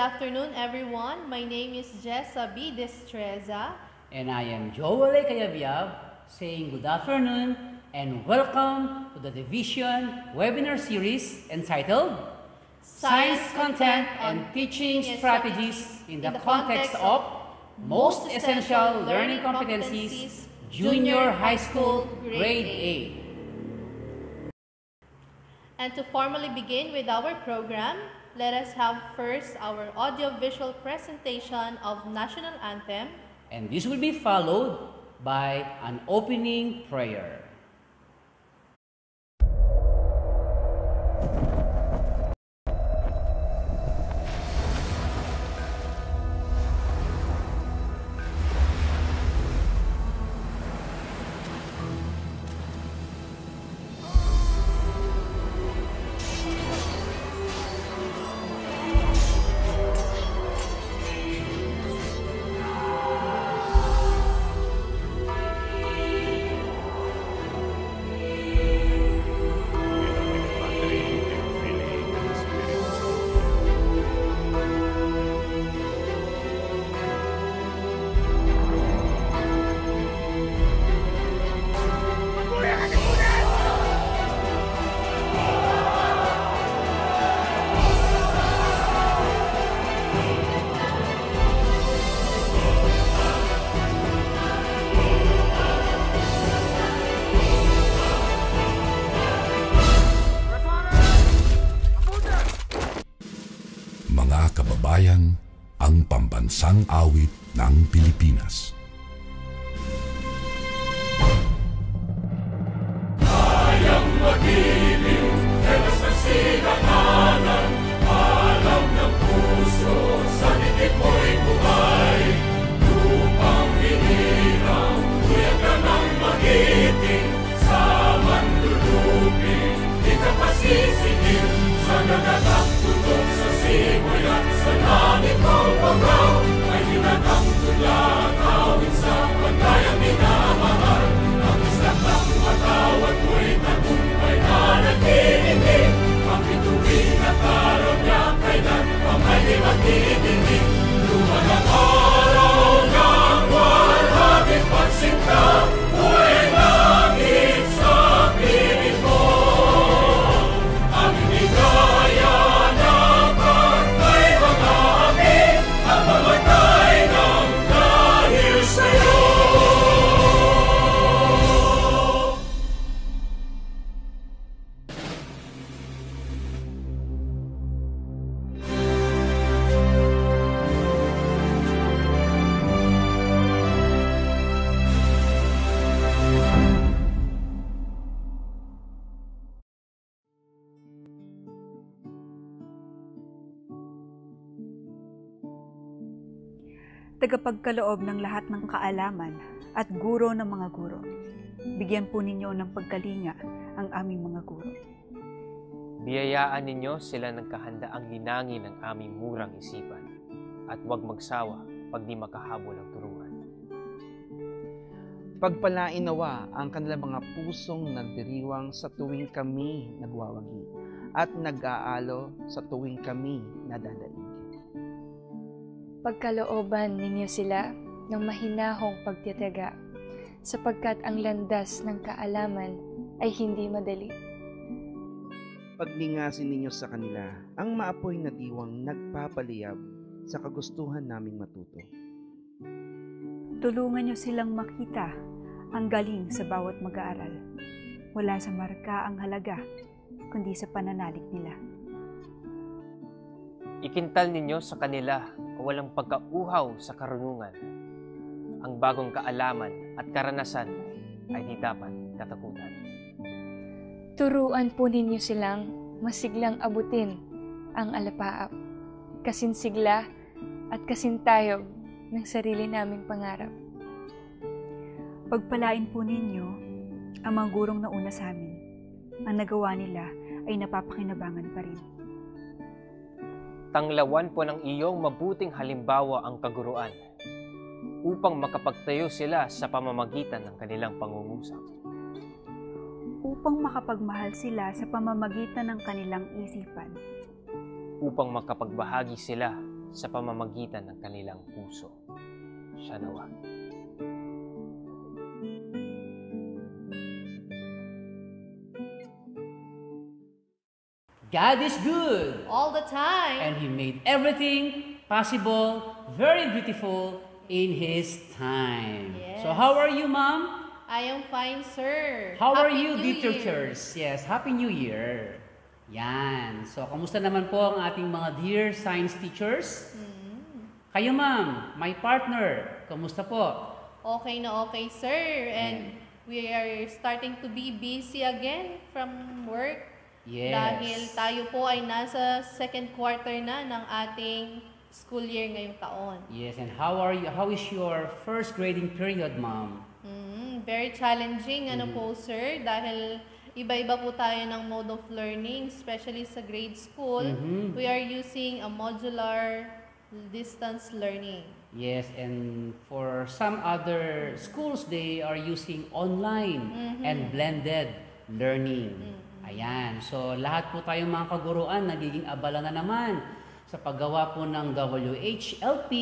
Good afternoon, everyone. My name is Jessa B. Destreza. And I am Joel A. Saying good afternoon and welcome to the Division webinar series entitled Science Content and Teaching Strategies in the Context of Most Essential Learning Competencies Junior High School Grade A. And to formally begin with our program, let us have first our audio-visual presentation of National Anthem. And this will be followed by an opening prayer. Awit tagapagkaloob ng lahat ng kaalaman at guro ng mga guro. Bigyan po ninyo ng pagkalinga ang aming mga guro. Biyayaan ninyo sila ng kahandaang linangin ng aming murang isipan at huwag magsawa pag di makahabol ang turuan. Pagpalain nawa ang kanilang mga pusong nagdiriwang sa tuwing kami nagwawagi at nag-aalo sa tuwing kami nadadaig. Pagkalooban ninyo sila ng mahinahong pagtitiyaga, sapagkat ang landas ng kaalaman ay hindi madali. Paglingasin ninyo sa kanila ang maapoy na diwang nagpapaliyab sa kagustuhan naming matuto. Tulungan niyo silang makita ang galing sa bawat mag-aaral. Wala sa marka ang halaga, kundi sa pananalig nila. Ikintal ninyo sa kanila o walang pagkauhaw sa karunungan. Ang bagong kaalaman at karanasan ay di dapat katakutan. Turuan po ninyo silang masiglang abutin ang alapaap, kasinsigla at kasintayog ng sarili naming pangarap. Pagpalain po ninyo ang mga gurong nauna sa amin. Ang nagawa nila ay napapakinabangan pa rin. Tanglawan po ng iyong mabuting halimbawa ang kaguruan upang makapagtayo sila sa pamamagitan ng kanilang pangungusap. Upang makapagmahal sila sa pamamagitan ng kanilang isipan. Upang makapagbahagi sila sa pamamagitan ng kanilang puso. Siya nawa. God is good. All the time. And He made everything possible, very beautiful in His time. Yes. So how are you, Mom? I am fine, sir. How are Happy you, New Year. teachers? Yes, Happy New Year. Yan. So, kamusta naman po ang ating mga dear science teachers? Mm. Kayo, ma'am, my partner, kamusta po? Okay na okay, sir. And we are starting to be busy again from work. Yes. Dahil tayo po ay nasa second quarter na ng ating school year ngayong taon. Yes, and how are you? How is your first grading period, ma'am? Mm, very challenging, ano Mm-hmm. po, sir, dahil iba-iba po tayo ng mode of learning, especially sa grade school. Mhm. We are using a modular distance learning. Yes, and for some other schools, they are using online Mm-hmm. and blended learning. Ayan. So, lahat po tayong mga kaguruan, nagiging abala na naman sa paggawa po ng WHLP.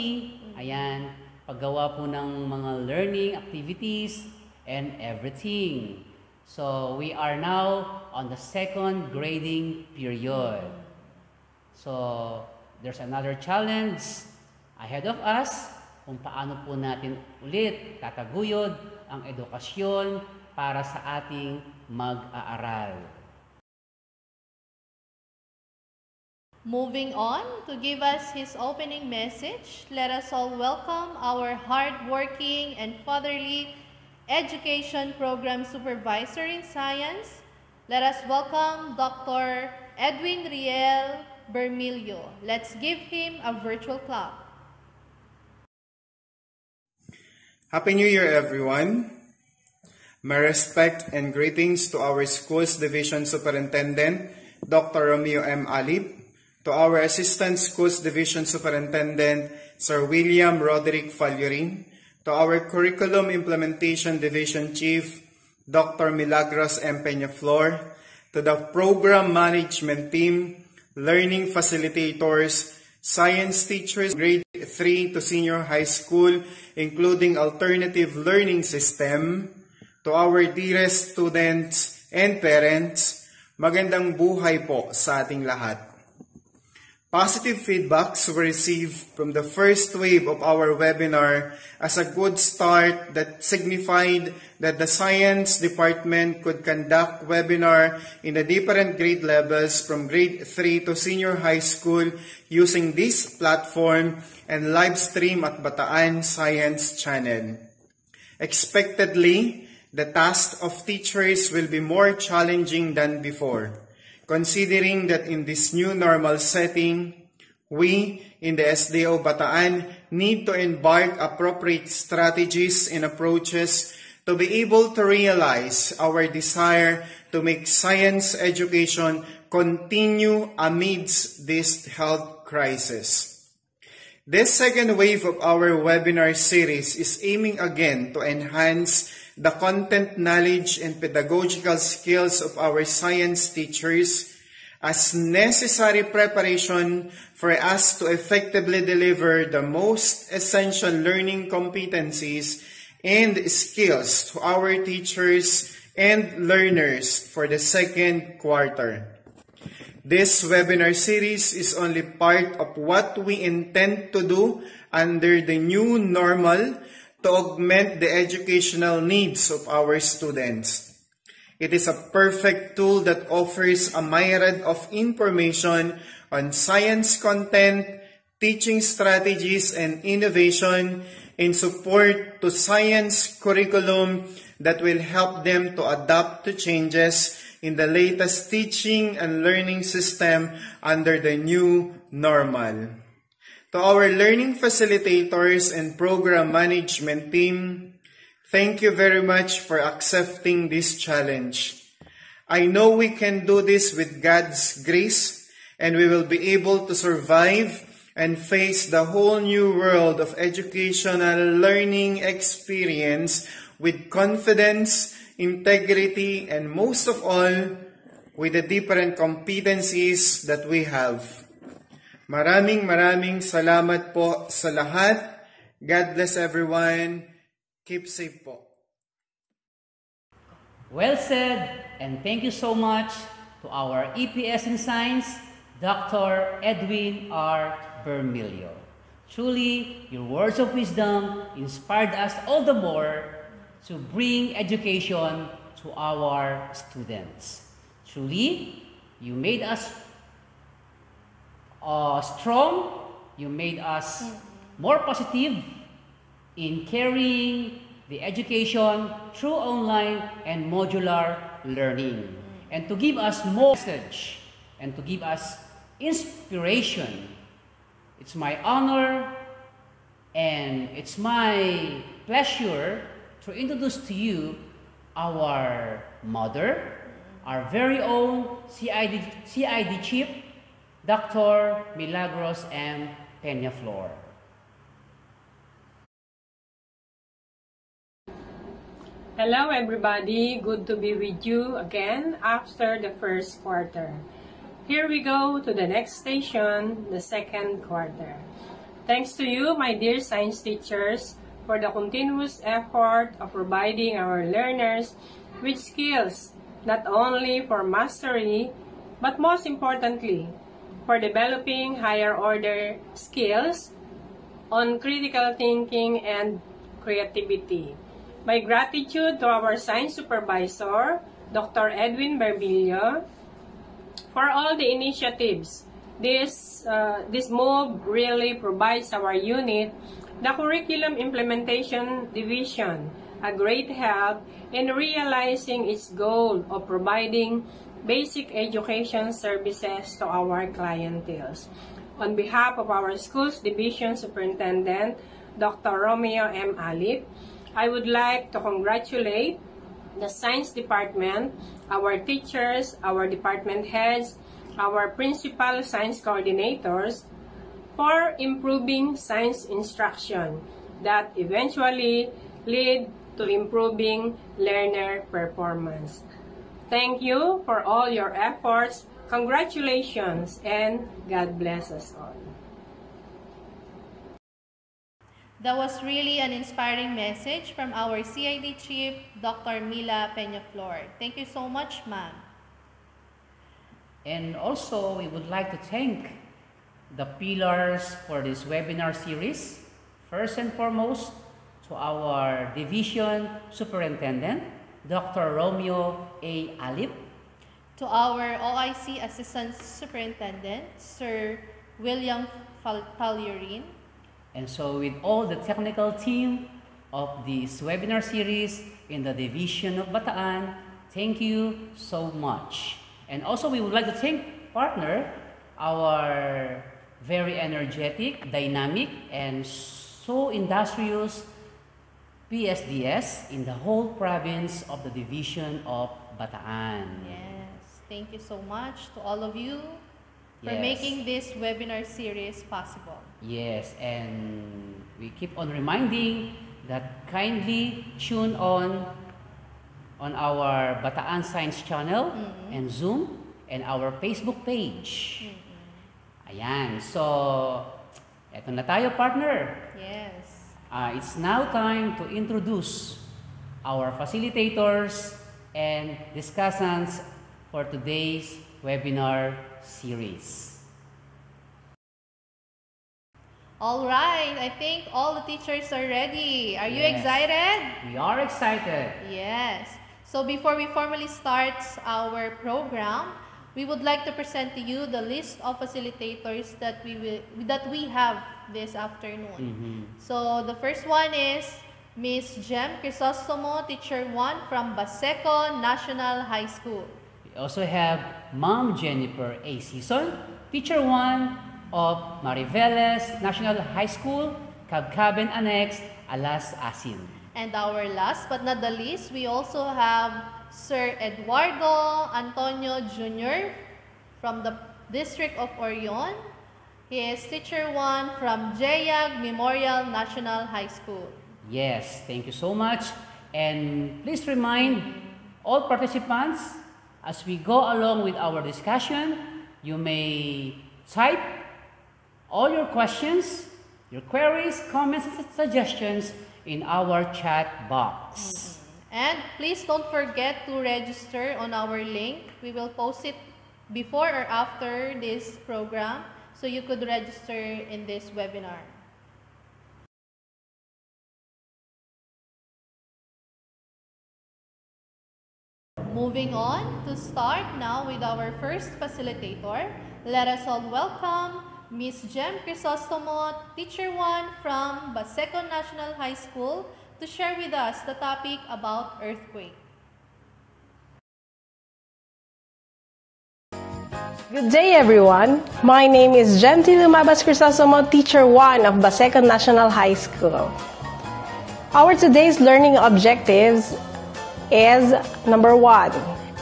Ayan. Paggawa po ng mga learning activities and everything. So, we are now on the second grading period. So, there's another challenge ahead of us kung paano po natin ulit tataguyod ang edukasyon para sa ating mag-aaral. Moving on to give us his opening message, let us all welcome our hardworking and fatherly education program supervisor in science. Let us welcome Dr. Edwin Riel Bermilio. Let's give him a virtual clap. Happy New Year, everyone. My respect and greetings to our school's division superintendent, Dr. Romeo M. Alip, to our assistant schools division superintendent, Sir William Roderick Falurin, to our curriculum implementation division chief, Dr. Milagros M. Peñaflor, to the program management team, learning facilitators, science teachers, grade 3 to senior high school, including alternative learning system, to our dearest students and parents, magandang buhay po sa ating lahat. Positive feedbacks were received from the first wave of our webinar as a good start that signified that the science department could conduct webinar in the different grade levels from grade 3 to senior high school using this platform and live stream at Bataan Science Channel. Expectedly, the task of teachers will be more challenging than before, considering that in this new normal setting, we in the SDO Bataan need to embark appropriate strategies and approaches to be able to realize our desire to make science education continue amidst this health crisis. This second wave of our webinar series is aiming again to enhance the content knowledge and pedagogical skills of our science teachers as necessary preparation for us to effectively deliver the most essential learning competencies and skills to our teachers and learners for the second quarter. This webinar series is only part of what we intend to do under the new normal to augment the educational needs of our students. It is a perfect tool that offers a myriad of information on science content, teaching strategies, and innovation in support to science curriculum that will help them to adapt to changes in the latest teaching and learning system under the new normal. To our learning facilitators and program management team, thank you very much for accepting this challenge. I know we can do this with God's grace and we will be able to survive and face the whole new world of educational learning experience with confidence, integrity, and most of all, with the different competencies that we have. Maraming maraming salamat po sa lahat. God bless everyone. Keep safe po. Well said, and thank you so much to our EPS in Science, Dr. Edwin R. Bermilio. Truly, your words of wisdom inspired us all the more to bring education to our students. Truly, you made us uh, strong, you made us mm-hmm. more positive in carrying the education through online and modular learning. Mm-hmm. And to give us more message and to give us inspiration. It's my honor and it's my pleasure to introduce to you our mother, mm-hmm. our very own CID, CID chief, Dr. Milagros M. Peñaflor. Hello everybody, good to be with you again after the first quarter. Here we go to the next station, the second quarter. Thanks to you, my dear science teachers, for the continuous effort of providing our learners with skills not only for mastery, but most importantly, for developing higher order skills on critical thinking and creativity. My gratitude to our science supervisor, Dr. Edwin Bermilio, for all the initiatives. This, uh, this move really provides our unit, the Curriculum Implementation Division, a great help in realizing its goal of providing basic education services to our clienteles. On behalf of our school's division superintendent, Dr. Romeo M. Alip, I would like to congratulate the science department, our teachers, our department heads, our principal science coordinators for improving science instruction that eventually lead to improving learner performance. Thank you for all your efforts. Congratulations and God bless us all. That was really an inspiring message from our CID chief, Dr. Mila Peñaflor. Thank you so much, ma'am. And also, we would like to thank the pillars for this webinar series. First and foremost, to our division superintendent, Dr. Romeo A. Alip. To our OIC Assistant Superintendent, Sir William Fallorin. And so with all the technical team of this webinar series in the division of Bataan, thank you so much. And also we would like to thank partner, our very energetic, dynamic, and so industrious PSDS in the whole province of the division of Bataan. Yes, thank you so much to all of you for Yes. making this webinar series possible. Yes, and we keep on reminding that kindly tune on on our Bataan Science channel and Zoom and our Facebook page. Ayan, so eto na tayo partner. Yes. Uh, it's now time to introduce our facilitators and discussants for today's webinar series. All right, I think all the teachers are ready. Are you excited? We are excited. Yes. So before we formally start our program, we would like to present to you the list of facilitators that we will, that we have this afternoon. Mhm. So the first one is Miss Jem Crisostomo, Teacher 1 from Baseco National High School. We also have Mom Jennifer A. Season, Teacher 1 of Mariveles National High School, Cabcaben Annex, Alas Asin. And our last but not the least, we also have Sir Eduardo Antonio Jr. from the District of Orion. He is Teacher 1 from JAG Memorial National High School. Yes, thank you so much. And please remind all participants as we go along with our discussion, you may type all your questions, your queries, comments, and suggestions in our chat box. And please don't forget to register on our link. We will post it before or after this program so you could register in this webinar. Moving on to start now with our first facilitator, let us all welcome Miss Jem Crisostomo, Teacher 1 from Baseco National High School to share with us the topic about earthquake. Good day everyone. My name is Genti Lumabas Crisostomo, Teacher 1 of Baseco National High School. Our today's learning objectives is number 1.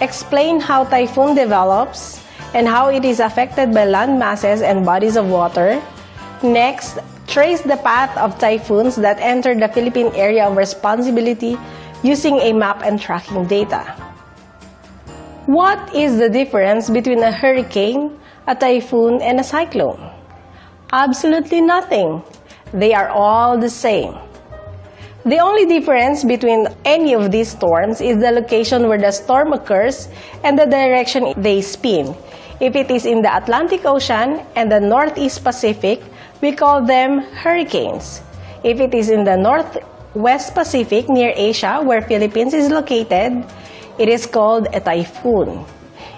Explain how typhoon develops and how it is affected by land masses and bodies of water. Next, trace the path of typhoons that enter the Philippine area of responsibility using a map and tracking data. What is the difference between a hurricane, a typhoon, and a cyclone? Absolutely nothing. They are all the same. The only difference between any of these storms is the location where the storm occurs and the direction they spin. If it is in the Atlantic Ocean and the Northeast Pacific, we call them hurricanes. If it is in the Northwest Pacific near Asia, where Philippines is located, it is called a typhoon.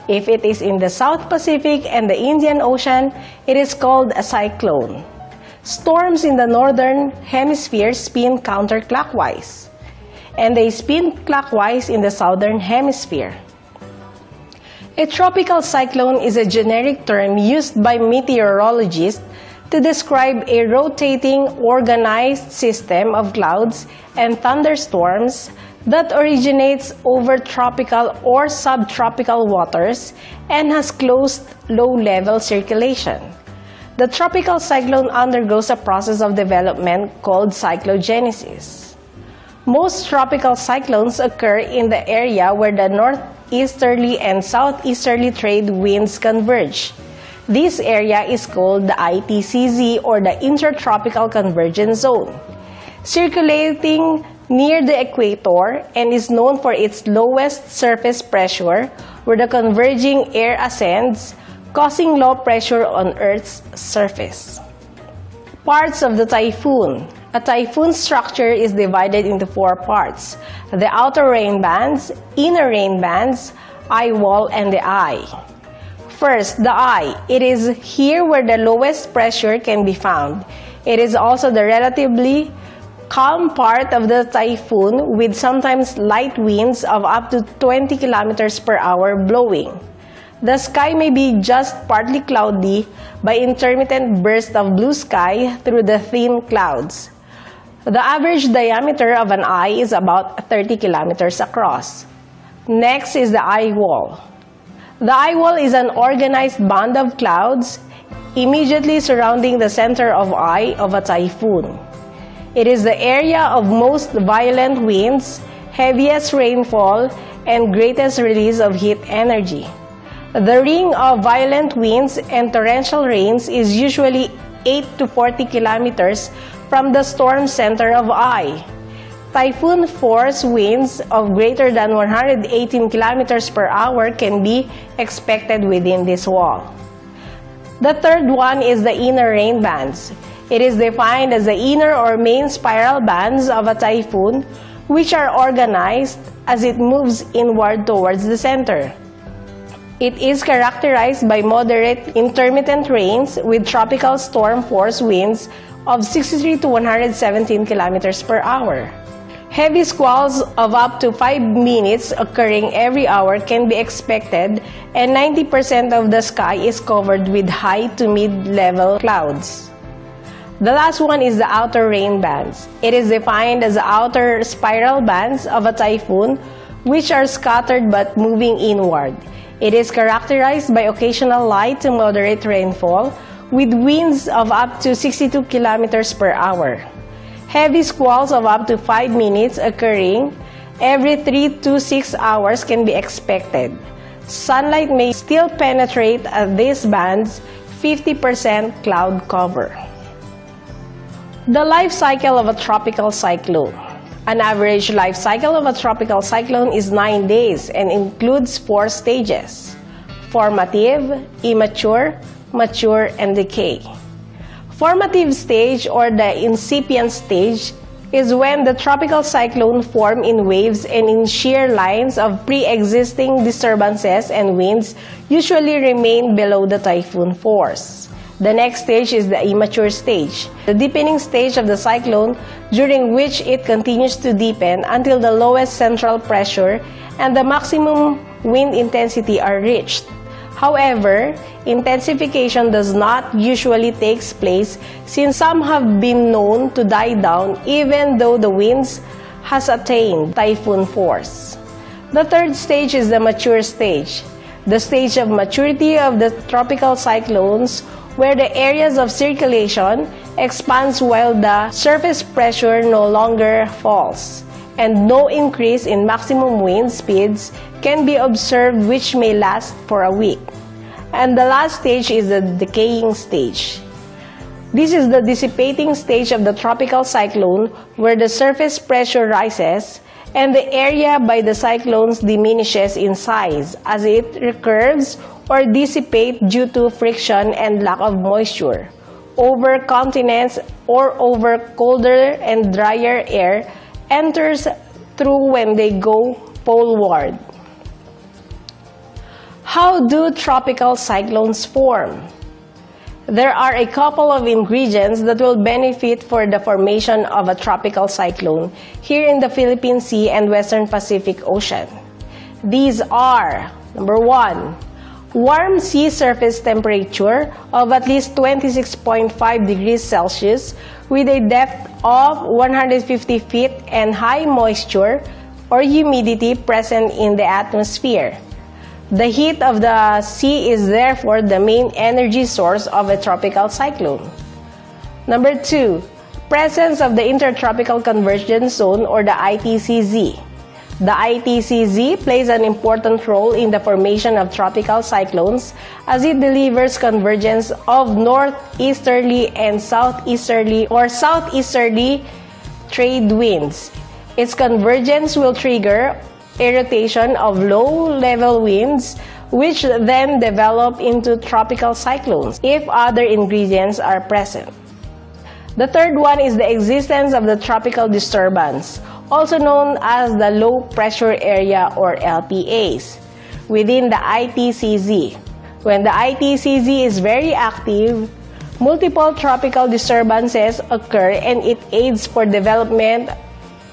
If it is in the South Pacific and the Indian Ocean, it is called a cyclone. Storms in the northern hemisphere spin counterclockwise, and they spin clockwise in the southern hemisphere. A tropical cyclone is a generic term used by meteorologists to describe a rotating, organized system of clouds and thunderstorms that originates over tropical or subtropical waters and has closed low-level circulation. The tropical cyclone undergoes a process of development called cyclogenesis. Most tropical cyclones occur in the area where the northeasterly and southeasterly trade winds converge. This area is called the ITCZ or the Intertropical Convergence Zone. Circulating near the equator and is known for its lowest surface pressure where the converging air ascends, causing low pressure on Earth's surface. Parts of the typhoon. A typhoon structure is divided into four parts. The outer rain bands, inner rain bands, eye wall, and the eye. First, the eye. It is here where the lowest pressure can be found. It is also the relatively calm part of the typhoon with sometimes light winds of up to 20 kilometers per hour blowing. The sky may be just partly cloudy by intermittent bursts of blue sky through the thin clouds. The average diameter of an eye is about 30 kilometers across. Next is the eye wall. The eye wall is an organized band of clouds immediately surrounding the center of eye of a typhoon. It is the area of most violent winds, heaviest rainfall, and greatest release of heat energy. The ring of violent winds and torrential rains is usually 8 to 40 kilometers from the storm center of Ai. Typhoon force winds of greater than 118 kilometers per hour can be expected within this wall. The third one is the inner rain bands. It is defined as the inner or main spiral bands of a typhoon which are organized as it moves inward towards the center. It is characterized by moderate intermittent rains with tropical storm force winds of 63 to 117 kilometers per hour. Heavy squalls of up to 5 minutes occurring every hour can be expected and 90% of the sky is covered with high to mid-level clouds. The last one is the outer rain bands. It is defined as outer spiral bands of a typhoon which are scattered but moving inward. It is characterized by occasional light to moderate rainfall with winds of up to 62 kilometers per hour. Heavy squalls of up to 5 minutes occurring every 3 to 6 hours can be expected. Sunlight may still penetrate at these bands 50% cloud cover. The life cycle of a tropical cyclone. An average life cycle of a tropical cyclone is 9 days and includes 4 stages formative, immature, mature, and decay. Formative stage or the incipient stage is when the tropical cyclone form in waves and in shear lines of pre-existing disturbances and winds usually remain below the typhoon force. The next stage is the immature stage, the deepening stage of the cyclone during which it continues to deepen until the lowest central pressure and the maximum wind intensity are reached. However, intensification does not usually take place since some have been known to die down even though the winds has attained typhoon force. The third stage is the mature stage, the stage of maturity of the tropical cyclones where the areas of circulation expands while the surface pressure no longer falls and no increase in maximum wind speeds can be observed which may last for a week. And the last stage is the decaying stage. This is the dissipating stage of the tropical cyclone where the surface pressure rises and the area by the cyclones diminishes in size as it recurves or dissipates due to friction and lack of moisture over continents or over colder and drier air enters through when they go poleward. How do tropical cyclones form? There are a couple of ingredients that will benefit for the formation of a tropical cyclone here in the Philippine Sea and Western Pacific Ocean. These are number one, warm sea surface temperature of at least 26.5 degrees Celsius with a depth of 150 feet and high moisture or humidity present in the atmosphere. The heat of the sea is therefore the main energy source of a tropical cyclone. Number two, presence of the Intertropical Convergence Zone or the ITCZ. The ITCZ plays an important role in the formation of tropical cyclones as it delivers convergence of northeasterly and southeasterly or southeasterly trade winds. Its convergence will trigger a rotation of low-level winds which then develop into tropical cyclones if other ingredients are present. The third one is the existence of the tropical disturbance, also known as the low pressure area or LPAs, within the ITCZ. When the ITCZ is very active, multiple tropical disturbances occur and it aids for development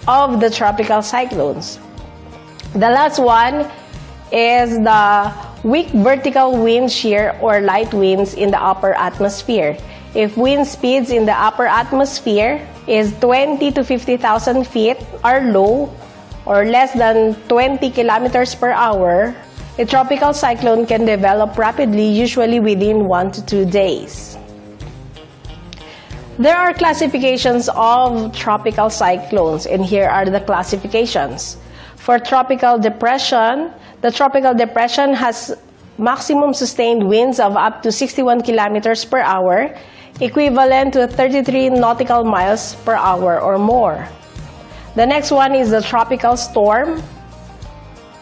of the tropical cyclones. The last one is the weak vertical wind shear or light winds in the upper atmosphere. If wind speeds in the upper atmosphere is 20 to 50,000 feet are low or less than 20 kilometers per hour, a tropical cyclone can develop rapidly, usually within 1 to 2 days. There are classifications of tropical cyclones, and here are the classifications. For tropical depression, the tropical depression has maximum sustained winds of up to 61 kilometers per hour, equivalent to 33 nautical miles per hour or more. The next one is the tropical storm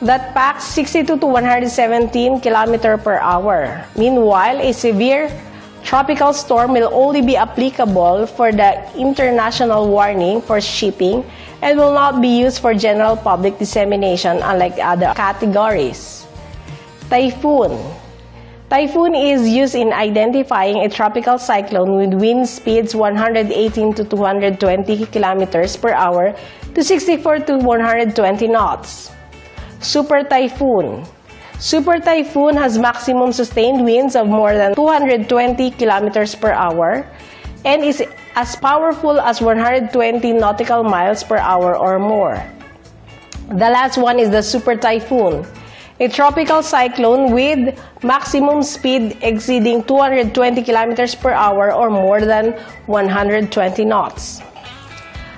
that packs 62 to 117 kilometers per hour. Meanwhile, a severe tropical storm will only be applicable for the international warning for shipping and will not be used for general public dissemination unlike other categories. Typhoon. Typhoon is used in identifying a tropical cyclone with wind speeds 118 to 220 kilometers per hour to 64 to 120 knots. Super Typhoon. Super Typhoon has maximum sustained winds of more than 220 kilometers per hour and is as powerful as 120 nautical miles per hour or more. The last one is the super typhoon, a tropical cyclone with maximum speed exceeding 220 kilometers per hour or more than 120 knots.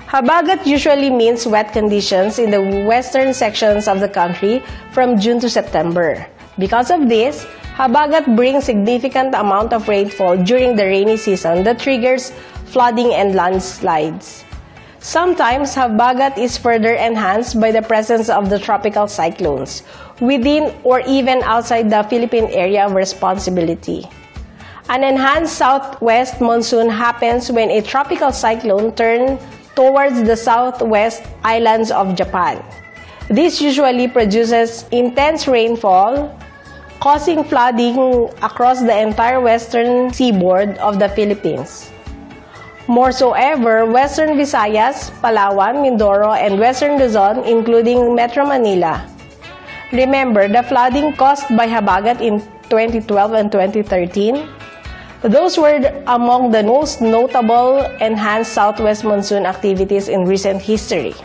Habagat usually means wet conditions in the western sections of the country from June to September. Because of this, Habagat brings significant amount of rainfall during the rainy season that triggers flooding and landslides. Sometimes, Habagat is further enhanced by the presence of the tropical cyclones within or even outside the Philippine area of responsibility. An enhanced southwest monsoon happens when a tropical cyclone turns towards the southwest islands of Japan. This usually produces intense rainfall, causing flooding across the entire western seaboard of the Philippines. More so ever, Western Visayas, Palawan, Mindoro, and Western Luzon, including Metro Manila. Remember the flooding caused by Habagat in 2012 and 2013? Those were among the most notable enhanced southwest monsoon activities in recent history.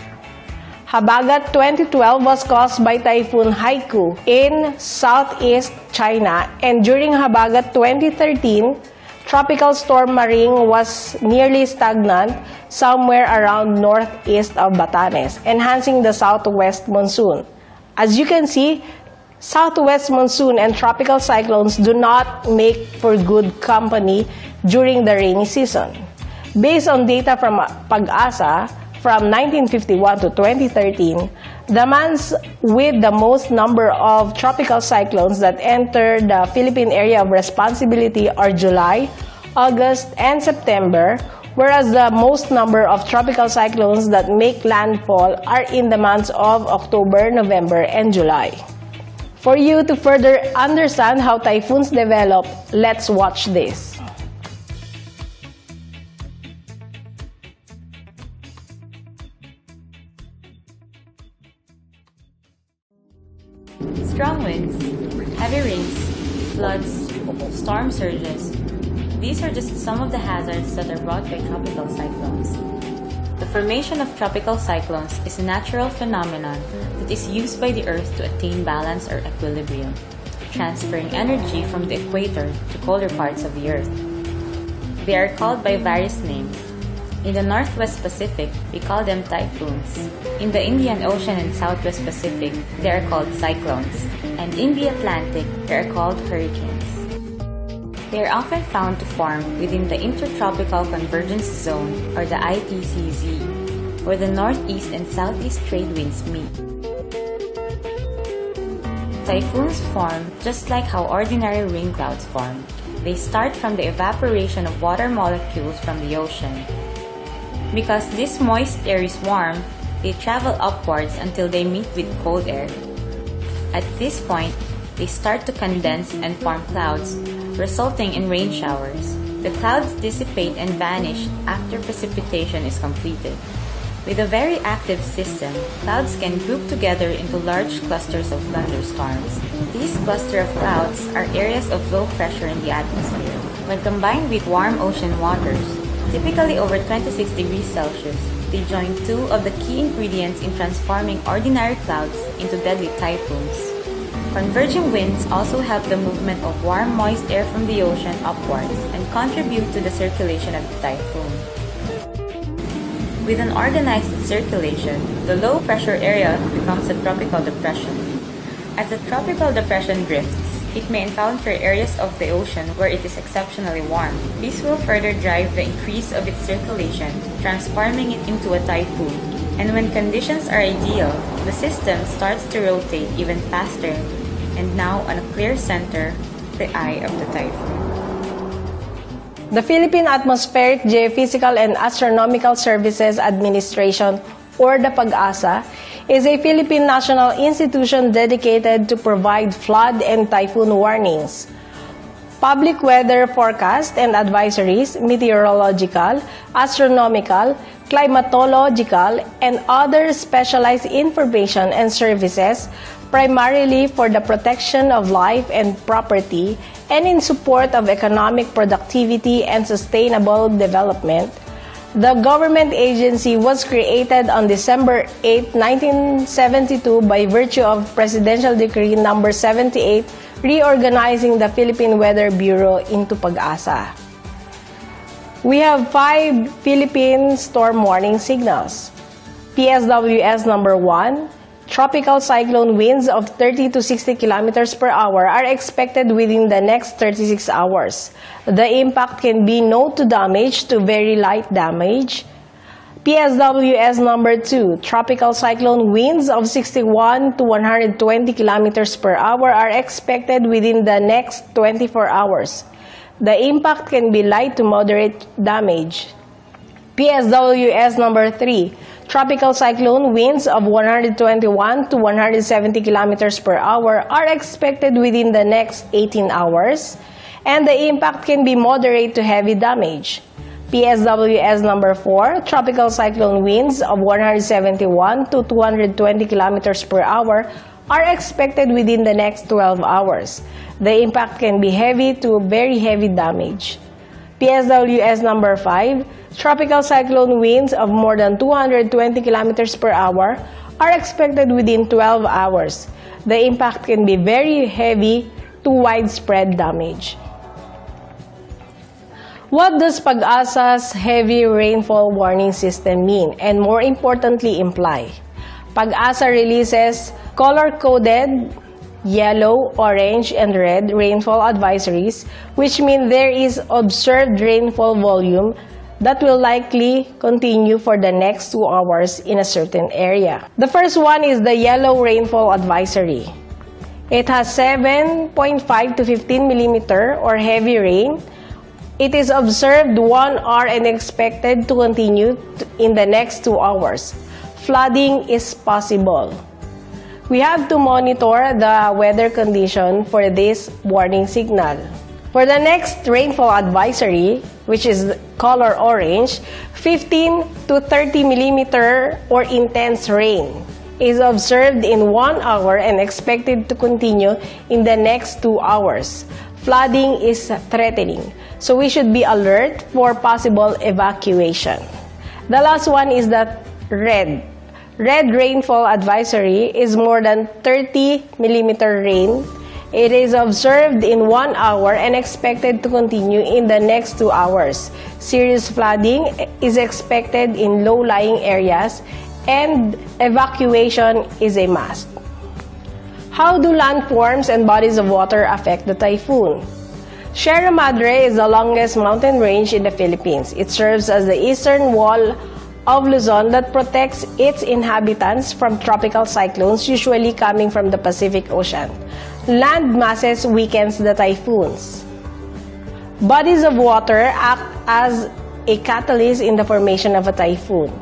Habagat 2012 was caused by Typhoon Haikui in southeast China and during Habagat 2013, Tropical Storm Maring was nearly stagnant somewhere around northeast of Batanes, enhancing the southwest monsoon. As you can see, southwest monsoon and tropical cyclones do not make for good company during the rainy season. Based on data from Pag-asa from 1951 to 2013, the months with the most number of tropical cyclones that enter the Philippine area of responsibility are July, August, and September, whereas the most number of tropical cyclones that make landfall are in the months of October, November, and July. For you to further understand how typhoons develop, let's watch this. Storm surges. These are just some of the hazards that are brought by tropical cyclones. The formation of tropical cyclones is a natural phenomenon that is used by the Earth to attain balance or equilibrium, transferring energy from the equator to colder parts of the Earth. They are called by various names. In the Northwest Pacific, we call them typhoons. In the Indian Ocean and Southwest Pacific, they are called cyclones. And in the Atlantic, they are called hurricanes. They are often found to form within the Intertropical Convergence Zone or the ITCZ, where the northeast and southeast trade winds meet. Typhoons form just like how ordinary rain clouds form. They start from the evaporation of water molecules from the ocean. Because this moist air is warm, they travel upwards until they meet with cold air. At this point, they start to condense and form clouds, resulting in rain showers. The clouds dissipate and vanish after precipitation is completed. With a very active system, clouds can group together into large clusters of thunderstorms. These clusters of clouds are areas of low pressure in the atmosphere. When combined with warm ocean waters, typically over 26 degrees Celsius, they join two of the key ingredients in transforming ordinary clouds into deadly typhoons. Converging winds also help the movement of warm, moist air from the ocean upwards and contribute to the circulation of the typhoon. With an organized circulation, the low pressure area becomes a tropical depression. As the tropical depression drifts, it may encounter areas of the ocean where it is exceptionally warm. This will further drive the increase of its circulation, transforming it into a typhoon. And when conditions are ideal, the system starts to rotate even faster, and now on a clear center, the eye of the typhoon. The Philippine Atmospheric, Geophysical, and Astronomical Services Administration, or the PAGASA, is a Philippine national institution dedicated to provide flood and typhoon warnings, public weather forecast and advisories, meteorological, astronomical, climatological, and other specialized information and services primarily for the protection of life and property and in support of economic productivity and sustainable development. The government agency was created on December 8, 1972 by virtue of Presidential Decree Number 78 reorganizing the Philippine Weather Bureau into PAGASA. We have five Philippine storm warning signals. PSWS number 1, tropical cyclone winds of 30 to 60 kilometers per hour are expected within the next 36 hours. The impact can be no to damage to very light damage. PSWS number 2, tropical cyclone winds of 61 to 120 kilometers per hour are expected within the next 24 hours. The impact can be light to moderate damage. PSWS number 3, tropical cyclone winds of 121 to 170 kilometers per hour are expected within the next 18 hours, and the impact can be moderate to heavy damage. PSWS number 4, tropical cyclone winds of 171 to 220 kilometers per hour are expected within the next 12 hours. The impact can be heavy to very heavy damage. PSWS number 5, tropical cyclone winds of more than 220 kilometers per hour are expected within 12 hours. The impact can be very heavy to widespread damage. What does Pag-asa's heavy rainfall warning system mean and more importantly imply? Pag-asa releases color-coded yellow, orange, and red rainfall advisories, which mean there is observed rainfall volume that will likely continue for the next two hours in a certain area. The first one is the yellow rainfall advisory. It has 7.5 to 15 millimeter or heavy rain. It is observed one hour and expected to continue in the next two hours. Flooding is possible. We have to monitor the weather condition for this warning signal. For the next rainfall advisory, which is color orange, 15 to 30 millimeter or intense rain is observed in one hour and expected to continue in the next two hours. Flooding is threatening, so we should be alert for possible evacuation. The last one is the red. Red rainfall advisory is more than 30 millimeter rain. It is observed in one hour and expected to continue in the next two hours. Serious flooding is expected in low-lying areas and evacuation is a must. How do landforms and bodies of water affect the typhoon? Sierra Madre is the longest mountain range in the Philippines. It serves as the eastern wall of Luzon that protects its inhabitants from tropical cyclones usually coming from the Pacific Ocean. Land masses weakens the typhoons. Bodies of water act as a catalyst in the formation of a typhoon.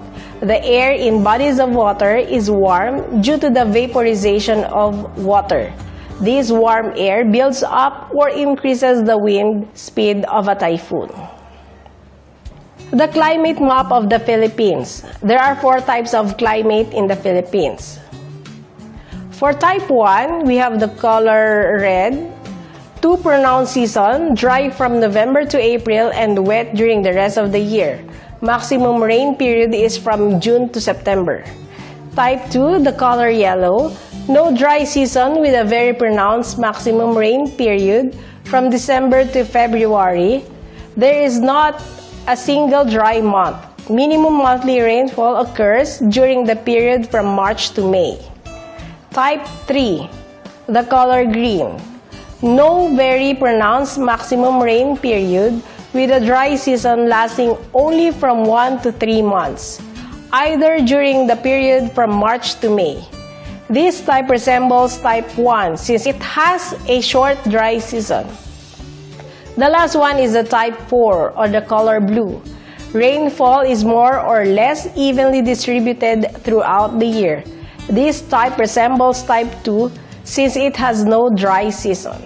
The air in bodies of water is warm due to the vaporization of water. This warm air builds up or increases the wind speed of a typhoon. The climate map of the Philippines. There are four types of climate in the Philippines. For type 1, we have the color red. Two pronounced season, dry from November to April and wet during the rest of the year. Maximum rain period is from June to September. Type 2, the color yellow. No dry season with a very pronounced maximum rain period from December to February. There is not a single dry month. Minimum monthly rainfall occurs during the period from March to May. Type 3, the color green. No very pronounced maximum rain period with a dry season lasting only from 1 to 3 months, either during the period from March to May. This type resembles type 1 since it has a short dry season. The last one is the type 4 or the color blue. Rainfall is more or less evenly distributed throughout the year. This type resembles type 2 since it has no dry season.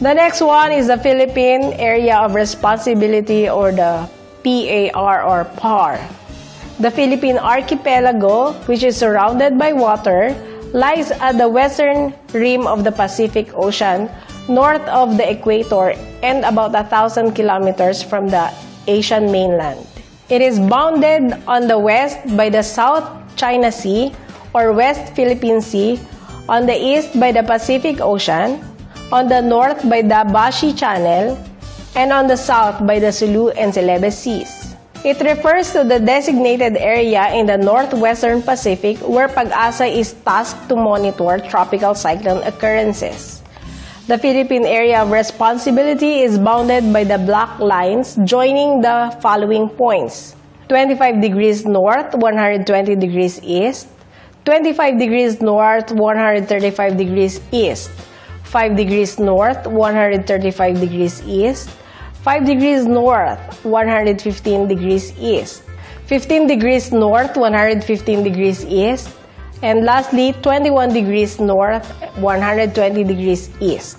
The next one is the Philippine Area of Responsibility or the PAR or PAR. The Philippine Archipelago, which is surrounded by water, lies at the western rim of the Pacific Ocean, north of the equator, and about a thousand kilometers from the Asian mainland. It is bounded on the west by the South China Sea or West Philippine Sea, on the east by the Pacific Ocean, on the north by the Bashi Channel, and on the south by the Sulu and Celebes Seas. It refers to the designated area in the northwestern Pacific where Pag-asa is tasked to monitor tropical cyclone occurrences. The Philippine area of responsibility is bounded by the black lines joining the following points. 25 degrees north, 120 degrees east, 25 degrees north, 135 degrees east, 5 degrees north, 135 degrees east, 5 degrees north, 115 degrees east, 15 degrees north, 115 degrees east, and lastly, 21 degrees north, 120 degrees east.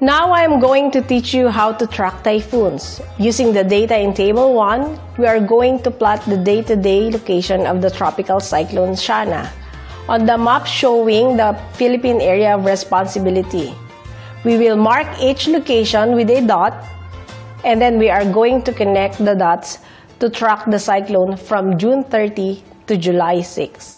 Now I am going to teach you how to track typhoons. Using the data in Table 1, we are going to plot the day-to-day location of the tropical cyclone Shana on the map showing the Philippine area of responsibility. We will mark each location with a dot and then we are going to connect the dots to track the cyclone from June 30 to July 6.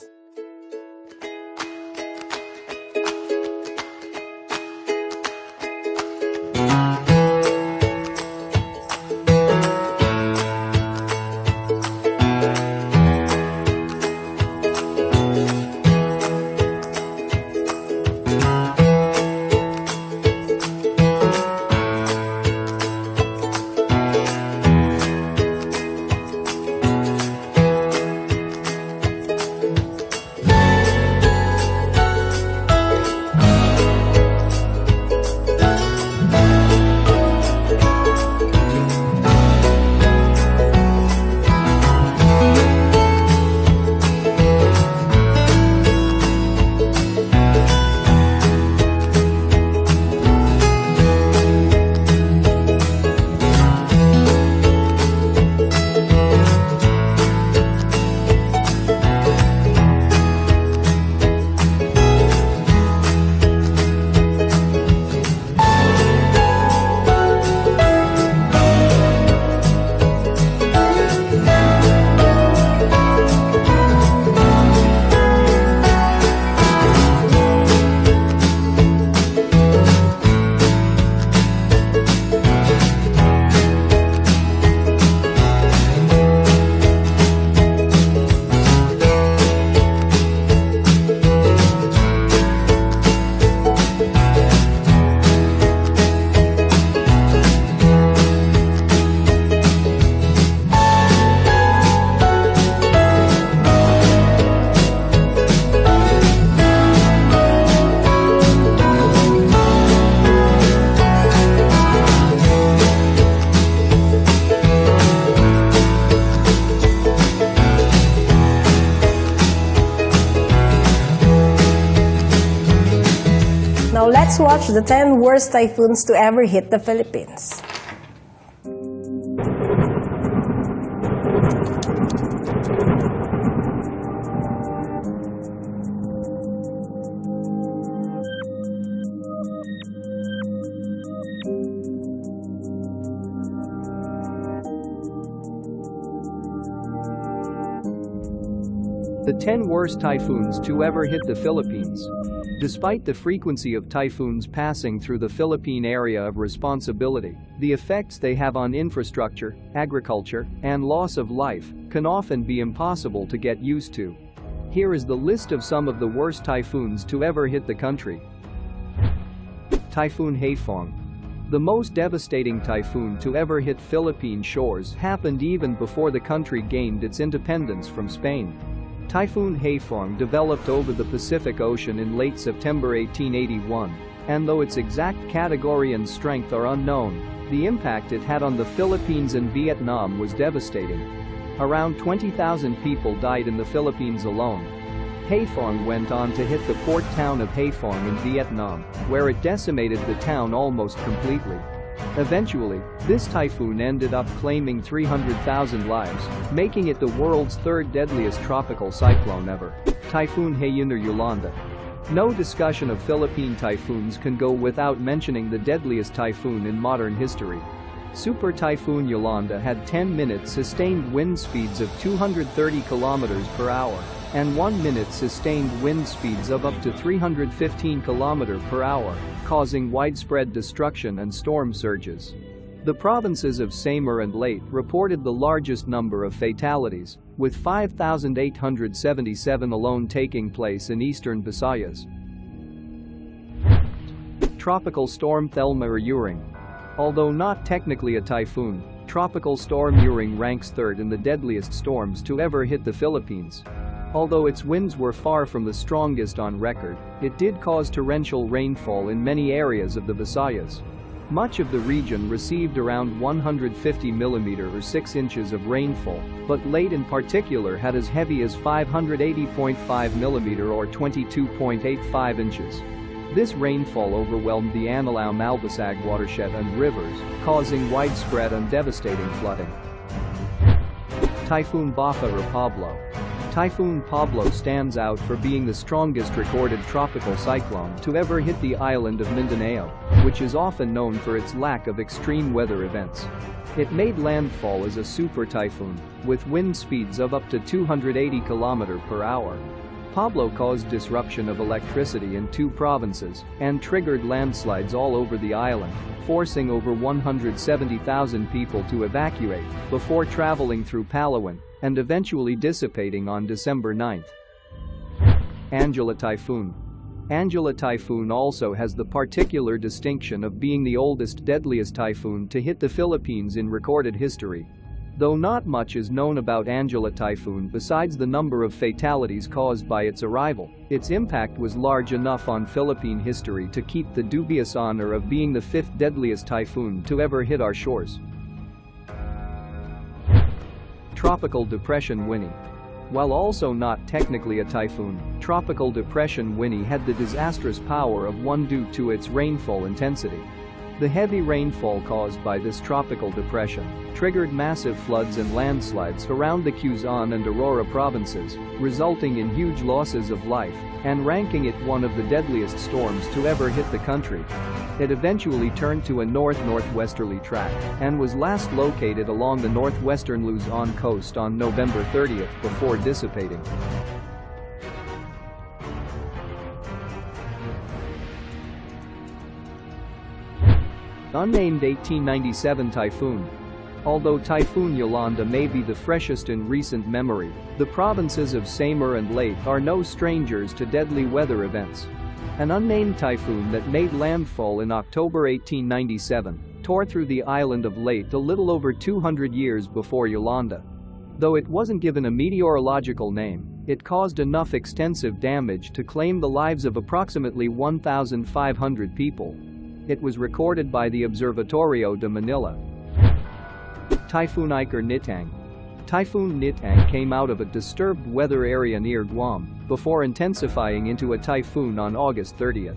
Watch the 10 worst typhoons to ever hit the Philippines. 10 worst typhoons to ever hit the Philippines. Despite the frequency of typhoons passing through the Philippine area of responsibility, the effects they have on infrastructure, agriculture, and loss of life can often be impossible to get used to. Here is the list of some of the worst typhoons to ever hit the country. Typhoon Haiphong. The most devastating typhoon to ever hit Philippine shores happened even before the country gained its independence from Spain. Typhoon Haiphong developed over the Pacific Ocean in late September 1881, and though its exact category and strength are unknown, the impact it had on the Philippines and Vietnam was devastating. Around 20,000 people died in the Philippines alone. Haiphong went on to hit the port town of Haiphong in Vietnam, where it decimated the town almost completely. Eventually, this typhoon ended up claiming 300,000 lives, making it the world's third deadliest tropical cyclone ever. Typhoon Haiyan Yolanda. No discussion of Philippine typhoons can go without mentioning the deadliest typhoon in modern history. Super Typhoon Yolanda had 10 minute sustained wind speeds of 230 kilometers per hour and 1 minute sustained wind speeds of up to 315 km per hour, causing widespread destruction and storm surges. The provinces of Samar and Leyte reported the largest number of fatalities, with 5,877 alone taking place in eastern Visayas. Tropical Storm Thelma or Uring. Although not technically a typhoon, Tropical Storm Uring ranks third in the deadliest storms to ever hit the Philippines. Although its winds were far from the strongest on record, it did cause torrential rainfall in many areas of the Visayas. Much of the region received around 150 mm or 6 inches of rainfall, but Leyte in particular had as heavy as 580.5 mm or 22.85 inches. This rainfall overwhelmed the Anilao Malbasag watershed and rivers, causing widespread and devastating flooding. Typhoon Bopha or Pablo. Typhoon Pablo stands out for being the strongest recorded tropical cyclone to ever hit the island of Mindanao, which is often known for its lack of extreme weather events. It made landfall as a super typhoon, with wind speeds of up to 280 km per hour. Pablo caused disruption of electricity in two provinces and triggered landslides all over the island, forcing over 170,000 people to evacuate before traveling through Palawan and eventually dissipating on December 9. Angela Typhoon Angela Typhoon also has the particular distinction of being the oldest deadliest typhoon to hit the Philippines in recorded history Though not much is known about Angela Typhoon besides the number of fatalities caused by its arrival, its impact was large enough on Philippine history to keep the dubious honor of being the fifth deadliest typhoon to ever hit our shores. Tropical Depression Winnie while also not technically a typhoon, Tropical Depression Winnie had the disastrous power of one due to its rainfall intensity. The heavy rainfall caused by this tropical depression triggered massive floods and landslides around the Quezon and Aurora provinces, resulting in huge losses of life and ranking it one of the deadliest storms to ever hit the country. It eventually turned to a north-northwesterly track and was last located along the northwestern Luzon coast on November 30th before dissipating. Unnamed 1897 Typhoon Although Typhoon Yolanda may be the freshest in recent memory, the provinces of Samar and Leyte are no strangers to deadly weather events. An unnamed typhoon that made landfall in October 1897 tore through the island of Leyte a little over 200 years before Yolanda. Though it wasn't given a meteorological name, it caused enough extensive damage to claim the lives of approximately 1,500 people. It was recorded by the Observatorio de Manila. Typhoon Iker Nitang Typhoon Nitang came out of a disturbed weather area near Guam before intensifying into a typhoon on August 30th.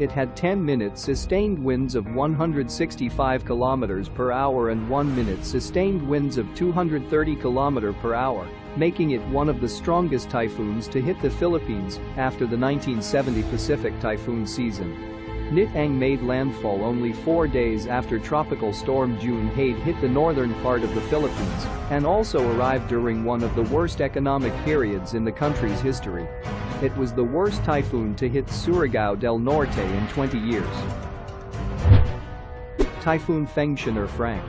It had 10 minutes sustained winds of 165 km per hour and 1 minute sustained winds of 230 km per hour, making it one of the strongest typhoons to hit the Philippines after the 1970 Pacific typhoon season. Nitang made landfall only four days after Tropical Storm June Junhade hit the northern part of the Philippines and also arrived during one of the worst economic periods in the country's history. It was the worst typhoon to hit Surigao del Norte in 20 years. Typhoon Fengshen or Frank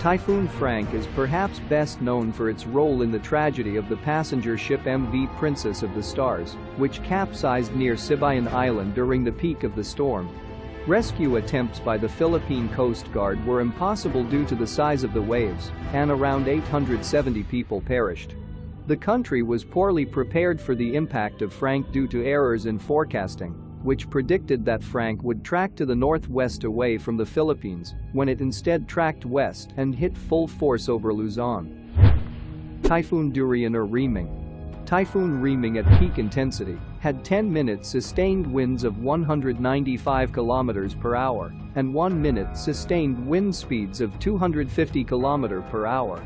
Typhoon Frank is perhaps best known for its role in the tragedy of the passenger ship MV Princess of the Stars, which capsized near Sibuyan Island during the peak of the storm. Rescue attempts by the Philippine Coast Guard were impossible due to the size of the waves, and around 870 people perished. The country was poorly prepared for the impact of Frank due to errors in forecasting which predicted that Frank would track to the northwest away from the Philippines, when it instead tracked west and hit full force over Luzon. Typhoon Durian or Reming Typhoon Reming at peak intensity had 10 minute sustained winds of 195 km per hour and 1 minute sustained wind speeds of 250 km per hour.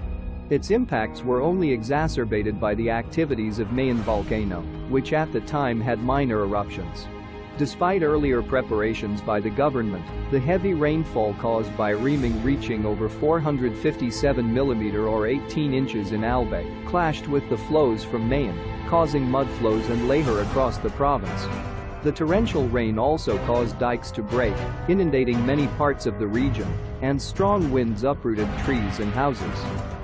Its impacts were only exacerbated by the activities of Mayon volcano, which at the time had minor eruptions. Despite earlier preparations by the government, the heavy rainfall caused by Reming reaching over 457 mm or 18 inches in Albay clashed with the flows from Mayon, causing mudflows and lahar across the province. The torrential rain also caused dikes to break, inundating many parts of the region, and strong winds uprooted trees and houses.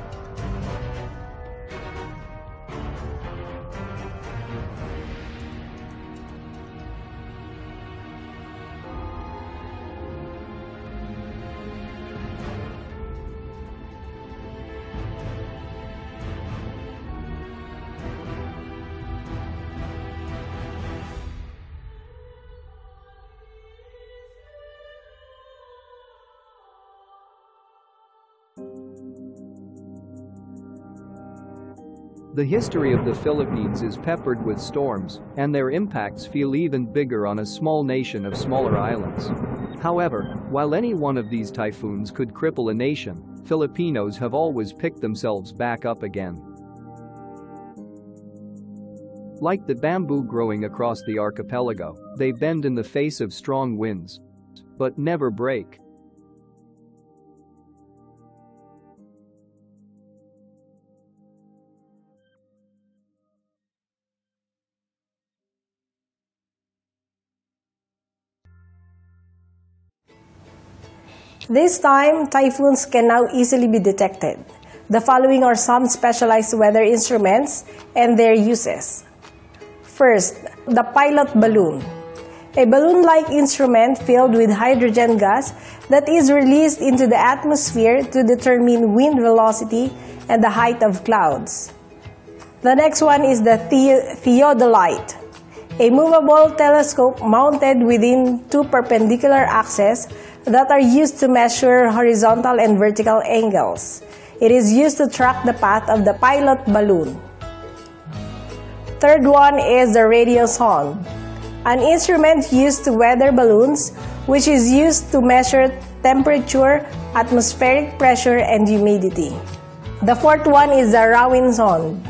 The history of the Philippines is peppered with storms, and their impacts feel even bigger on a small nation of smaller islands. However, while any one of these typhoons could cripple a nation, Filipinos have always picked themselves back up again. Like the bamboo growing across the archipelago, they bend in the face of strong winds. But never break. This time, typhoons can now easily be detected. The following are some specialized weather instruments and their uses. First, the pilot balloon. A balloon-like instrument filled with hydrogen gas that is released into the atmosphere to determine wind velocity and the height of clouds. The next one is the the- theodolite, a movable telescope mounted within two perpendicular axes that are used to measure horizontal and vertical angles. It is used to track the path of the pilot balloon. Third one is the radio radiosonde, an instrument used to weather balloons which is used to measure temperature, atmospheric pressure, and humidity. The fourth one is the rawinsonde,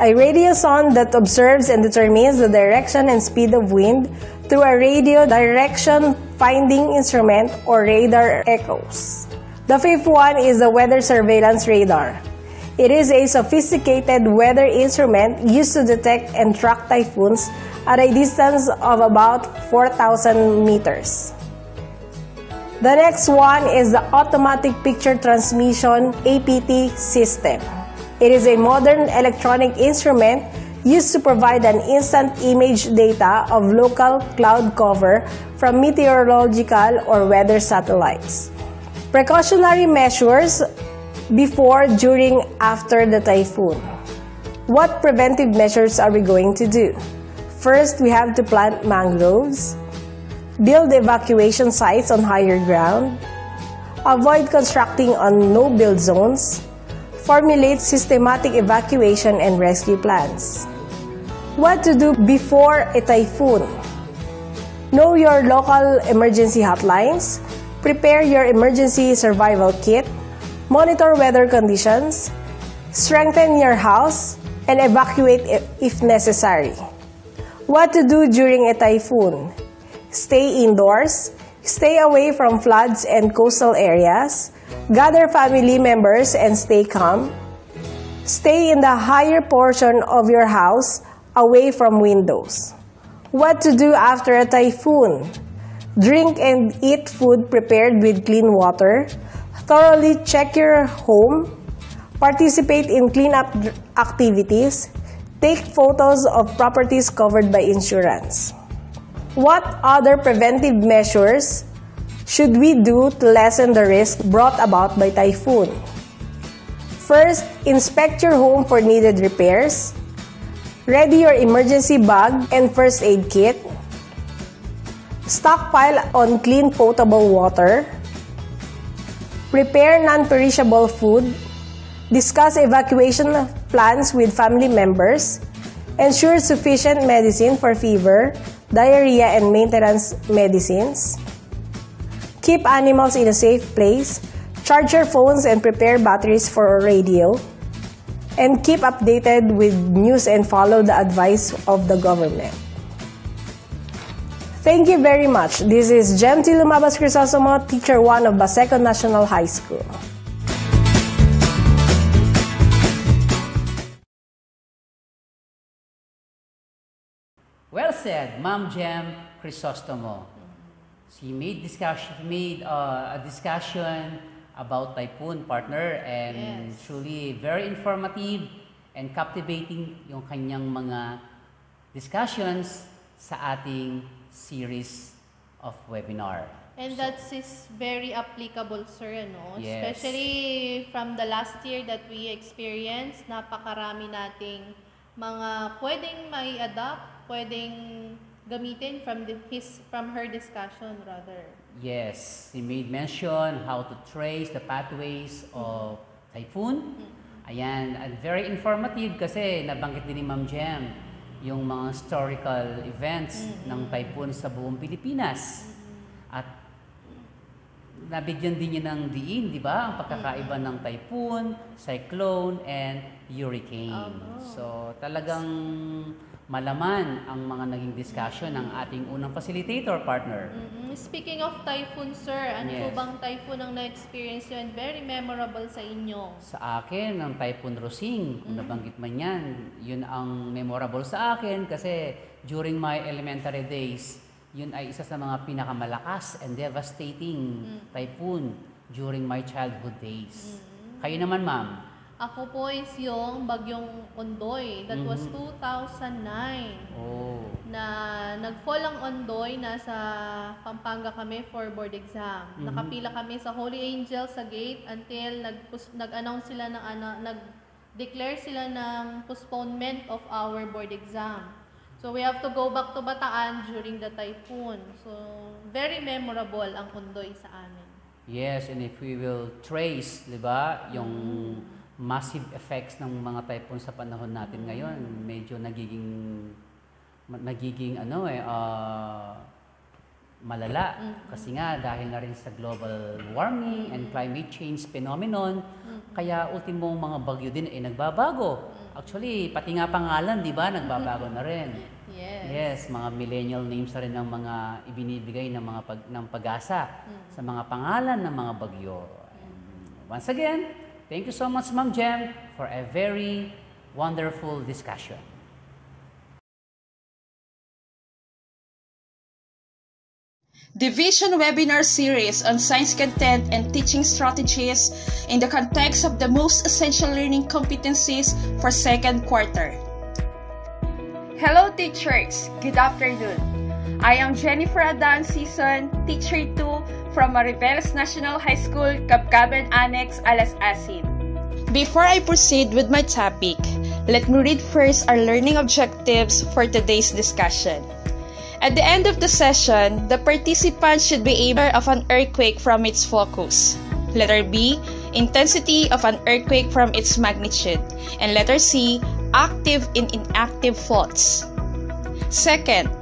a radio radiosonde that observes and determines the direction and speed of wind through a radio direction finding instrument or radar echoes. The fifth one is the weather surveillance radar. It is a sophisticated weather instrument used to detect and track typhoons at a distance of about 4,000 meters. The next one is the Automatic Picture Transmission APT system. It is a modern electronic instrument used to provide an instant image data of local cloud cover from meteorological or weather satellites. Precautionary measures before, during, after the typhoon. What preventive measures are we going to do? First, we have to plant mangroves, build evacuation sites on higher ground, avoid constructing on no-build zones, formulate systematic evacuation and rescue plans. What to do before a typhoon? Know your local emergency hotlines, prepare your emergency survival kit, monitor weather conditions, strengthen your house, and evacuate if necessary. What to do during a typhoon? Stay indoors, stay away from floods and coastal areas, gather family members and stay calm, stay in the higher portion of your house away from windows. What to do after a typhoon? Drink and eat food prepared with clean water. Thoroughly check your home. Participate in cleanup activities. Take photos of properties covered by insurance. What other preventive measures should we do to lessen the risk brought about by typhoon? First, inspect your home for needed repairs. Ready your emergency bag and first aid kit. Stockpile on clean potable water. Prepare non-perishable food. Discuss evacuation plans with family members. Ensure sufficient medicine for fever, diarrhea, and maintenance medicines. Keep animals in a safe place. Charge your phones and prepare batteries for a radio. And keep updated with news and follow the advice of the government. Thank you very much. This is Jem T. Lumabas Teacher 1 of Baseco National High School. Well said, Ma'am Jem Crisostomo. She made discussion, made uh, a discussion about typhoon partner and Yes. truly very informative and captivating yung kanyang mga discussions sa ating series of webinar. And that is very applicable, sir, ano? Yes. Especially from the last year that we experienced, napakarami nating mga pwedeng may adapt, pwedeng gamitin from the, his from her discussion rather. Yes, he made mention how to trace the pathways of typhoon. Ayan, and very informative kasi nabanggit din ni Ma'am Jem yung mga historical events ng typhoon sa buong Pilipinas. At nabigyan din niya ng diin, di ba? Ang pagkakaiba ng typhoon, cyclone, and hurricane. So, talagang malaman ang mga naging discussion ng ating unang facilitator partner. Mm, Speaking of typhoon, sir, ano Yes. bang typhoon ang na-experience yun? Very memorable sa inyo. Sa akin, ang Typhoon Rosing, kung nabanggit man yan, yun ang memorable sa akin kasi during my elementary days, yun ay isa sa mga pinakamalakas and devastating typhoon during my childhood days. Kayo naman, ma'am. Ako po is yung bagyong Ondoy. That was Mhm. 2009. Oh. na nag-fall ang Ondoy, nasa Pampanga kami for board exam. Mhm. Nakapila kami sa Holy Angel sa gate until nag nag-announce sila ng ano, nag-declare sila ng postponement of our board exam. So we have to go back to Bataan during the typhoon. So very memorable ang Ondoy sa amin. Yes, and if we will trace, di ba, yung massive effects ng mga typhoon sa panahon natin ngayon, medyo nagiging nagiging ano eh ah, malala. Kasi nga dahil na rin sa global warming and climate change phenomenon kaya ultimong mga bagyo din eh nagbabago. Actually pati nga pangalan di ba nagbabago na rin. Yes. yes mga millennial names na rin ng mga ibinibigay ng mga pag, ng pag-asa sa mga pangalan ng mga bagyo. Once again thank you so much Ma'am Jem for a very wonderful discussion Division webinar series on science content and teaching strategies in the context of the most essential learning competencies for second quarter. Hello teachers, good afternoon. I am Jennifer Adan Season, Teacher 2 from Mariveles National High School, Cabcaben Annex, Alas Asin. Before I proceed with my topic, let me read first our learning objectives for today's discussion. At the end of the session, the participant should be aware of an earthquake from its focus. Letter B, intensity of an earthquake from its magnitude. And letter C, active and inactive faults. Second,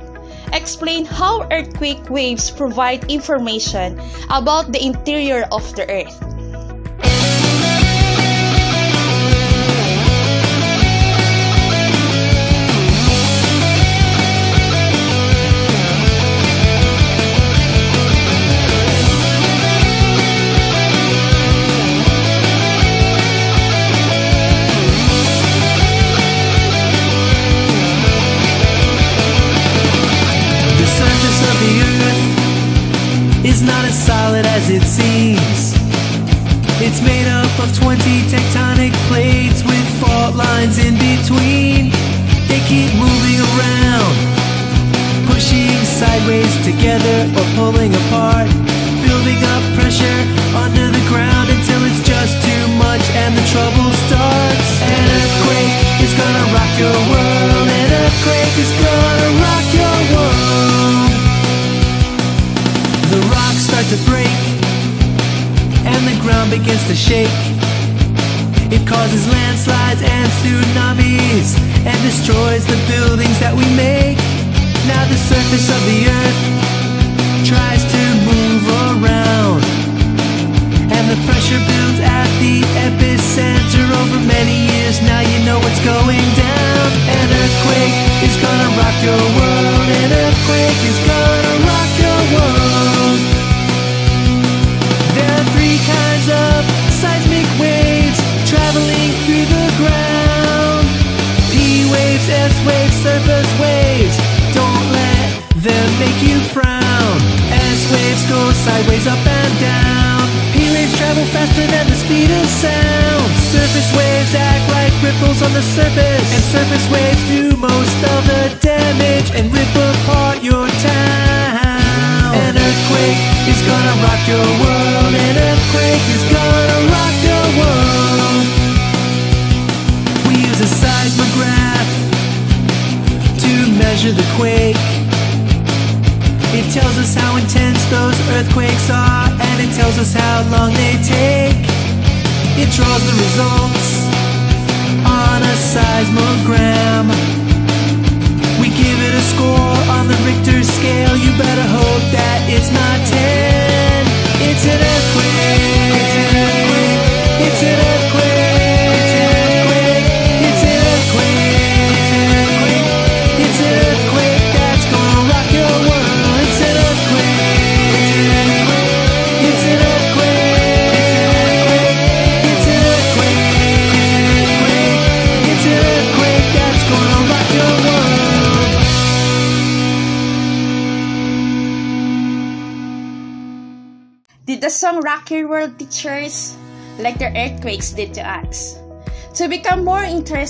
explain how earthquake waves provide information about the interior of the earth.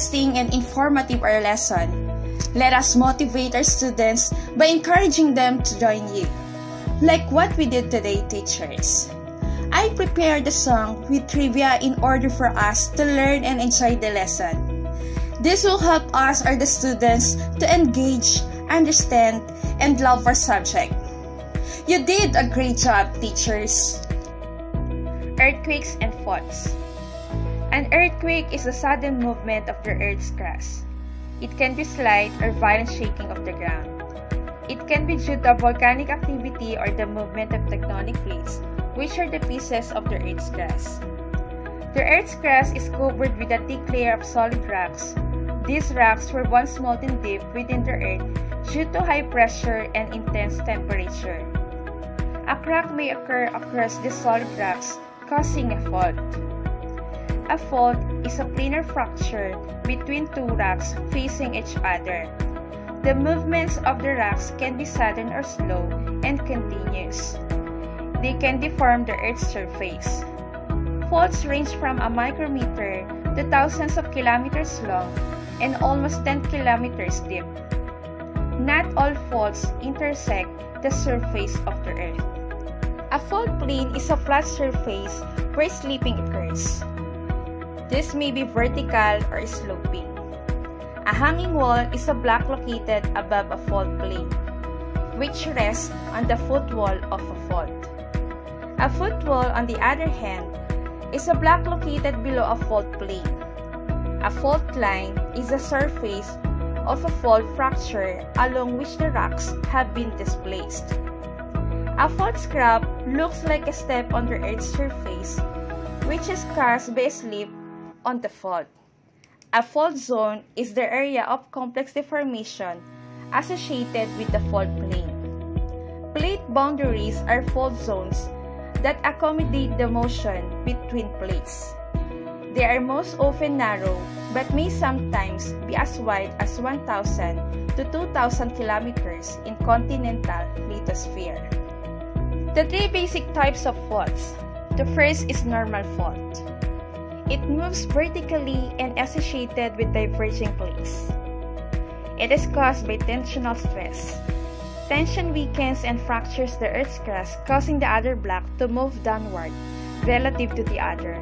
Interesting and informative our lesson, let us motivate our students by encouraging them to join you. Like what we did today, teachers. I prepared the song with trivia in order for us to learn and enjoy the lesson. This will help us or the students to engage, understand, and love our subject. You did a great job, teachers. Earthquakes and earthquake is a sudden movement of the Earth's crust. It can be slight or violent shaking of the ground. It can be due to volcanic activity or the movement of tectonic plates, which are the pieces of the Earth's crust. The Earth's crust is covered with a thick layer of solid rocks. These rocks were once molten deep within the Earth due to high pressure and intense temperature. A crack may occur across these solid rocks, causing a fault. A fault is a planar fracture between two rocks facing each other. The movements of the rocks can be sudden or slow and continuous. They can deform the Earth's surface. Faults range from a micrometer to thousands of kilometers long and almost 10 kilometers deep. Not all faults intersect the surface of the Earth. A fault plane is a flat surface where slipping occurs. This may be vertical or sloping. A hanging wall is a block located above a fault plane, which rests on the footwall of a fault. A footwall, on the other hand, is a block located below a fault plane. A fault line is the surface of a fault fracture along which the rocks have been displaced. A fault scarp looks like a step on the Earth's surface, which is caused by a slip on the fault. A fault zone is the area of complex deformation associated with the fault plane. Plate boundaries are fault zones that accommodate the motion between plates. They are most often narrow but may sometimes be as wide as 1,000 to 2,000 kilometers in continental lithosphere. The three basic types of faults. The first is normal fault. It moves vertically and associated with diverging plates. It is caused by tensional stress. Tension weakens and fractures the Earth's crust, causing the other block to move downward relative to the other.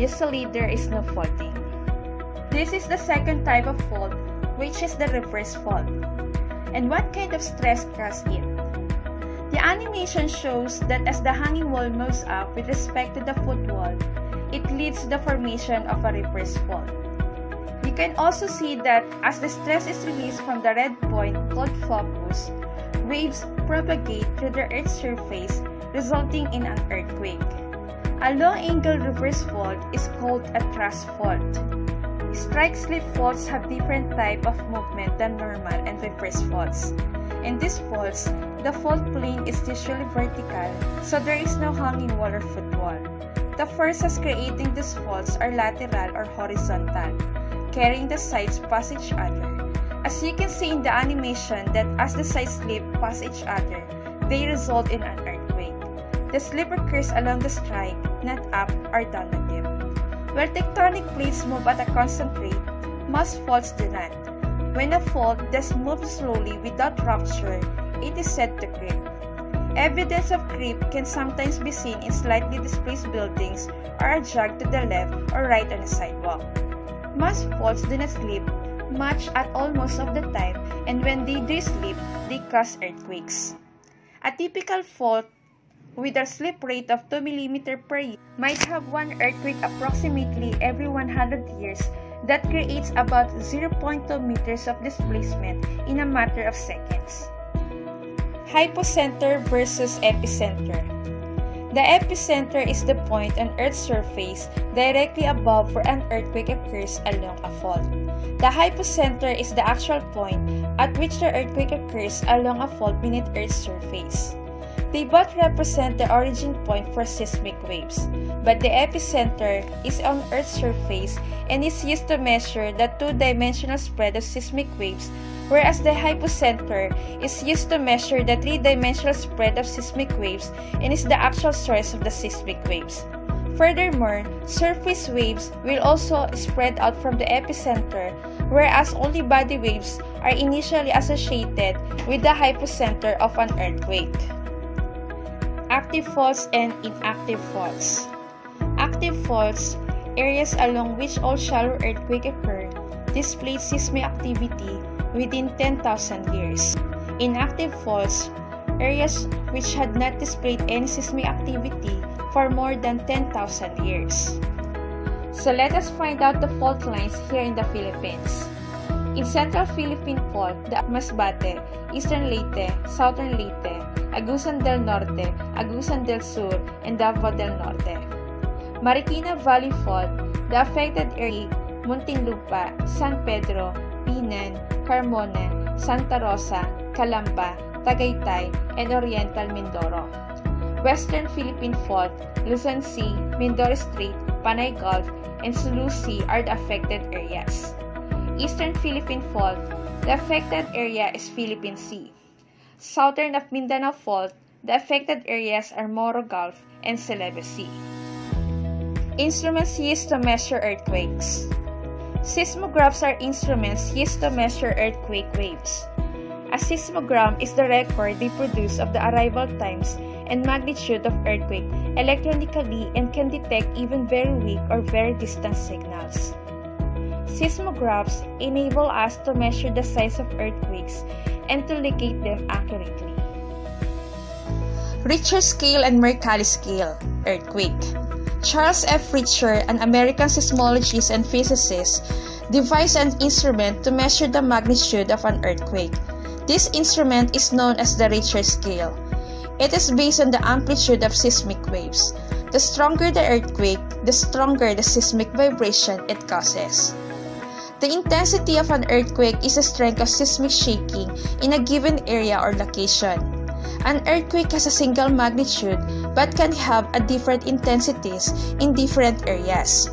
Usually, there is no faulting. This is the second type of fault, which is the reverse fault. And what kind of stress causes it? The animation shows that as the hanging wall moves up with respect to the footwall, it leads to the formation of a reverse fault. You can also see that as the stress is released from the red point called focus, waves propagate through the Earth's surface, resulting in an earthquake. A low-angle reverse fault is called a thrust fault. Strike-slip faults have different type of movement than normal and reverse faults. In these faults, the fault plane is usually vertical, so there is no hanging wall or footwall. The forces creating these faults are lateral or horizontal, carrying the sides past each other. As you can see in the animation that as the sides slip past each other, they result in an earthquake. the slip occurs along the strike, not up or down the dip. Where tectonic plates move at a constant rate, most faults do not. When a fault does move slowly without rupture, it is said to creep. Evidence of creep can sometimes be seen in slightly displaced buildings or a jog to the left or right on a sidewalk. Most faults do not slip much at all most of the time and when they do slip, they cause earthquakes. A typical fault with a slip rate of 2 mm per year might have one earthquake approximately every 100 years that creates about 0.2 meters of displacement in a matter of seconds. Hypocenter versus epicenter. The epicenter is the point on Earth's surface directly above where an earthquake occurs along a fault. The hypocenter is the actual point at which the earthquake occurs along a fault beneath Earth's surface. They both represent the origin point for seismic waves, but the epicenter is on Earth's surface and is used to measure the two-dimensional spread of seismic waves, whereas the hypocenter is used to measure the three-dimensional spread of seismic waves and is the actual source of the seismic waves. Furthermore, surface waves will also spread out from the epicenter, whereas only body waves are initially associated with the hypocenter of an earthquake active faults and inactive faults. Active faults, areas along which all shallow earthquakes occur, display seismic activity within 10,000 years. In active faults, areas which had not displayed any seismic activity for more than 10,000 years. So let us find out the fault lines here in the Philippines. In Central Philippine Fault, the Masbate, Eastern Leyte, Southern Leyte, Agusan del Norte, Agusan del Sur, and Davao del Norte. Marikina Valley Fault, the affected area Muntinlupa, San Pedro, Carmona, Santa Rosa, Calamba, Tagaytay, and Oriental Mindoro. Western Philippine Fault, Luzon Sea, Mindoro Strait, Panay Gulf, and Sulu Sea are the affected areas. Eastern Philippine Fault, the affected area is Philippine Sea. Southern of Mindanao Fault, the affected areas are Moro Gulf and Celebes Sea. Instruments used to measure earthquakes. Seismographs are instruments used to measure earthquake waves. A seismogram is the record they produce of the arrival times and magnitude of earthquake electronically and can detect even very weak or very distant signals. Seismographs enable us to measure the size of earthquakes and to locate them accurately. Richter scale and Mercalli scale, earthquake. Charles F. Richter, an American seismologist and physicist, devised an instrument to measure the magnitude of an earthquake. This instrument is known as the Richter scale. It is based on the amplitude of seismic waves. The stronger the earthquake, the stronger the seismic vibration it causes. The intensity of an earthquake is the strength of seismic shaking in a given area or location. An earthquake has a single magnitude but can have a different intensities in different areas.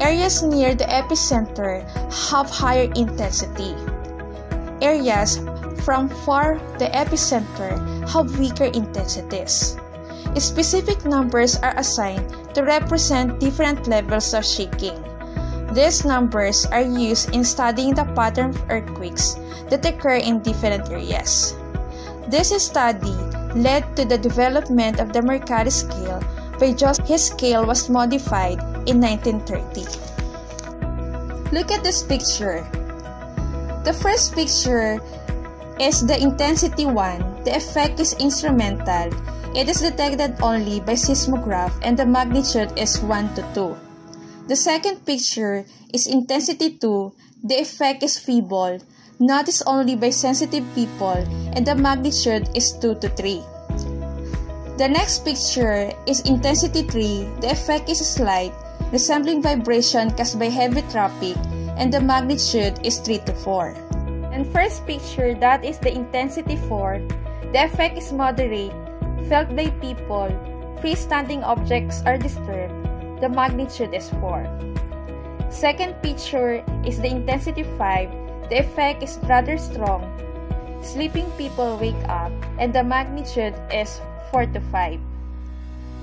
Areas near the epicenter have higher intensity. Areas from far the epicenter have weaker intensities. Specific numbers are assigned to represent different levels of shaking. These numbers are used in studying the pattern of earthquakes that occur in different areas. This study led to the development of the Mercalli scale by just his scale was modified in 1930. Look at this picture. The first picture is the intensity 1. The effect is instrumental. It is detected only by seismograph and the magnitude is 1 to 2. The second picture is intensity 2. The effect is feeble, noticed only by sensitive people, and the magnitude is 2 to 3. The next picture is intensity 3. The effect is slight, resembling vibration caused by heavy traffic, and the magnitude is 3 to 4. And first picture, that is the intensity 4. The effect is moderate, felt by people, freestanding objects are disturbed, the magnitude is 4. Second picture is the intensity 5. The effect is rather strong. Sleeping people wake up and the magnitude is 4 to 5.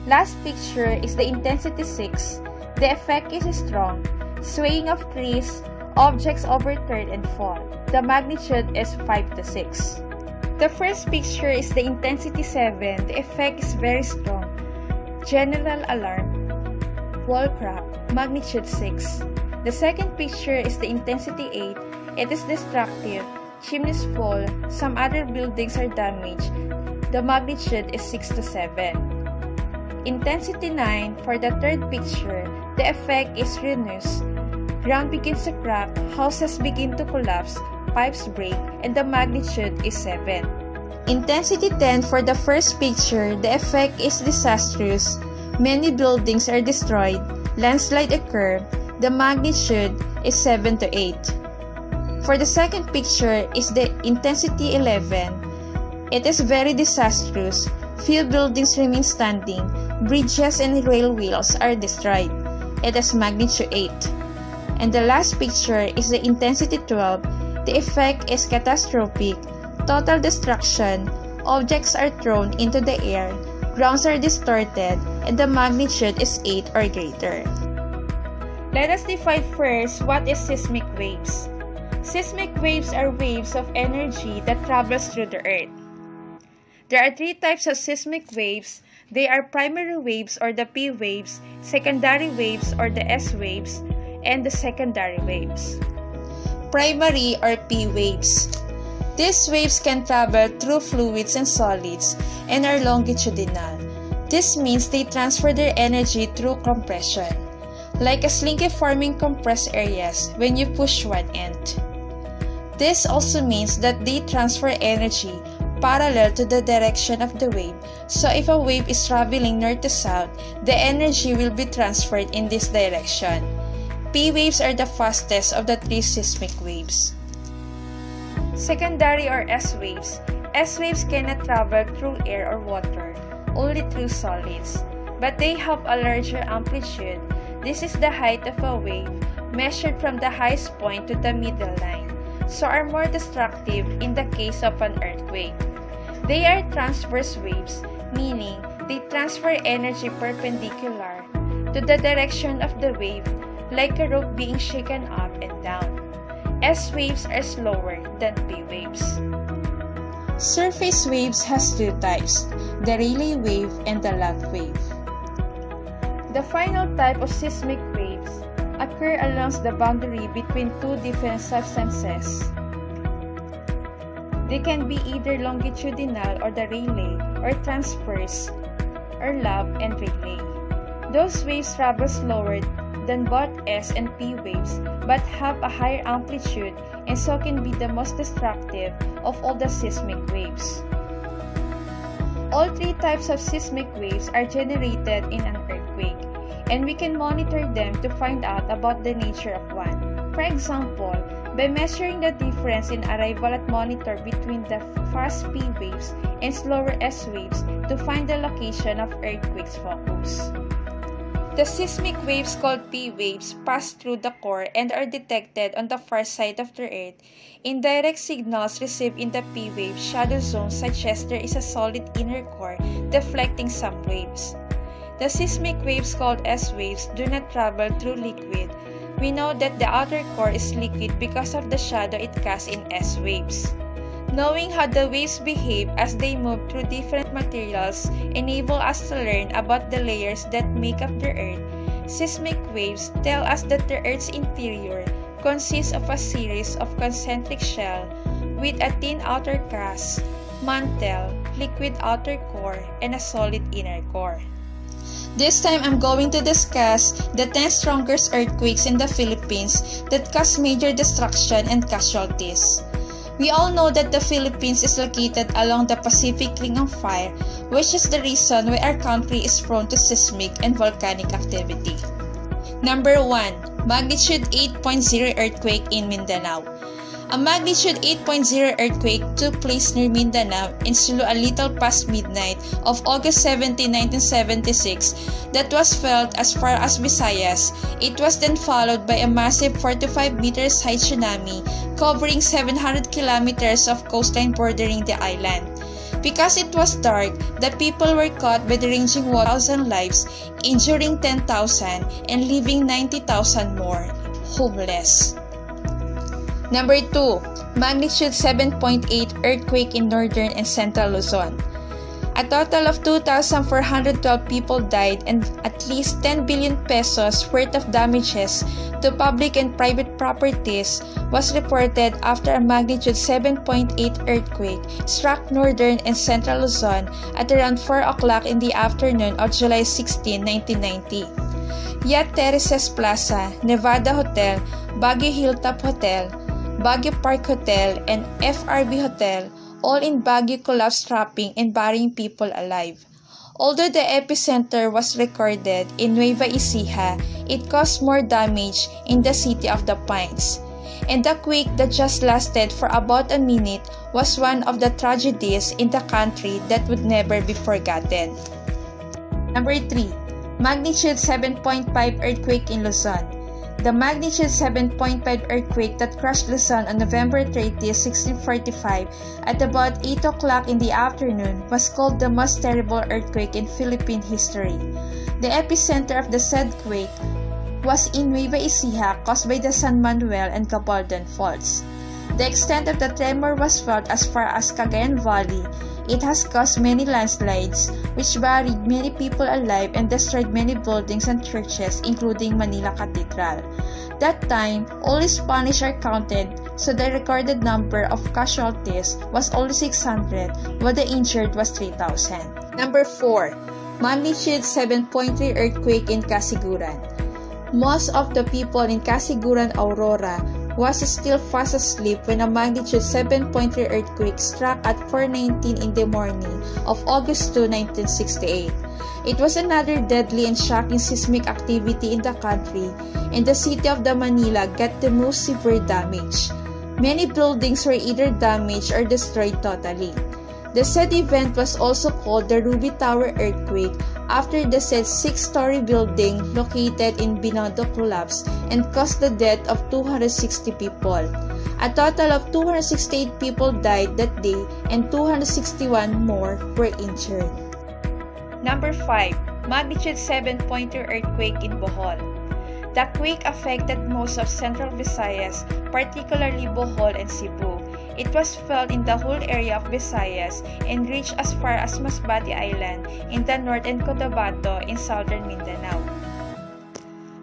Last picture is the intensity 6. The effect is strong. Swaying of trees, objects overturn and fall. The magnitude is 5 to 6. The first picture is the intensity 7. The effect is very strong. General alarm. Wall crack. Magnitude 6. The second picture is the intensity 8. It is destructive. Chimneys fall. Some other buildings are damaged. The magnitude is 6 to 7. Intensity 9 for the third picture. The effect is ruinous. Ground begins to crack, houses begin to collapse, pipes break, and the magnitude is 7. Intensity 10 for the first picture, the effect is disastrous. Many buildings are destroyed, landslide occur, the magnitude is 7 to 8. For the second picture is the intensity 11. It is very disastrous. Few buildings remain standing, bridges and rail wheels are destroyed. It is magnitude 8. And the last picture is the intensity 12. The effect is catastrophic. Total destruction. Objects are thrown into the air. Grounds are distorted. And the magnitude is 8 or greater. Let us define first what is seismic waves. Seismic waves are waves of energy that travels through the earth. There are three types of seismic waves. They are primary waves or the P waves, secondary waves or the S waves, and the secondary waves. Primary or P waves. These waves can travel through fluids and solids and are longitudinal. This means they transfer their energy through compression, like a slinky forming compressed areas when you push one end. This also means that they transfer energy parallel to the direction of the wave. So if a wave is traveling north to south, the energy will be transferred in this direction. P waves are the fastest of the three seismic waves. Secondary or S waves. S waves cannot travel through air or water, only through solids, but they have a larger amplitude. This is the height of a wave measured from the highest point to the middle line, so are more destructive in the case of an earthquake. They are transverse waves, meaning they transfer energy perpendicular to the direction of the wave like a rope being shaken up and down. S waves are slower than P waves. Surface waves has two types, the Rayleigh wave and the Lang wave. The final type of seismic waves occur along the boundary between two different substances. They can be either longitudinal or the Rayleigh or transverse or Love and Rayleigh. Those waves travel slower than both S and P waves but have a higher amplitude and so can be the most destructive of all the seismic waves. All three types of seismic waves are generated in an earthquake and we can monitor them to find out about the nature of one. For example, by measuring the difference in arrival at monitor between the fast P waves and slower S waves to find the location of earthquake's focus. The seismic waves called P waves pass through the core and are detected on the far side of the Earth. Indirect signals received in the P wave shadow zone suggest there is a solid inner core deflecting some waves. The seismic waves called S waves do not travel through liquid. We know that the outer core is liquid because of the shadow it casts in S waves. Knowing how the waves behave as they move through different materials enable us to learn about the layers that make up the Earth. Seismic waves tell us that the Earth's interior consists of a series of concentric shell with a thin outer crust, mantle, liquid outer core, and a solid inner core. This time I'm going to discuss the 10 strongest earthquakes in the Philippines that caused major destruction and casualties. We all know that the Philippines is located along the Pacific Ring of Fire, which is the reason why our country is prone to seismic and volcanic activity. Number 1. Magnitude 8.0 earthquake in Mindanao. A magnitude 8.0 earthquake took place near Mindanao in Sulu a little past midnight of August 17, 1976 that was felt as far as Visayas. It was then followed by a massive 45 meters high tsunami covering 700 kilometers of coastline bordering the island. Because it was dark, the people were caught by the ranging 1,000 lives, injuring 10,000 and leaving 90,000 more homeless. Number 2. Magnitude 7.8 earthquake in northern and central Luzon. A total of 2,412 people died and at least 10 billion pesos worth of damages to public and private properties was reported after a magnitude 7.8 earthquake struck northern and central Luzon at around 4 o'clock in the afternoon of July 16, 1990. Hyatt Terraces Plaza, Nevada Hotel, Baguio Hilltop Hotel, Baguio Park Hotel, and FRB Hotel all in Baguio collapsed trapping and burying people alive. Although the epicenter was recorded in Nueva Ecija, it caused more damage in the city of the Pines. And the quake that just lasted for about a minute was one of the tragedies in the country that would never be forgotten. Number 3. Magnitude 7.5 earthquake in Luzon. The magnitude 7.5 earthquake that crushed Luzon on November 30, 1645 at about 8 o'clock in the afternoon was called the most terrible earthquake in Philippine history. The epicenter of the said quake was in Nueva Ecija caused by the San Manuel and Gabaldon faults. The extent of the tremor was felt as far as Cagayan Valley it has caused many landslides, which buried many people alive and destroyed many buildings and churches, including Manila Cathedral. That time, only Spanish are counted, so the recorded number of casualties was only 600, while the injured was 3,000. Number 4. Magnitude 7.3 earthquake in Casiguran. Most of the people in Casiguran, Aurora was still fast asleep when a magnitude 7.3 earthquake struck at 4.19 in the morning of August 2, 1968. It was another deadly and shocking seismic activity in the country, and the city of the Manila got the most severe damage. Many buildings were either damaged or destroyed totally. The said event was also called the Ruby Tower earthquake after the said six-story building located in Binondo collapsed and caused the death of 260 people. A total of 268 people died that day and 261 more were injured. Number 5. Magnitude 7.2 earthquake in Bohol. The quake affected most of central Visayas, particularly Bohol and Cebu. It was felt in the whole area of Visayas and reached as far as Masbate Island in the north and Cotabato in southern Mindanao.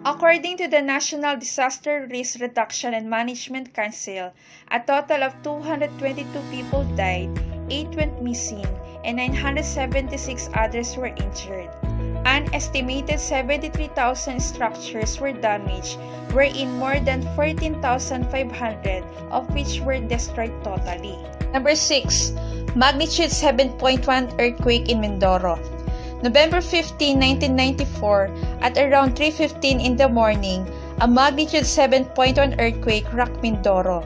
According to the National Disaster Risk Reduction and Management Council, a total of 222 people died, 8 went missing, and 976 others were injured. An estimated 73,000 structures were damaged, wherein more than 14,500 of which were destroyed totally. Number 6. Magnitude 7.1 earthquake in Mindoro. November 15, 1994, at around 3.15 in the morning, a magnitude 7.1 earthquake rocked Mindoro.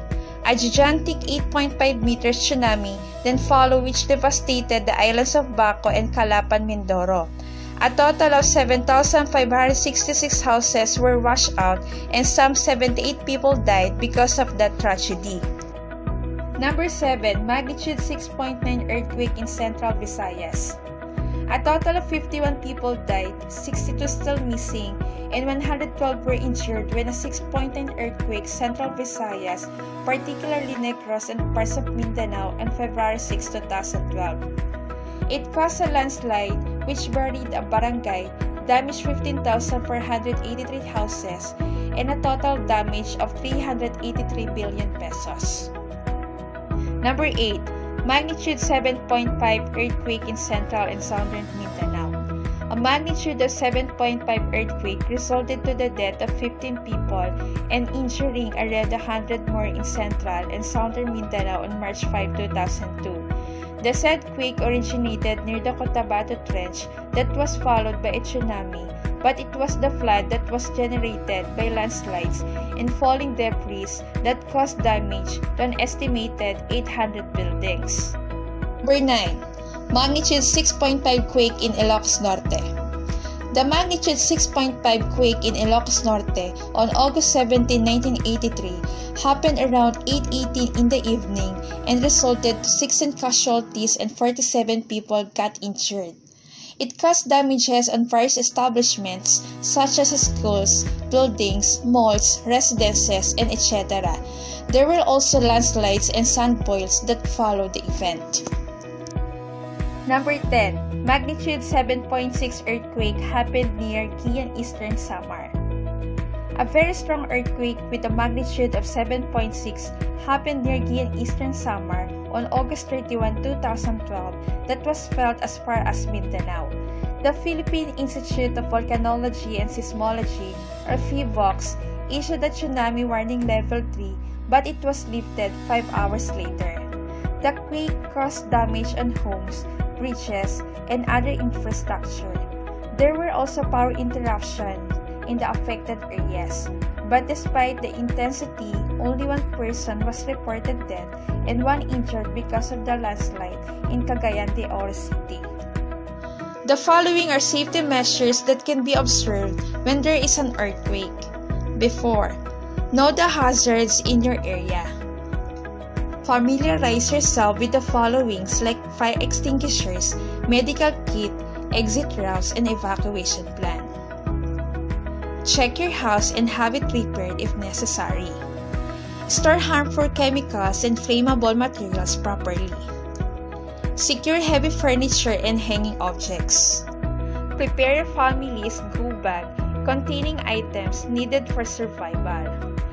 A gigantic 8.5 meters tsunami then followed which devastated the islands of Baco and Calapan, Mindoro. A total of 7,566 houses were washed out and some 78 people died because of that tragedy. Number 7. Magnitude 6.9 earthquake in Central Visayas. A total of 51 people died, 62 still missing, and 112 were injured when a 6.9 earthquake Central Visayas, particularly Negros and parts of Mindanao on February 6, 2012. It caused a landslide which buried a barangay, damaged 15,483 houses, and a total damage of 383 billion pesos. Number 8. Magnitude 7.5 earthquake in central and southern Mindanao. A magnitude of 7.5 earthquake resulted to the death of 15 people and injuring around 100 more in central and southern Mindanao on March 5, 2002. The said quake originated near the Cotabato Trench that was followed by a tsunami, but it was the flood that was generated by landslides and falling debris that caused damage to an estimated 800 buildings. Number 9. Magnitude 6.5 quake in Ilocos Norte. The magnitude 6.5 quake in Ilocos Norte on August 17, 1983 happened around 8.18 in the evening and resulted to 16 casualties and 47 people got injured. It caused damages on various establishments such as schools, buildings, malls, residences, and etc. There were also landslides and sand boils that followed the event. Number 10. Magnitude 7.6 earthquake happened near Guiuan Eastern Samar. A very strong earthquake with a magnitude of 7.6 happened near Guiuan Eastern Samar on August 31, 2012 that was felt as far as Mindanao. The Philippine Institute of Volcanology and Seismology, or PHIVOLCS, issued a tsunami warning level 3 but it was lifted 5 hours later. The quake caused damage on homes, bridges, and other infrastructure. There were also power interruptions in the affected areas. But despite the intensity, only one person was reported dead and one injured because of the landslide in Cagayan de Oro City. The following are safety measures that can be observed when there is an earthquake. Before, know the hazards in your area. Familiarize yourself with the followings like fire extinguishers, medical kit, exit routes, and evacuation plan. Check your house and have it repaired if necessary. Store harmful chemicals and flammable materials properly. Secure heavy furniture and hanging objects. Prepare your family's go bag containing items needed for survival.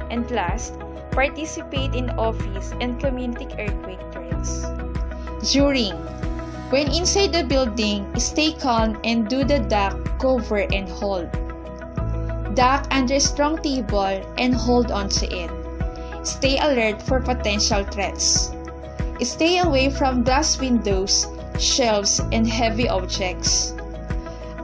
And last, participate in office and community earthquake drills. During When inside the building, stay calm and do the duck, cover, and hold. Duck under a strong table and hold on to it. Stay alert for potential threats. Stay away from glass windows, shelves, and heavy objects.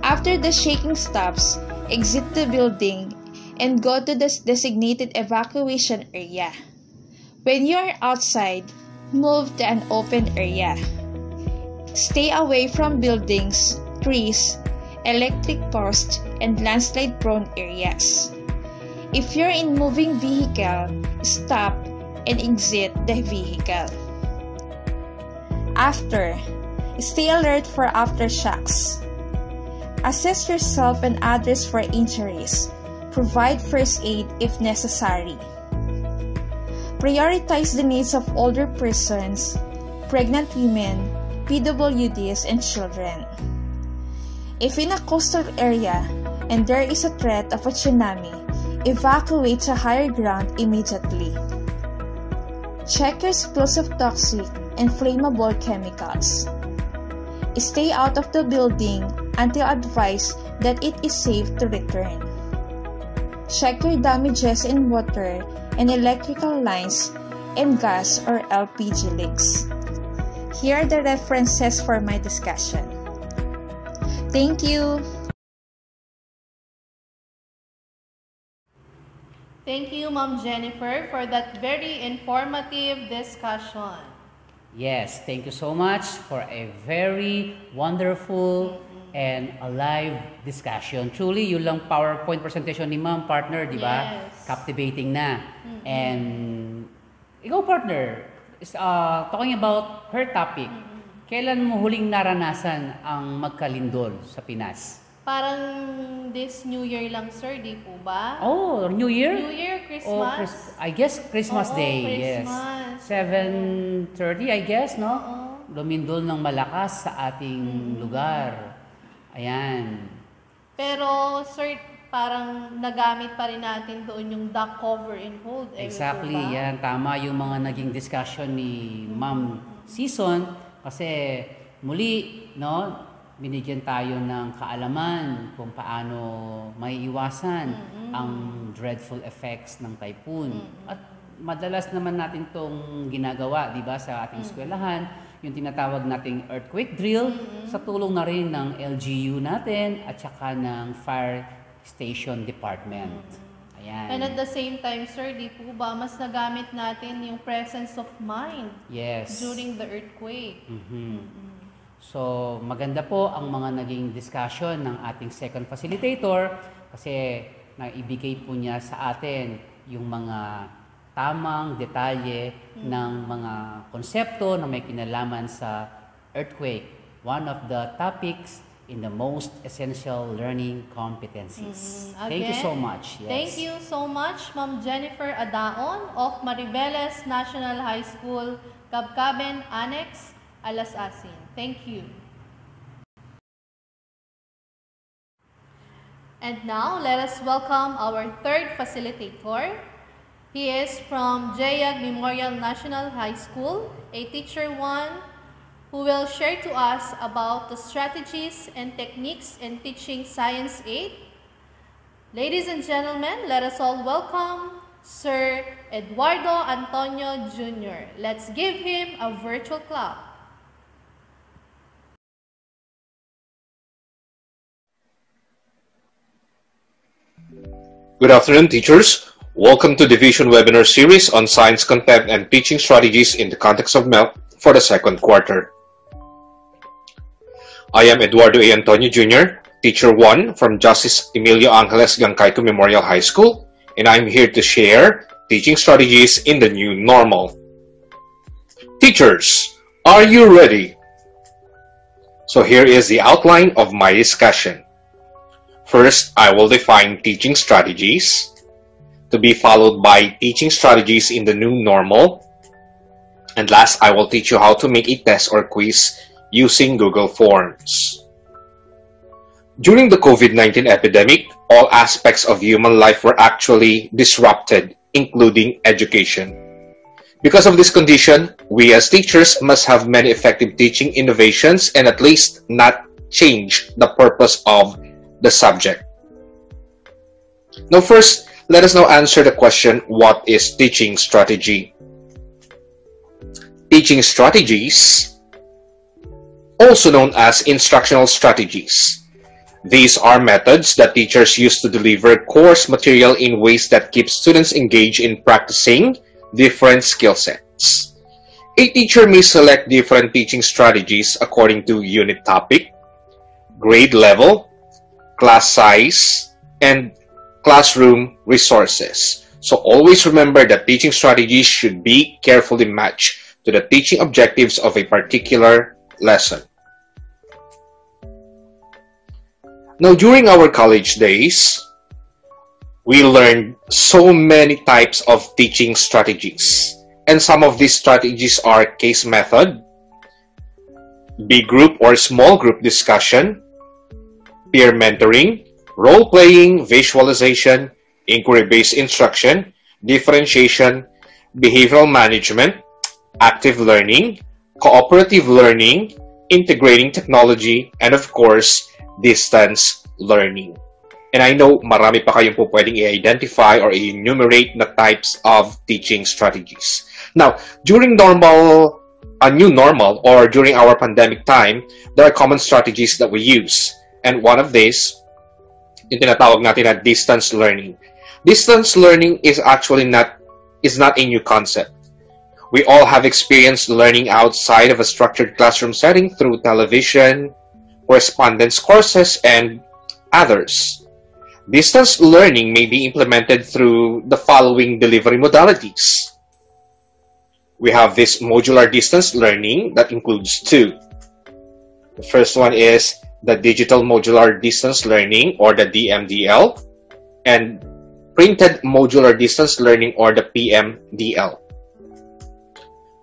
After the shaking stops, exit the building and go to the designated evacuation area. When you are outside, move to an open area. Stay away from buildings, trees, electric posts, and landslide prone areas. If you're in moving vehicle, stop and exit the vehicle. After, stay alert for aftershocks. Assess yourself and others for injuries. Provide first aid if necessary. Prioritize the needs of older persons, pregnant women, PWDs, and children. If in a coastal area and there is a threat of a tsunami, evacuate to higher ground immediately. Check your explosive toxic and flammable chemicals. Stay out of the building until advised that it is safe to return. Check your damages in water and electrical lines and gas or LPG leaks. Here are the references for my discussion. Thank you. Thank you, Ma'am Jennifer, for that very informative discussion. Yes, thank you so much for a very wonderful and alive discussion. Truly, yun lang PowerPoint presentation ni Ma'am, partner, di ba? Yes. Captivating na. And ikaw, partner, is, uh, talking about her topic, kailan mo huling naranasan ang magkalindol sa Pinas? Parang this New Year lang, sir, di po ba? Oh, New Year? New Year, Oh, Christmas. Chris- I guess Christmas Oo, Day, Christmas. yes. 7.30, I guess, no? Lumindol ng malakas sa ating lugar. Ayan. Pero, sir, parang nagamit pa rin natin doon yung duck cover and hold. Eh, Exactly, po ba? yan. Tama yung mga naging discussion ni Ma'am Season kasi muli, no, binigyan tayo ng kaalaman kung paano may iwasan ang dreadful effects ng typhoon. At madalas naman natin tong ginagawa, di ba, sa ating eskwelahan, yung tinatawag nating earthquake drill sa tulong na rin ng LGU natin at saka ng Fire Station Department. Ayan. And at the same time, sir, di po ba, mas nagamit natin yung presence of mind Yes. during the earthquake. Mhm. So, maganda po ang mga naging discussion ng ating second facilitator kasi naibigay po niya sa atin yung mga tamang detalye ng mga konsepto na may kinalaman sa earthquake. One of the topics in the most essential learning competencies. Mm, Thank you so much. Yes. Thank you so much, Ma'am Jennifer Adaon of Mariveles National High School, Kabkaben Annex, Alas Asin. Thank you. And now, let us welcome our third facilitator. He is from JAG Memorial National High School, a teacher one who will share to us about the strategies and techniques in teaching Science 8. Ladies and gentlemen, let us all welcome Sir Eduardo Antonio Jr. Let's give him a virtual clap. Good afternoon, teachers. Welcome to Division Webinar Series on Science Content and Teaching Strategies in the Context of MELC for the second quarter. I am Eduardo A. Antonio Jr., Teacher 1 from Justice Emilio Angeles Gancayco Memorial High School, and I'm here to share teaching strategies in the new normal. Teachers, are you ready? So here is the outline of my discussion. First, I will define teaching strategies, to be followed by teaching strategies in the new normal. And last, I will teach you how to make a test or quiz using Google Forms. During the COVID-19 epidemic, all aspects of human life were actually disrupted, including education. Because of this condition, we as teachers must have many effective teaching innovations and at least not change the purpose of the subject. Now first, let us now answer the question, what is teaching strategy? Teaching strategies, also known as instructional strategies. These are methods that teachers use to deliver course material in ways that keep students engaged in practicing different skill sets. A teacher may select different teaching strategies according to unit topic, grade level, class size, and classroom resources. So always remember that teaching strategies should be carefully matched to the teaching objectives of a particular lesson. Now, during our college days, we learned so many types of teaching strategies. And some of these strategies are case method, big group or small group discussion, peer mentoring, role-playing, visualization, inquiry-based instruction, differentiation, behavioral management, active learning, cooperative learning, integrating technology, and of course, distance learning. And I know marami pa kayong po pwedeng i-identify or i-enumerate na types of teaching strategies. Now, during normal, a new normal, or during our pandemic time, there are common strategies that we use. And one of these, yung tinatawag natin na distance learning. Distance learning is actually not, is not a new concept. We all have experienced learning outside of a structured classroom setting through television, correspondence courses, and others. Distance learning may be implemented through the following delivery modalities. We have this modular distance learning that includes two. The first one is the Digital Modular Distance Learning or the DMDL and Printed Modular Distance Learning or the PMDL.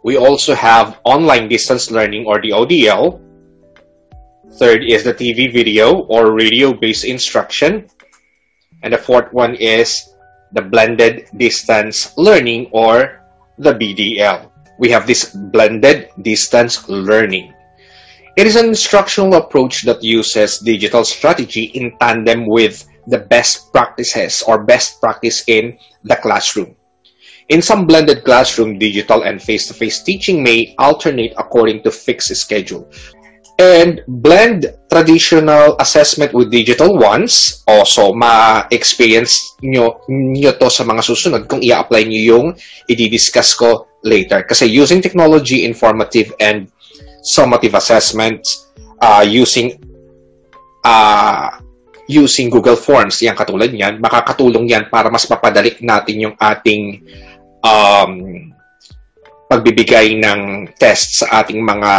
We also have Online Distance Learning or the ODL. Third is the TV video or radio-based instruction. And the fourth one is the Blended Distance Learning or the BDL. We have this Blended Distance Learning. It is an instructional approach that uses digital strategy in tandem with the best practices or best practice in the classroom. In some blended classroom, digital and face-to-face teaching may alternate according to fixed schedule. And blend traditional assessment with digital ones. Also, ma-experience nyo, nyo to sa mga susunod kung i-apply nyo yung i-discuss ko later. Kasi using technology, informative, and summative assessments uh, using uh, using Google Forms, yan katulad niyan, makakatulong yan para mas mapadali natin yung ating um, pagbibigay ng test sa ating mga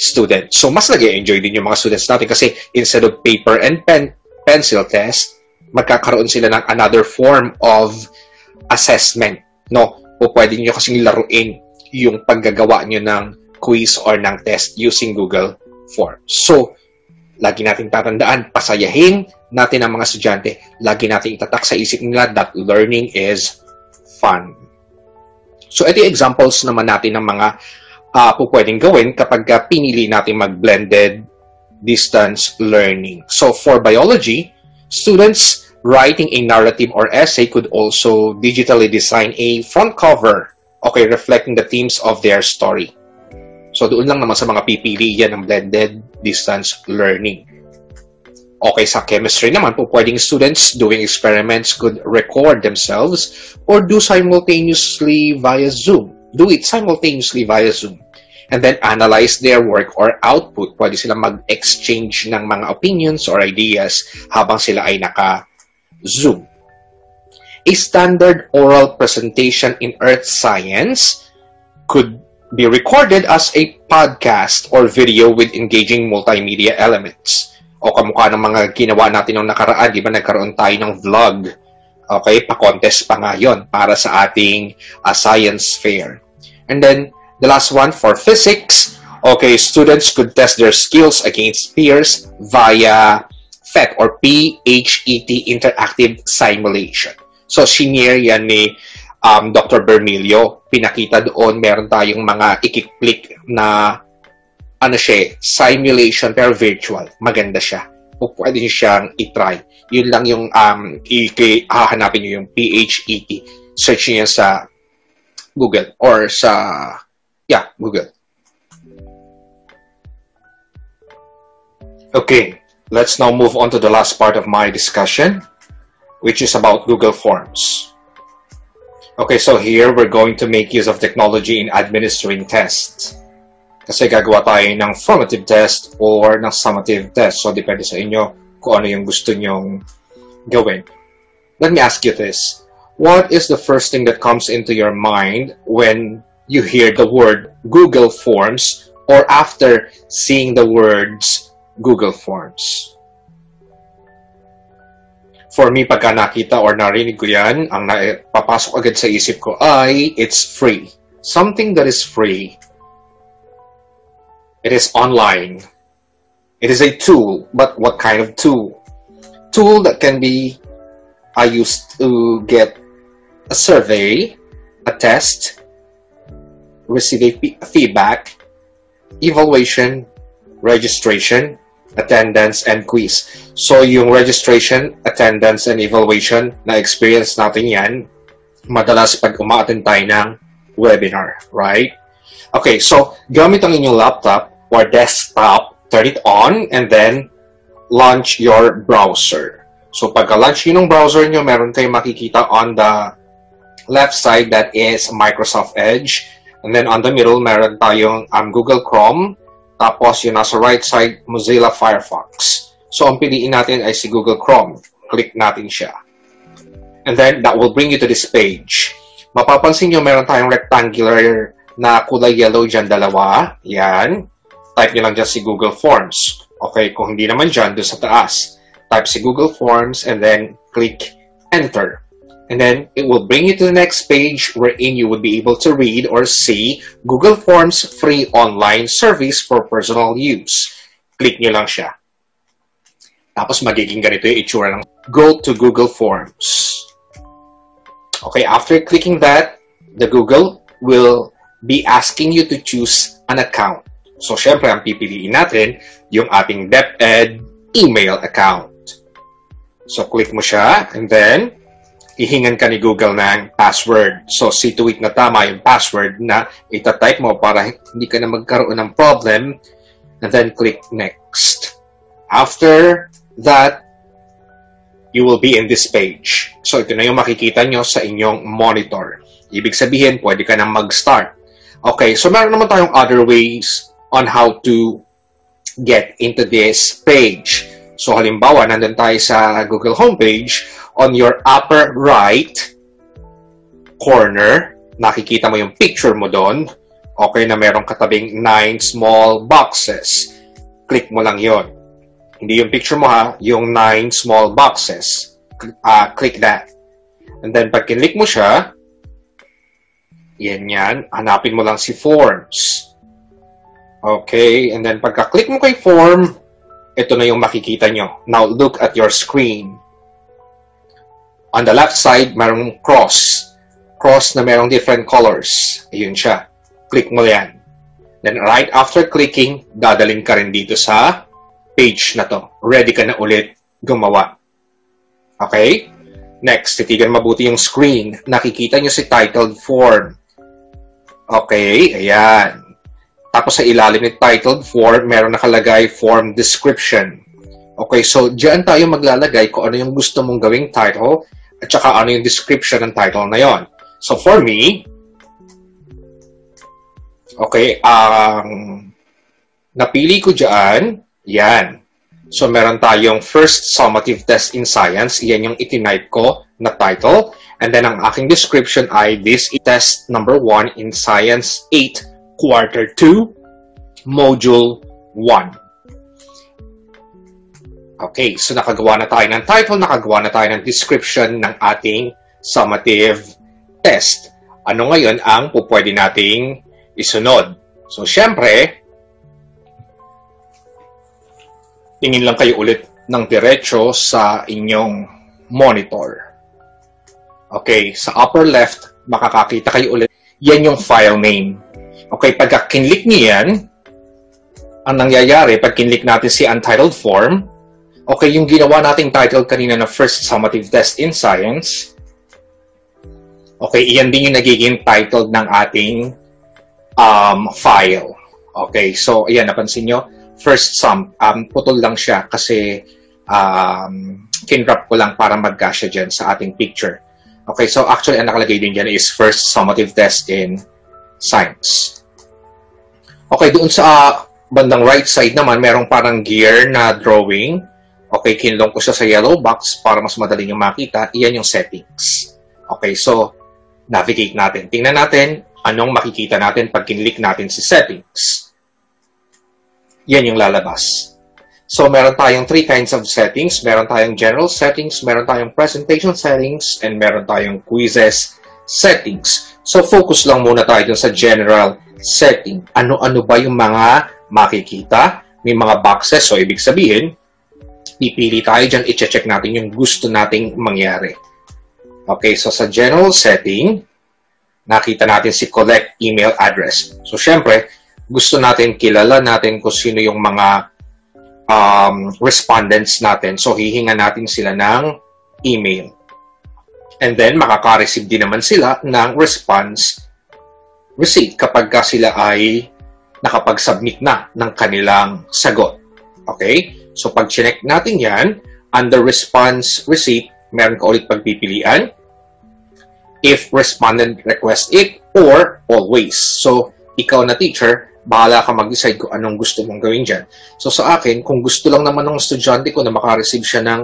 students. So, mas nag enjoy din yung mga students natin kasi instead of paper and pen, pencil test, magkakaroon sila ng another form of assessment. No? O pwede nyo kasing laruin yung paggagawa nyo ng quiz or ng test using Google Forms. So, lagi natin tatandaan, pasayahin natin ang mga estudyante. Lagi natin itatak sa isip nila that learning is fun. So, ito yung examples naman natin ng mga uh, po pwedeng gawin kapag uh, pinili natin mag-blended distance learning. So, for biology, students writing a narrative or essay could also digitally design a front cover, okay, reflecting the themes of their story. So, doon lang naman sa mga pipili yan ng blended distance learning. Okay, sa chemistry naman po, pwedeng students doing experiments could record themselves or do simultaneously via Zoom. Do it simultaneously via Zoom. And then analyze their work or output. Pwede sila mag-exchange ng mga opinions or ideas habang sila ay naka-Zoom. A standard oral presentation in earth science could be recorded as a podcast or video with engaging multimedia elements. O kamukha ng mga ginawa natin nung nakaraan, di ba nagkaroon tayo ng vlog. Okay, pa-contest pa nga yun para sa ating uh, science fair. And then, the last one for physics, okay, students could test their skills against peers via PHET or PHET Interactive Simulation. So, senior yan ni um, Dr. Bermilio, pinakita doon, meron tayong mga ikiklik na ano siya, simulation pero virtual. Maganda siya. O pwede nyo siyang itry. Yun lang yung um, i- hahanapin nyo yung PHET. Search yan sa Google or sa, yeah, Google. Okay, let's now move on to the last part of my discussion, which is about Google Forms. Okay, so here we're going to make use of technology in administering tests. Kasi gagawa tayo ng formative test or ng summative test. So, depende sa inyo kung ano yung gusto nyong gawin. Let me ask you this. What is the first thing that comes into your mind when you hear the word Google Forms or after seeing the words Google Forms? For me, pagka nakita or narinig ko yan, ang papasok agad sa isip ko ay, it's free. Something that is free. It is online. It is a tool, but what kind of tool? Tool that can be I used to get a survey, a test, receive a feedback, evaluation, registration, attendance, and quiz. So, yung registration, attendance, and evaluation, na-experience natin yan, madalas pag umaattend tayo ng webinar, right? Okay, so, gamit ang inyong laptop or desktop, turn it on, and then launch your browser. So, pagka-launch nyo ng browser nyo, meron kayong makikita on the left side that is Microsoft Edge. And then on the middle, meron tayong um, Google Chrome. Tapos yung nasa right side, Mozilla Firefox. So ang piliin natin ay si Google Chrome. Click natin siya. And then that will bring you to this page. Mapapansin nyo meron tayong rectangular na kulay yellow dyan dalawa. Yan. Type nyo lang dyan si Google Forms. Okay, kung hindi naman dyan, doon sa taas. Type si Google Forms and then click Enter. And then it will bring you to the next page wherein you would be able to read or see Google Forms free online service for personal use. Click nyo lang siya. Tapos magiging ganito yung itsura ng Go to Google Forms. Okay, after clicking that, the Google will be asking you to choose an account. So, syempre, ang pipiliin natin yung ating DepEd email account. So, click mo siya, and then, ihingan ka ni Google ng password. So, it na tama yung password na itatype mo para hindi ka na magkaroon ng problem and then click next. After that, you will be in this page. So, ito na yung makikita nyo sa inyong monitor. Ibig sabihin, pwede ka na mag-start. Okay, so meron naman tayong other ways on how to get into this page. So halimbawa, nandun tayo sa Google homepage, on your upper right corner, nakikita mo yung picture mo doon. Okay na merong katabing nine small boxes. Click mo lang yon. Hindi yung picture mo ha, yung nine small boxes. Uh, click that. And then pag kinlik mo siya, yan yan, hanapin mo lang si forms. Okay, and then pagka-click mo kay form, ito na yung makikita nyo. Now, look at your screen. On the left side, merong cross. Cross na merong different colors. Ayun siya. Click mo yan. Then, right after clicking, dadalhin ka rin dito sa page na to. Ready ka na ulit gumawa. Okay? Next, titigan mabuti yung screen. Nakikita nyo si titled form. Okay, ayan. Tapos sa ilalim ni titled form, meron nakalagay form description. Okay, so diyan tayo maglalagay kung ano yung gusto mong gawing title at saka ano yung description ng title na yon. So for me, okay, ang um, napili ko diyan, yan. So meron tayong first summative test in science, yan yung itinype ko na title. And then ang aking description ay this is test number 1 in science 8 Quarter 2, Module 1. Okay, so nakagawa na tayo ng title, nakagawa na tayo ng description ng ating summative test. Ano ngayon ang pupwede nating isunod? So, syempre, tingin lang kayo ulit ng diretso sa inyong monitor. Okay, sa upper left, makakakita kayo ulit. Yan yung file name. Okay, pagka kinlik niyo yan, ang nangyayari pag kinlik natin si untitled form, okay, yung ginawa nating title kanina na first summative test in science, okay, iyan din yung nagiging title ng ating um, file. Okay, so ayan, napansin nyo, first sum, um, putol lang siya kasi um, kinwrap ko lang para magkasya dyan sa ating picture. Okay, so actually, ang nakalagay din dyan is first summative test in science. Okay, doon sa uh, bandang right side naman, merong parang gear na drawing. Okay, kinlong ko siya sa yellow box para mas madali nyo makita. Iyan yung settings. Okay, so, navigate natin. Tingnan natin anong makikita natin pag kinlik natin si settings. Yan yung lalabas. So, meron tayong three kinds of settings. Meron tayong general settings, meron tayong presentation settings, and meron tayong quizzes settings. So, focus lang muna tayo sa general setting. Ano-ano ba yung mga makikita? May mga boxes. So, ibig sabihin, pipili tayo dyan, i-check natin yung gusto nating mangyari. Okay, so sa general setting, nakita natin si collect email address. So, syempre, gusto natin kilala natin kung sino yung mga um, respondents natin. So, hihinga natin sila ng email. And then, makaka-receive din naman sila ng response receipt kapag ka sila ay nakapag-submit na ng kanilang sagot. Okay? So, pag chinek natin yan, under response receipt, meron ka ulit pagpipilian if respondent request it or always. So, ikaw na teacher, bahala ka mag-decide kung anong gusto mong gawin dyan. So, sa akin, kung gusto lang naman ng estudyante ko na makareceive siya ng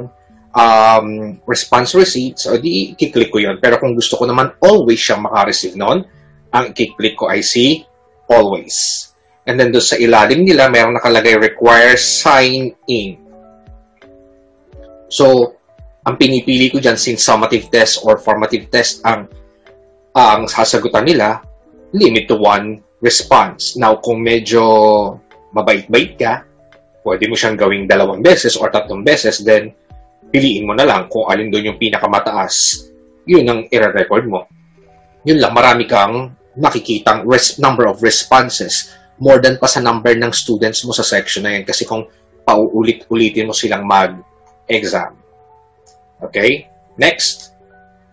um, response receipt, so di, kiklik ko yon Pero kung gusto ko naman always siyang makareceive noon, ang i-click ko ay si always. And then doon sa ilalim nila, mayroong nakalagay require sign in. So, ang pinipili ko dyan since summative test or formative test ang ang sasagutan nila, limit to one response. Now, kung medyo mabait-bait ka, pwede mo siyang gawing dalawang beses or tatlong beses, then piliin mo na lang kung alin doon yung pinakamataas. Yun ang i-record mo. Yun lang, marami kang nakikitang res- number of responses more than pa sa number ng students mo sa section na yan kasi kung pauulit-ulitin mo silang mag-exam. Okay? Next,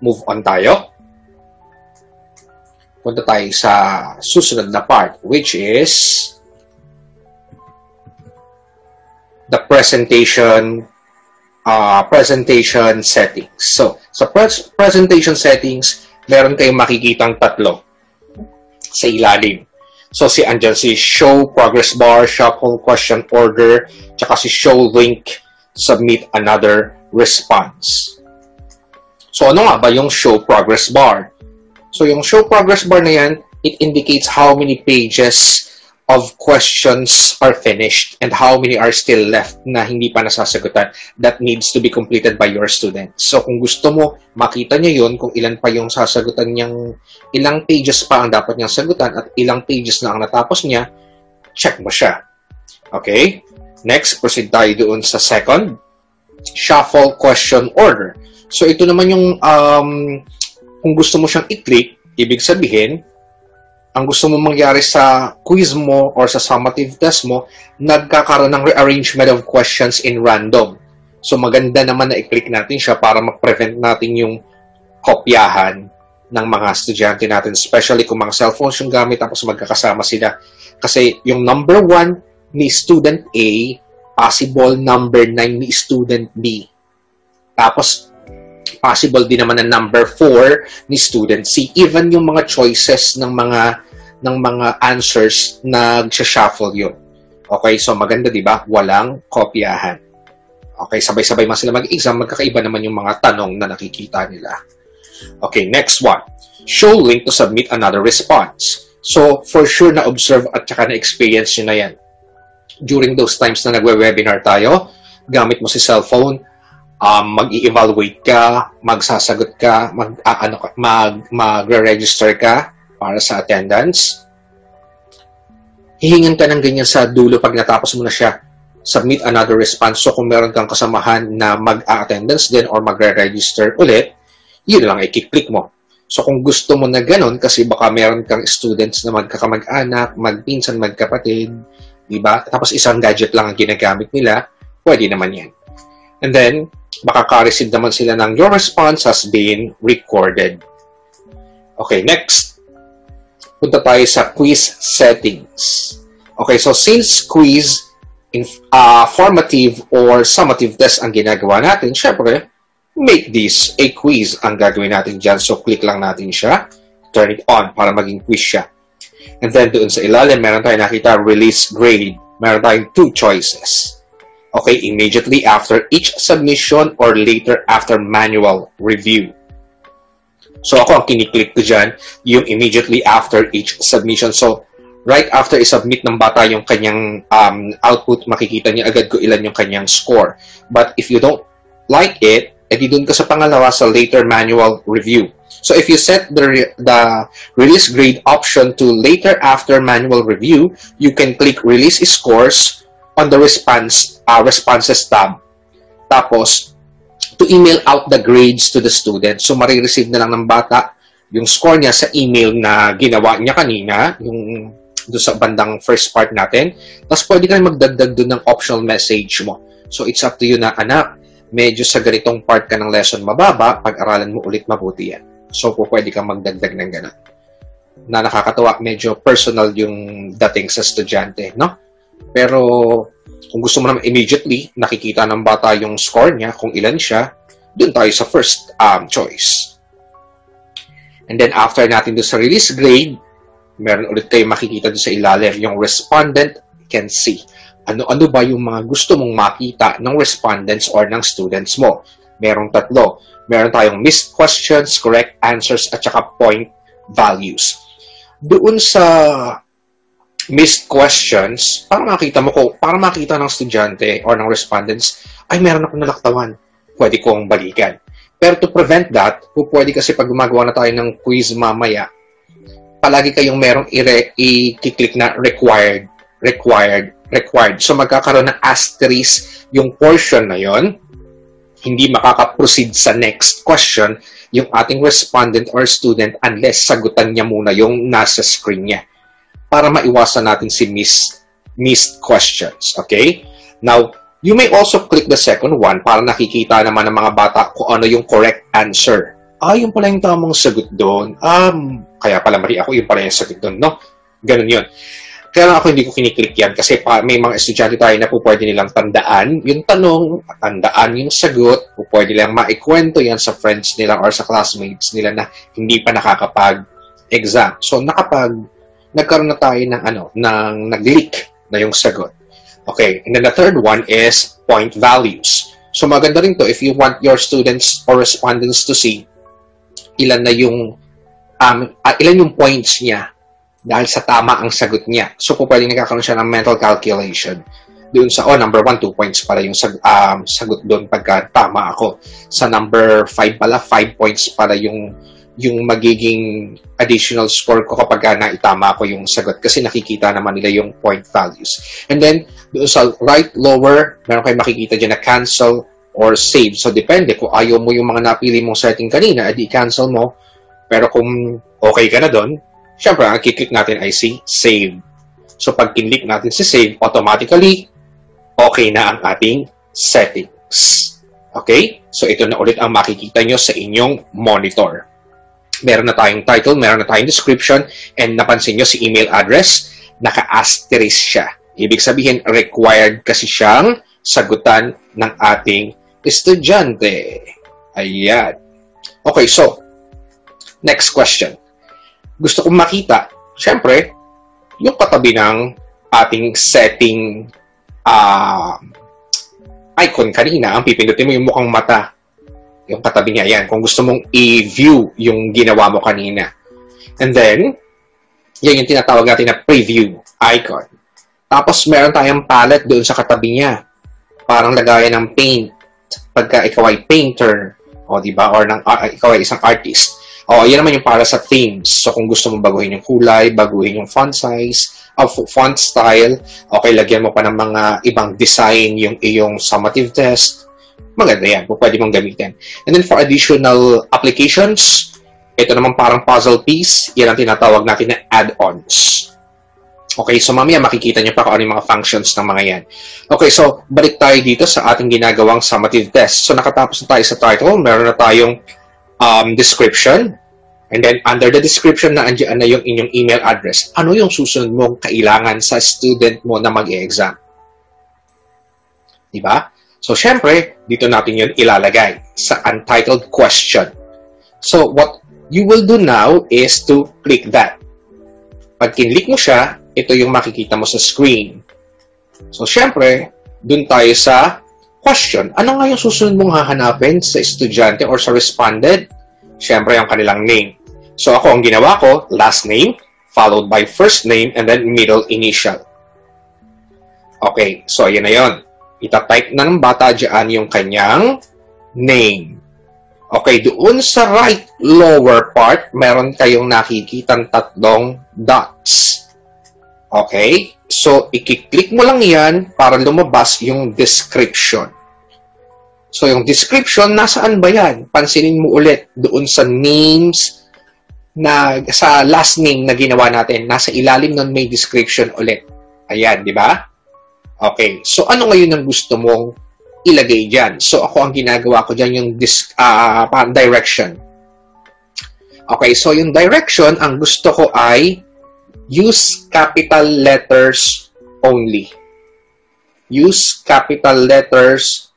move on tayo. Punta tayo sa susunod na part which is the presentation uh, presentation settings. So, sa pres presentation settings, meron kayong makikitang tatlo sa ilalim. So, si andyan si show progress bar, shuffle question order, tsaka si show link submit another response. So, ano nga ba yung show progress bar? So, yung show progress bar na yan, it indicates how many pages of questions are finished and how many are still left na hindi pa nasasagutan that needs to be completed by your students. So, kung gusto mo, makita niya yun kung ilan pa yung sasagutan niyang, ilang pages pa ang dapat niyang sagutan at ilang pages na ang natapos niya, check mo siya. Okay? Next, proceed tayo doon sa second, shuffle question order. So, ito naman yung, um, kung gusto mo siyang i-click, ibig sabihin, ang gusto mo mangyari sa quiz mo or sa summative test mo, nagkakaroon ng rearrangement of questions in random. So maganda naman na i-click natin siya para mag-prevent natin yung kopyahan ng mga estudyante natin, especially kung mga cellphones yung gamit tapos magkakasama sila. Kasi yung number 1 ni student A, possible number 9 ni student B. Tapos possible din naman na number 4 ni student C. Even yung mga choices ng mga ng mga answers nag-shuffle yun. Okay, so maganda 'di ba? Walang kopyahan. Okay, sabay-sabay man sila mag-exam, magkakaiba naman yung mga tanong na nakikita nila. Okay, next one. Show link to submit another response. So, for sure na observe at saka na-experience nyo na yan. During those times na nagwe-webinar tayo, gamit mo si cellphone, um, mag-i-evaluate ka, magsasagot ka, mag, uh, ano, mag, magre-register ka para sa attendance. Hihingan ka ng ganyan sa dulo pag natapos mo na siya. Submit another response. So kung meron kang kasamahan na mag-attendance din or magre-register ulit, yun lang i-click mo. So kung gusto mo na ganun, kasi baka meron kang students na magkakamag-anak, magpinsan, magkapatid, di ba? Tapos isang gadget lang ang ginagamit nila, pwede naman yan. And then, makaka-receive naman sila ng your response has been recorded. Okay, next. Punta tayo sa quiz settings. Okay, so since quiz in, uh, formative or summative test ang ginagawa natin, syempre, make this a quiz ang gagawin natin dyan. So, click lang natin siya, turn it on para maging quiz siya. And then, doon sa ilalim, meron tayong nakita release grade. Meron tayong two choices. Okay, immediately after each submission or later after manual review. So, ako ang kiniklik ko dyan, yung immediately after each submission. So, right after i-submit ng bata yung kanyang um, output, makikita niya agad ko ilan yung kanyang score. But if you don't like it, edi dun ka sa pangalawa sa later manual review. So if you set the, re the release grade option to later after manual review, you can click release scores on the response uh, responses tab. Tapos, to email out the grades to the student. So, marireceive na lang ng bata yung score niya sa email na ginawa niya kanina, yung doon sa bandang first part natin. Tapos, pwede kang magdagdag doon ng optional message mo. So, it's up to you na, anak, medyo sa ganitong part ka ng lesson mababa, pag-aralan mo ulit mabuti yan. So, pwede kang magdagdag ng gano'n. Na nakakatawa, medyo personal yung dating sa estudyante, no? Pero, kung gusto mo naman immediately, nakikita ng bata yung score niya, kung ilan siya, dun tayo sa first um, choice. And then, after natin doon sa release grade, meron ulit tayo makikita doon sa ilalim, yung respondent can see ano-ano ba yung mga gusto mong makita ng respondents or ng students mo. Merong tatlo. Meron tayong missed questions, correct answers, at saka point values. Doon sa missed questions, para makita mo ko, para makita ng estudyante or ng respondents, ay meron akong nalaktawan. Pwede kong balikan. Pero to prevent that, pwede kasi pag gumagawa na tayo ng quiz mamaya, palagi kayong merong i-click na required, required, required. So magkakaroon ng asterisk yung portion na yon hindi makaka-proceed sa next question yung ating respondent or student unless sagutan niya muna yung nasa screen niya para maiwasan natin si miss, missed questions. Okay? Now, you may also click the second one para nakikita naman ng mga bata kung ano yung correct answer. Ah, yung pala yung tamang sagot doon. Um, kaya pala mali ako, yung pala yung sagot doon, no? Ganun yun. Kaya ako hindi ko kiniklik yan kasi pa, may mga estudyante tayo na po pwede nilang tandaan yung tanong, tandaan yung sagot, po pwede nilang maikwento yan sa friends nila or sa classmates nila na hindi pa nakakapag-exam. So, nakapag nagkaroon na tayo ng ano, ng nag-leak na yung sagot. Okay, and then the third one is point values. So maganda rin to if you want your students or respondents to see ilan na yung um, uh, ilan yung points niya dahil sa tama ang sagot niya. So po pwedeng nagkakaroon siya ng mental calculation doon sa, oh, number 1, 2 points para yung sag, um, sagot doon pagka tama ako. Sa number 5 pala, 5 points para yung yung magiging additional score ko kapag naitama ko yung sagot kasi nakikita naman nila yung point values. And then, doon sa right lower, meron kayo makikita dyan na cancel or save. So, depende. Kung ayaw mo yung mga napili mong setting kanina, edi cancel mo. Pero kung okay ka na doon, syempre, ang kiklik natin ay si save. So, pag kinlik natin si save, automatically, okay na ang ating settings. Okay? So, ito na ulit ang makikita nyo sa inyong monitor meron na tayong title, meron na tayong description, and napansin nyo si email address, naka-asterisk siya. Ibig sabihin, required kasi siyang sagutan ng ating estudyante. Ayan. Okay, so, next question. Gusto kong makita, syempre, yung katabi ng ating setting uh, icon kanina, ang pipindutin mo yung mukhang mata yung katabi niya. Yan, kung gusto mong i-view yung ginawa mo kanina. And then, yan yung tinatawag natin na preview icon. Tapos, meron tayong palette doon sa katabi niya. Parang lagayan ng paint. Pagka ikaw ay painter, o di ba? Or ng, uh, ikaw ay isang artist. O, yan naman yung para sa themes. So, kung gusto mo baguhin yung kulay, baguhin yung font size, uh, font style, okay, lagyan mo pa ng mga ibang design yung iyong summative test, maganda yan. Pwede mong gamitin. And then for additional applications, ito naman parang puzzle piece. Yan ang tinatawag natin na add-ons. Okay, so mamaya makikita nyo pa kung ano yung mga functions ng mga yan. Okay, so balik tayo dito sa ating ginagawang summative test. So nakatapos na tayo sa title, meron na tayong um, description. And then under the description na andyan na yung inyong email address, ano yung susunod mong kailangan sa student mo na mag-e-exam? Diba? So, syempre, dito natin yun ilalagay sa untitled question. So, what you will do now is to click that. Pag kinlik mo siya, ito yung makikita mo sa screen. So, syempre, dun tayo sa question. Ano nga yung susunod mong hahanapin sa estudyante or sa respondent? Syempre, yung kanilang name. So, ako ang ginawa ko, last name, followed by first name, and then middle initial. Okay, so ayan na yon itatype na ng bata dyan yung kanyang name. Okay, doon sa right lower part, meron kayong nakikitang tatlong dots. Okay? So, ikiklik mo lang yan para lumabas yung description. So, yung description, nasaan ba yan? Pansinin mo ulit doon sa names na sa last name na ginawa natin. Nasa ilalim nun may description ulit. Ayan, di ba? Okay, so ano ngayon ang gusto mong ilagay dyan? So ako ang ginagawa ko dyan yung dis, uh, direction. Okay, so yung direction, ang gusto ko ay use capital letters only. Use capital letters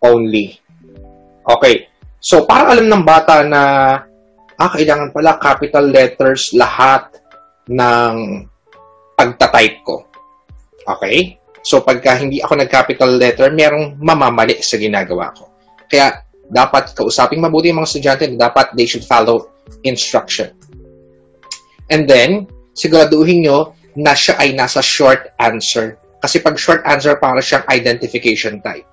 only. Okay, so para alam ng bata na ah, kailangan pala capital letters lahat ng pagtatype ko. Okay? So pagka hindi ako nag-capital letter, merong mamamali sa ginagawa ko. Kaya dapat kausaping mabuti yung mga estudyante na dapat they should follow instruction. And then, siguraduhin nyo na siya ay nasa short answer. Kasi pag short answer, para siyang identification type.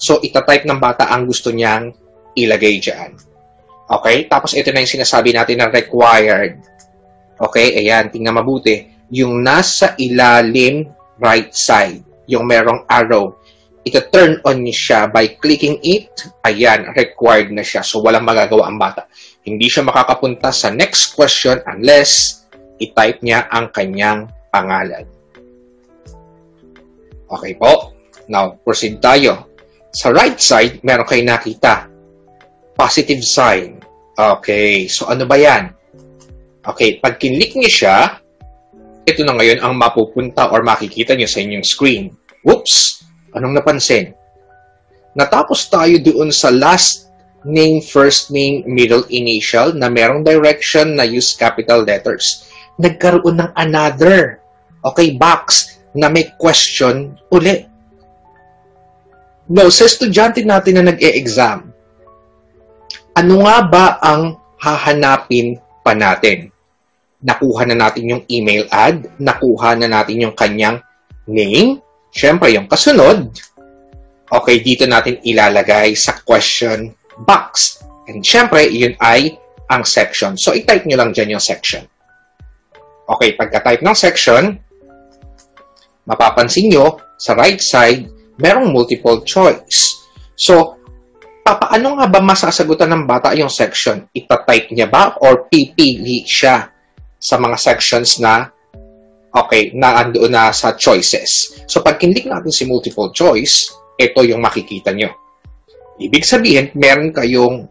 So, itatype ng bata ang gusto niyang ilagay dyan. Okay? Tapos, ito na yung sinasabi natin na required. Okay? Ayan, tingnan mabuti. Yung nasa ilalim right side yung merong arrow. Ito-turn on siya by clicking it. Ayan, required na siya. So, walang magagawa ang bata. Hindi siya makakapunta sa next question unless i-type niya ang kanyang pangalan. Okay po. Now, proceed tayo. Sa right side, meron kayo nakita. Positive sign. Okay. So, ano ba yan? Okay. Pag kinlik niyo siya, ito na ngayon ang mapupunta or makikita nyo sa inyong screen. Whoops! Anong napansin? Natapos tayo doon sa last name, first name, middle initial na merong direction na use capital letters. nagkaroon ng another, okay, box na may question uli. No, sa estudyante natin na nag-e-exam, ano nga ba ang hahanapin pa natin? Nakuha na natin yung email ad, nakuha na natin yung kanyang name, syempre yung kasunod, okay, dito natin ilalagay sa question box. And syempre, yun ay ang section. So, i-type nyo lang dyan yung section. Okay, pagka-type ng section, mapapansin nyo, sa right side, merong multiple choice. So, papaano nga ba masasagutan ng bata yung section? Ita-type niya ba or pipili siya sa mga sections na okay, na andoon na sa choices. So, pag kinlik natin si multiple choice, ito yung makikita nyo. Ibig sabihin, meron kayong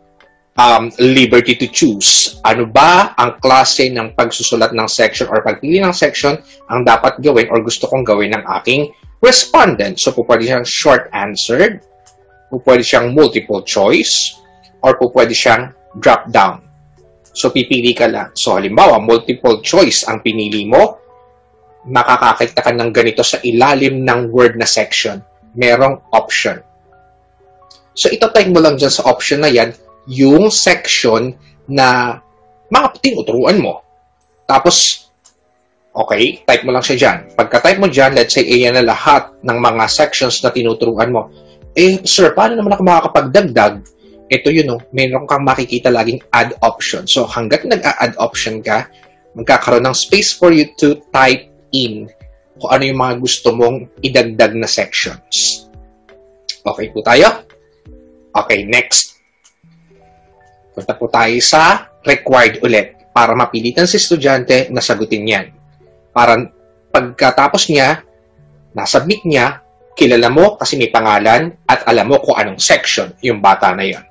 um, liberty to choose. Ano ba ang klase ng pagsusulat ng section or pagpili ng section ang dapat gawin or gusto kong gawin ng aking respondent. So, po pwede siyang short answered, po pwede siyang multiple choice, or pwede siyang drop down. So, pipili ka lang. So, halimbawa, multiple choice ang pinili mo, makakakita ka ng ganito sa ilalim ng word na section. Merong option. So, itatype mo lang dyan sa option na yan, yung section na mga tinuturuan mo. Tapos, okay, type mo lang siya dyan. Pagka-type mo dyan, let's say, ayan na lahat ng mga sections na tinuturuan mo. Eh, sir, paano naman ako makakapagdagdag? Ito yun, no, meron kang makikita laging add option. So, hanggat nag-add option ka, magkakaroon ng space for you to type in kung ano yung mga gusto mong idagdag na sections. Okay po tayo? Okay, next. Punta po tayo sa required ulit para mapilitan si estudyante na sagutin yan. Para pagkatapos niya, nasubmit niya, kilala mo kasi may pangalan at alam mo kung anong section yung bata na yon.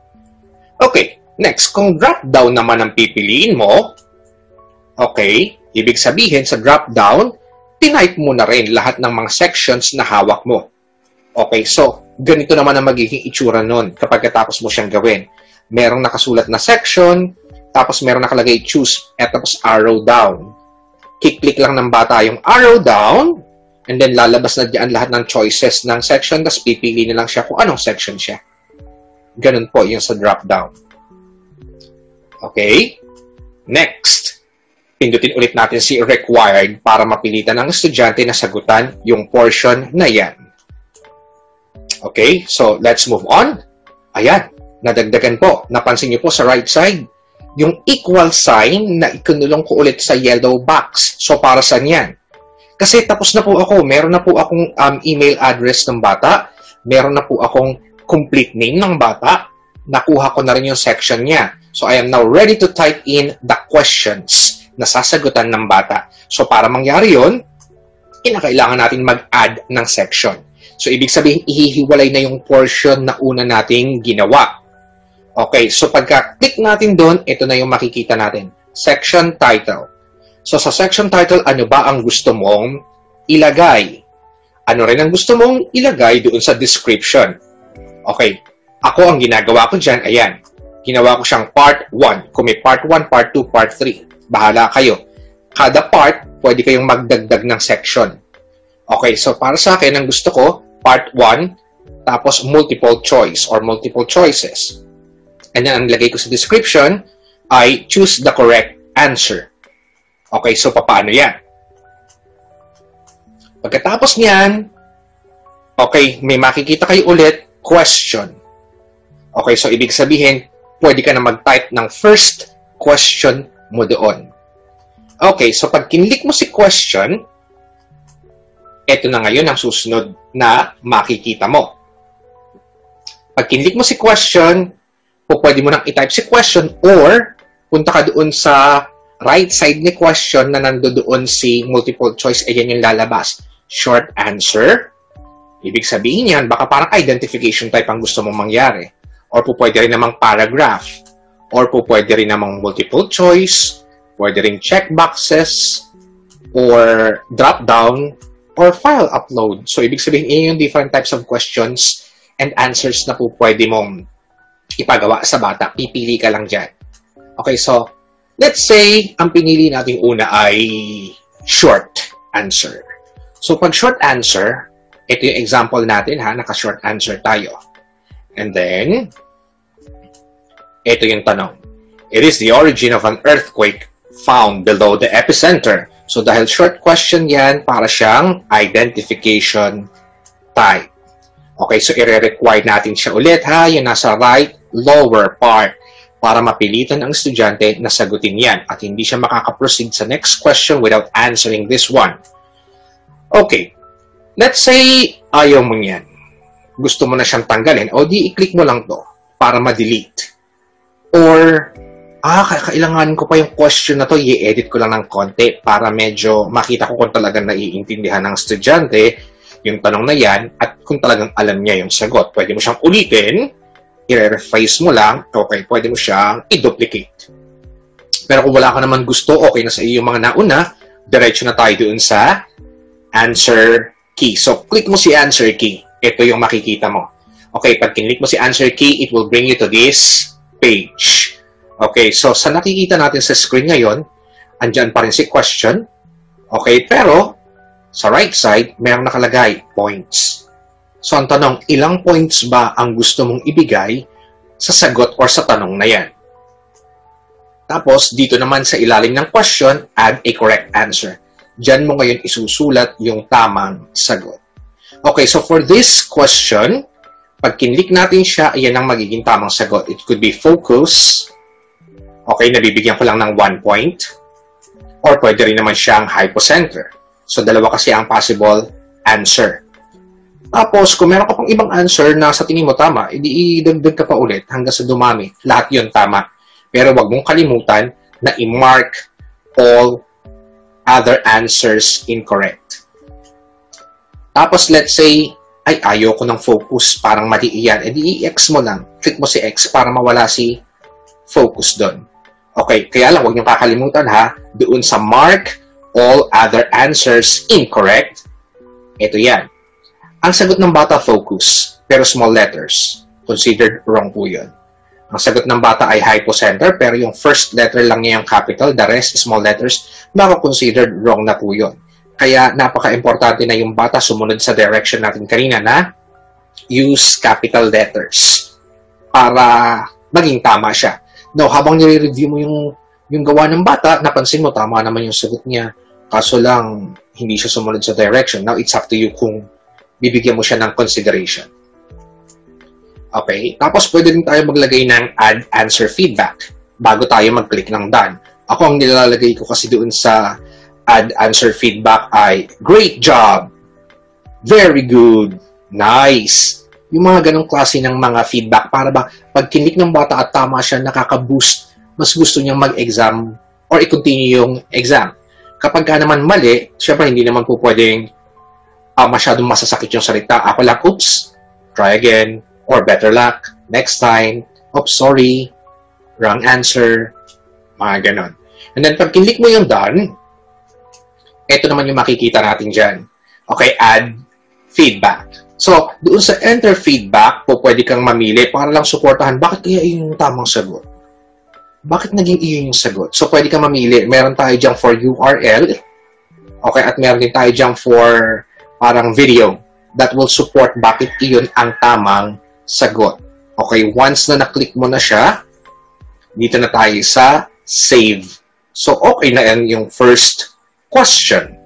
Okay, next, kung drop down naman ang pipiliin mo, okay, ibig sabihin sa drop down, tinype mo na rin lahat ng mga sections na hawak mo. Okay, so, ganito naman ang magiging itsura nun kapag katapos mo siyang gawin. Merong nakasulat na section, tapos meron nakalagay choose, at tapos arrow down. Kiklik lang ng bata yung arrow down, and then lalabas na diyan lahat ng choices ng section, tapos pipili na lang siya kung anong section siya. Ganun po yung sa drop down. Okay? Next, pindutin ulit natin si required para mapilitan ng estudyante na sagutan yung portion na yan. Okay, so let's move on. Ayan, nadagdagan po. Napansin niyo po sa right side, yung equal sign na ikinulong ko ulit sa yellow box. So, para saan yan? Kasi tapos na po ako. Meron na po akong um, email address ng bata. Meron na po akong complete name ng bata. Nakuha ko na rin yung section niya. So, I am now ready to type in the questions na sasagutan ng bata. So, para mangyari yon kinakailangan natin mag-add ng section. So, ibig sabihin, ihihiwalay na yung portion na una nating ginawa. Okay, so pagka-click natin doon, ito na yung makikita natin. Section title. So, sa section title, ano ba ang gusto mong ilagay? Ano rin ang gusto mong ilagay doon sa description? Okay, ako ang ginagawa ko dyan, ayan. Ginawa ko siyang part 1. Kung may part 1, part 2, part 3, bahala kayo. Kada part, pwede kayong magdagdag ng section. Okay, so para sa akin, ang gusto ko, part 1, tapos multiple choice or multiple choices. And then, ang lagay ko sa description ay choose the correct answer. Okay, so paano yan? Pagkatapos niyan, okay, may makikita kayo ulit, question. Okay, so ibig sabihin, pwede ka na mag-type ng first question mo doon. Okay, so pag kinlik mo si question, ito na ngayon ang susunod na makikita mo. Pag kinlik mo si question, pwede mo nang i-type si question or punta ka doon sa right side ni question na nandoon si multiple choice, ayan yung lalabas. Short answer. Ibig sabihin yan, baka parang identification type ang gusto mong mangyari. Or po pwede rin namang paragraph. Or po pwede rin namang multiple choice. Pwede rin checkboxes. Or drop down. Or file upload. So, ibig sabihin, yun yung different types of questions and answers na po pwede mong ipagawa sa bata. Pipili ka lang dyan. Okay, so, Let's say, ang pinili nating una ay short answer. So, pag short answer, ito yung example natin ha, naka-short answer tayo. And then, ito yung tanong. It is the origin of an earthquake found below the epicenter. So, dahil short question yan, para siyang identification type. Okay, so i-require natin siya ulit ha, yung nasa right lower part para mapilitan ang estudyante na sagutin yan at hindi siya makakaproceed sa next question without answering this one. Okay, let's say ayaw mo yan. Gusto mo na siyang tanggalin o di i-click mo lang to para ma-delete. Or, ah, kailangan ko pa yung question na to, i-edit ko lang ng konti para medyo makita ko kung talagang naiintindihan ng estudyante yung tanong na yan at kung talagang alam niya yung sagot. Pwede mo siyang ulitin i-rephrase mo lang, okay, pwede mo siyang i-duplicate. Pero kung wala ka naman gusto, okay na sa iyo yung mga nauna, diretso na tayo doon sa answer key. So, click mo si answer key. Ito yung makikita mo. Okay, pag kinlik mo si answer key, it will bring you to this page. Okay, so sa nakikita natin sa screen ngayon, andyan pa rin si question. Okay, pero sa right side, mayroong nakalagay points. So, ang tanong, ilang points ba ang gusto mong ibigay sa sagot or sa tanong na yan? Tapos, dito naman sa ilalim ng question, add a correct answer. Diyan mo ngayon isusulat yung tamang sagot. Okay, so for this question, pag kinlik natin siya, ayan ang magiging tamang sagot. It could be focus. Okay, nabibigyan ko lang ng one point. Or pwede rin naman siyang hypocenter. So, dalawa kasi ang possible answer. Tapos, kung meron ka pang ibang answer na sa tingin mo tama, edi idagdag ka pa ulit hanggang sa dumami. Lahat yon tama. Pero wag mong kalimutan na i-mark all other answers incorrect. Tapos, let's say, ay, ayaw ko ng focus, parang mali iyan. E di i-X mo lang. Click mo si X para mawala si focus doon. Okay, kaya lang, huwag niyong kakalimutan ha, doon sa mark all other answers incorrect, ito yan. Ang sagot ng bata focus, pero small letters. Considered wrong po yun. Ang sagot ng bata ay hypocenter, pero yung first letter lang niya yung capital, the rest small letters, baka considered wrong na po yun. Kaya napaka-importante na yung bata sumunod sa direction natin kanina na use capital letters para maging tama siya. Now, habang nire-review mo yung, yung gawa ng bata, napansin mo tama naman yung sagot niya. Kaso lang, hindi siya sumunod sa direction. Now, it's up to you kung bibigyan mo siya ng consideration. Okay? Tapos pwede din tayo maglagay ng add answer feedback bago tayo mag-click ng done. Ako ang nilalagay ko kasi doon sa add answer feedback ay great job, very good, nice. Yung mga ganong klase ng mga feedback para ba pag kinik ng bata at tama siya nakaka-boost, mas gusto niyang mag-exam or i-continue yung exam. Kapag ka naman mali, syempre hindi naman po pwedeng uh, masyadong masasakit yung salita. Ako lang, oops, try again, or better luck, next time, oops, sorry, wrong answer, mga ganon. And then, pag kinlik mo yung done, ito naman yung makikita natin dyan. Okay, add feedback. So, doon sa enter feedback, po pwede kang mamili para lang suportahan, bakit kaya iyon yung tamang sagot? Bakit naging iyon yung sagot? So, pwede kang mamili. Meron tayo dyan for URL. Okay, at meron din tayo dyan for parang video that will support bakit iyon ang tamang sagot. Okay, once na na-click mo na siya, dito na tayo sa save. So, okay na yan yung first question.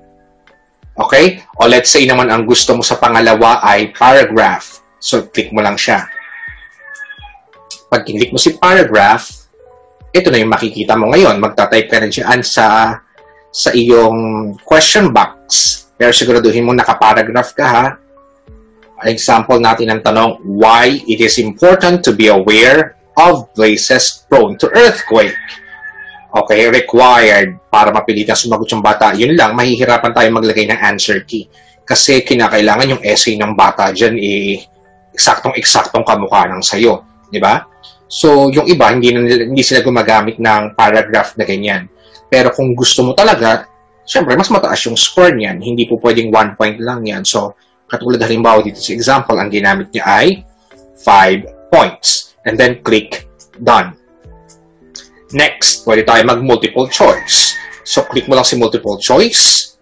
Okay? O let's say naman ang gusto mo sa pangalawa ay paragraph. So, click mo lang siya. Pag click mo si paragraph, ito na yung makikita mo ngayon. Magta-type ka na dyan sa, sa iyong question box pero siguraduhin mo nakaparagraph ka ha. Example natin ng tanong, why it is important to be aware of places prone to earthquake. Okay, required para mapilitan sumagot yung bata. Yun lang, mahihirapan tayo maglagay ng answer key. Kasi kinakailangan yung essay ng bata dyan eh, eksaktong-eksaktong kamukha ng sayo. Di ba? So, yung iba, hindi, hindi sila gumagamit ng paragraph na ganyan. Pero kung gusto mo talaga, syempre, mas mataas yung score niyan. Hindi po pwedeng 1 point lang yan. So, katulad halimbawa dito sa example, ang ginamit niya ay 5 points. And then, click Done. Next, pwede tayo mag-multiple choice. So, click mo lang si multiple choice.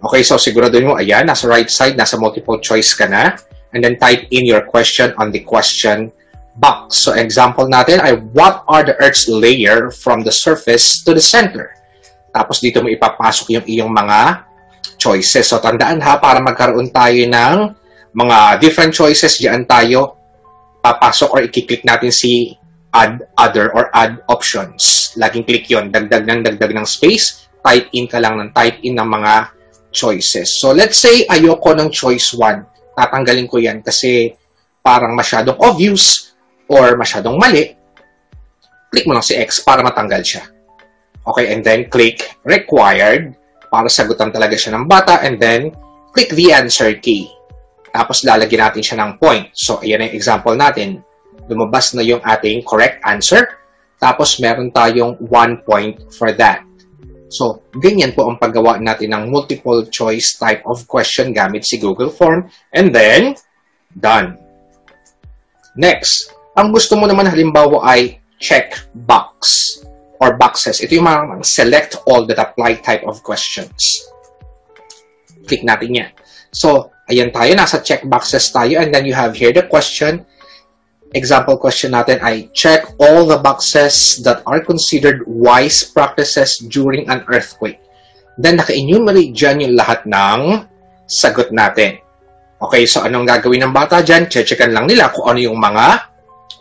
Okay, so siguraduhin mo, ayan, nasa right side, nasa multiple choice ka na. And then type in your question on the question box. So, example natin ay, what are the Earth's layer from the surface to the center? Tapos dito mo ipapasok yung iyong mga choices. So, tandaan ha, para magkaroon tayo ng mga different choices, diyan tayo papasok or i-click natin si add other or add options. Laging click yon Dagdag ng dagdag ng space. Type in ka lang ng type in ng mga choices. So, let's say ayoko ng choice 1. Tatanggalin ko yan kasi parang masyadong obvious or masyadong mali. Click mo lang si X para matanggal siya. Okay, and then click required para sagutan talaga siya ng bata and then click the answer key. Tapos lalagyan natin siya ng point. So, ayan ang example natin lumabas na yung ating correct answer. Tapos, meron tayong one point for that. So, ganyan po ang paggawa natin ng multiple choice type of question gamit si Google Form. And then, done. Next, ang gusto mo naman halimbawa ay check box or boxes. Ito yung mga select all that apply type of questions. Click natin yan. So, ayan tayo, nasa check boxes tayo and then you have here the question example question natin ay check all the boxes that are considered wise practices during an earthquake. Then, naka-enumerate dyan yung lahat ng sagot natin. Okay, so anong gagawin ng bata dyan? Checkan lang nila kung ano yung mga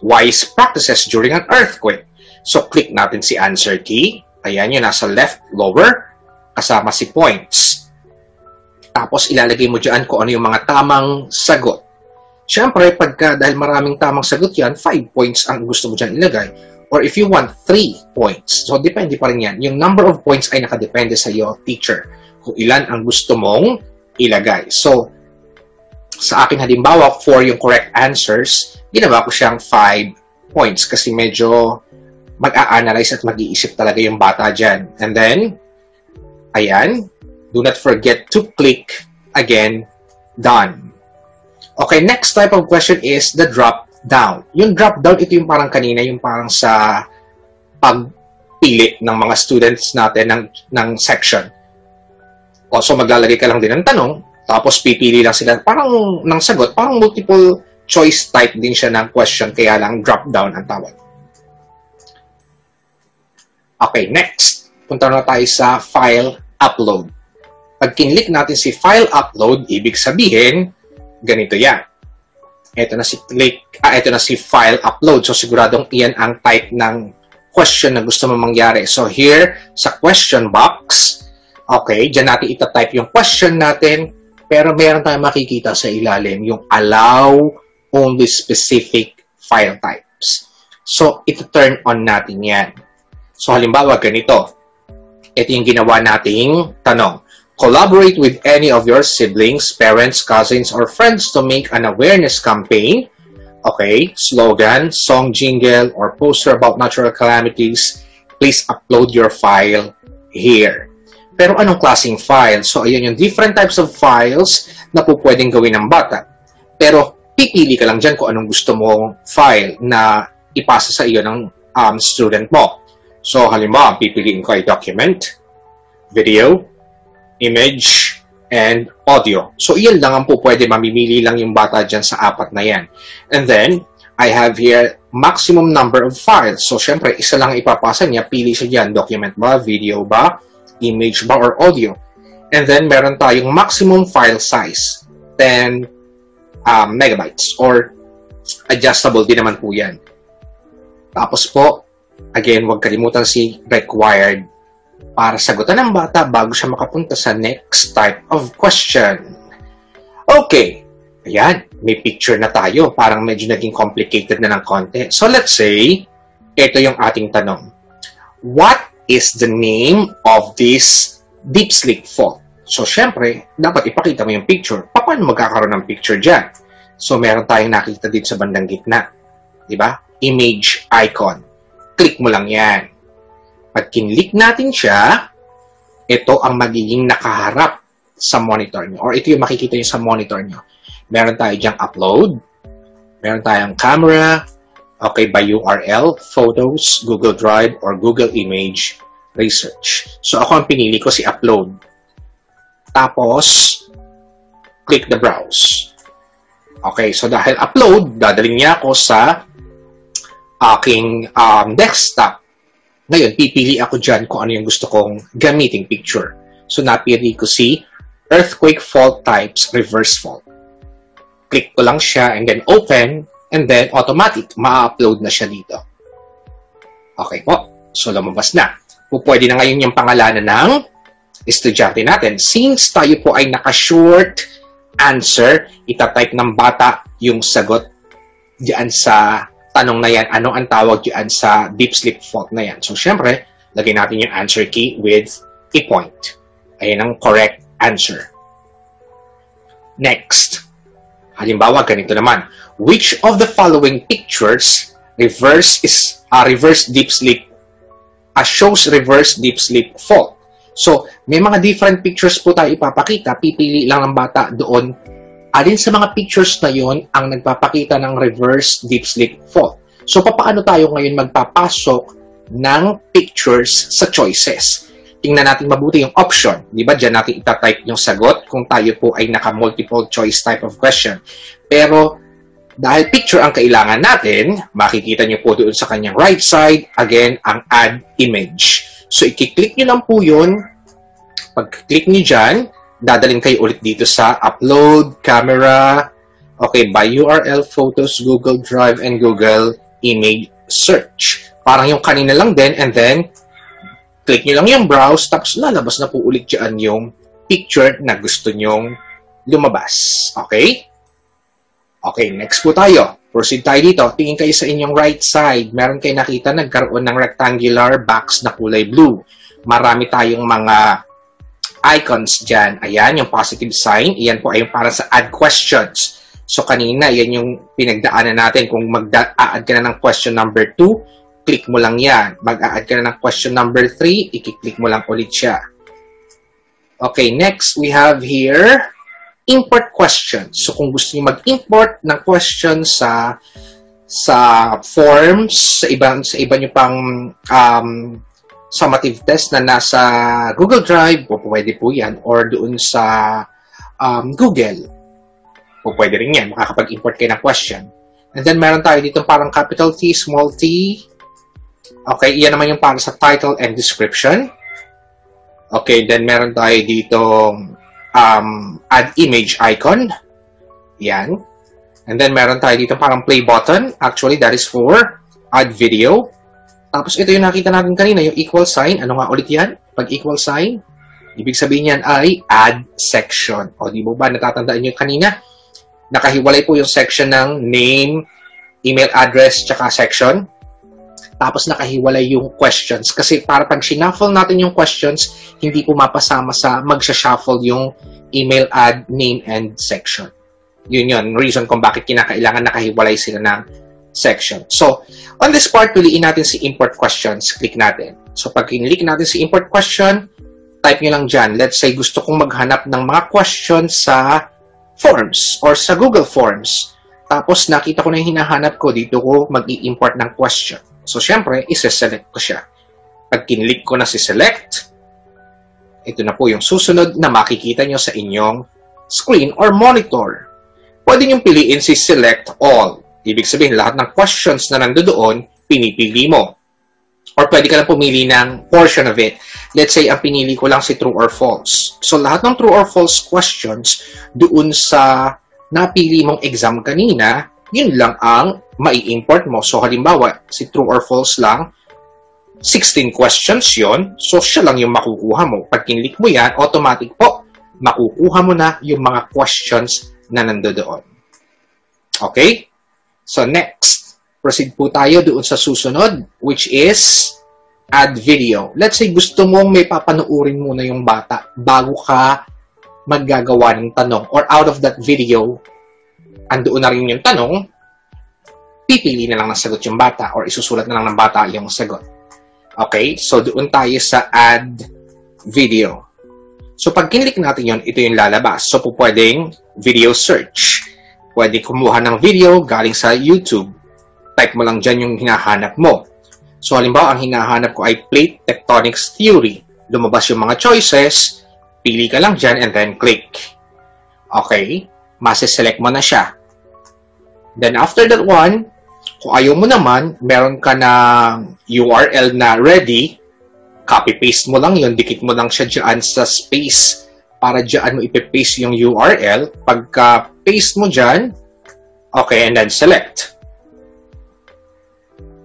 wise practices during an earthquake. So, click natin si answer key. Ayan yung nasa left lower kasama si points. Tapos, ilalagay mo dyan kung ano yung mga tamang sagot. Siyempre, pagka dahil maraming tamang sagot yan, 5 points ang gusto mo dyan ilagay. Or if you want 3 points. So, depende pa rin yan. Yung number of points ay nakadepende sa iyo, teacher. Kung ilan ang gusto mong ilagay. So, sa akin halimbawa, for yung correct answers, ginawa ko siyang 5 points kasi medyo mag-a-analyze at mag-iisip talaga yung bata dyan. And then, ayan, do not forget to click again, done. Okay, next type of question is the drop down. Yung drop down, ito yung parang kanina, yung parang sa pagpili ng mga students natin ng, ng section. O, so maglalagay ka lang din ng tanong, tapos pipili lang sila, parang ng sagot, parang multiple choice type din siya ng question, kaya lang drop down ang tawag. Okay, next. Punta na tayo sa file upload. Pag kinlik natin si file upload, ibig sabihin, ganito yan. Ito na si click, ah, ito na si file upload. So, siguradong iyan ang type ng question na gusto mo mangyari. So, here, sa question box, okay, dyan natin itatype yung question natin, pero meron tayong makikita sa ilalim, yung allow only specific file types. So, ito turn on natin yan. So, halimbawa, ganito. Ito yung ginawa nating tanong. Collaborate with any of your siblings, parents, cousins, or friends to make an awareness campaign. Okay, slogan, song jingle, or poster about natural calamities. Please upload your file here. Pero anong klaseng file? So, ayan yung different types of files na po pwedeng gawin ng bata. Pero, pipili ka lang dyan kung anong gusto mong file na ipasa sa iyo ng um, student mo. So, halimbawa, pipiliin ko ay document, video, image, and audio. So, iyan lang ang po pwede. Mamimili lang yung bata dyan sa apat na yan. And then, I have here maximum number of files. So, syempre, isa lang ipapasa niya. Pili siya dyan. Document ba? Video ba? Image ba? Or audio? And then, meron tayong maximum file size. 10 um, megabytes. Or adjustable din naman po yan. Tapos po, again, huwag kalimutan si required para sagutan ng bata bago siya makapunta sa next type of question. Okay, ayan, may picture na tayo. Parang medyo naging complicated na ng konti. So let's say, ito yung ating tanong. What is the name of this deep sleep fault? So, syempre, dapat ipakita mo yung picture. Paano magkakaroon ng picture dyan? So, meron tayong nakita dito sa bandang gitna. Ba? Image icon. Click mo lang yan. Pag kinlik natin siya, ito ang magiging nakaharap sa monitor nyo. Or ito yung makikita nyo sa monitor nyo. Meron tayo diyang upload. Meron tayong camera. Okay, by URL, photos, Google Drive, or Google Image Research. So ako ang pinili ko si upload. Tapos, click the browse. Okay, so dahil upload, dadaling niya ako sa aking um, desktop. Ngayon, pipili ako dyan kung ano yung gusto kong gamiting picture. So, napili ko si Earthquake Fault Types Reverse Fault. Click ko lang siya and then open and then automatic, ma-upload na siya dito. Okay po. So, lumabas na. Pupwede na ngayon yung pangalanan ng estudyante natin. Since tayo po ay naka-short answer, itatype ng bata yung sagot diyan sa tanong na yan. Anong ang tawag diyan sa deep sleep fault na yan? So, syempre, lagay natin yung answer key with a point. Ayan ang correct answer. Next. Halimbawa, ganito naman. Which of the following pictures reverse is uh, reverse deep sleep uh, shows reverse deep sleep fault? So, may mga different pictures po tayo ipapakita. Pipili lang ng bata doon. Alin sa mga pictures na yon ang nagpapakita ng reverse deep sleep fault? So, paano tayo ngayon magpapasok ng pictures sa choices? tingnan natin mabuti yung option. Di ba? Diyan natin itatype yung sagot kung tayo po ay naka-multiple choice type of question. Pero, dahil picture ang kailangan natin, makikita nyo po doon sa kanyang right side, again, ang add image. So, i-click nyo lang po yun. Pag-click nyo dyan, dadaling kayo ulit dito sa upload, camera, okay, by URL, photos, Google Drive, and Google Image Search. Parang yung kanina lang din, and then, click nyo lang yung browse, tapos lalabas na po ulit dyan yung picture na gusto nyong lumabas. Okay? Okay, next po tayo. Proceed tayo dito. Tingin kayo sa inyong right side. Meron kayo nakita nagkaroon ng rectangular box na kulay blue. Marami tayong mga icons dyan. Ayan, yung positive sign. Iyan po ay para sa add questions. So, kanina, yan yung pinagdaanan natin. Kung mag-add ka na ng question number 2, click mo lang yan. Mag-a-add ka na ng question number 3, i-click mo lang ulit siya. Okay, next we have here import questions. So kung gusto niyo mag-import ng questions sa sa forms, sa iba sa iba niyo pang um, summative test na nasa Google Drive, po pwede po yan, or doon sa um, Google. Po pwede rin yan, makakapag-import kayo ng question. And then meron tayo dito parang capital T, small t, Okay, iyan naman yung para sa title and description. Okay, then meron tayo dito um, add image icon. Yan. And then meron tayo dito parang play button. Actually, that is for add video. Tapos ito yung nakita natin kanina, yung equal sign. Ano nga ulit yan? Pag equal sign, ibig sabihin yan ay add section. O di mo ba natatandaan nyo kanina? Nakahiwalay po yung section ng name, email address, tsaka section tapos nakahiwalay yung questions. Kasi para pag shuffle natin yung questions, hindi po mapasama sa magsha-shuffle yung email add, name, and section. Yun yun, reason kung bakit kinakailangan nakahiwalay sila ng section. So, on this part, piliin natin si import questions. Click natin. So, pag kinlik natin si import question, type nyo lang dyan. Let's say gusto kong maghanap ng mga questions sa forms or sa Google Forms. Tapos, nakita ko na yung hinahanap ko. Dito ko mag-i-import ng question. So, syempre, isa-select ko siya. Pag kinlik ko na si select, ito na po yung susunod na makikita nyo sa inyong screen or monitor. Pwede nyo piliin si select all. Ibig sabihin, lahat ng questions na nandoon, pinipili mo. Or pwede ka lang pumili ng portion of it. Let's say, ang pinili ko lang si true or false. So, lahat ng true or false questions doon sa napili mong exam kanina, yun lang ang mai-import mo. So, halimbawa, si true or false lang, 16 questions yon So, siya lang yung makukuha mo. Pag kinlik mo yan, automatic po, makukuha mo na yung mga questions na nando doon. Okay? So, next, proceed po tayo doon sa susunod, which is add video. Let's say gusto mong may papanoorin muna yung bata bago ka maggagawa ng tanong or out of that video, andoon na rin yung tanong, pipili na lang ng sagot yung bata or isusulat na lang ng bata yung sagot. Okay? So, doon tayo sa add video. So, pag kinlik natin yon ito yung lalabas. So, po pwedeng video search. Pwede kumuha ng video galing sa YouTube. type mo lang dyan yung hinahanap mo. So, halimbawa, ang hinahanap ko ay plate tectonics theory. Lumabas yung mga choices, pili ka lang dyan, and then click. Okay? Masiselect mo na siya. Then, after that one, kung ayaw mo naman, meron ka na URL na ready, copy-paste mo lang yun, dikit mo lang siya dyan sa space para dyan mo ipipaste yung URL. Pagka-paste mo dyan, okay, and then select.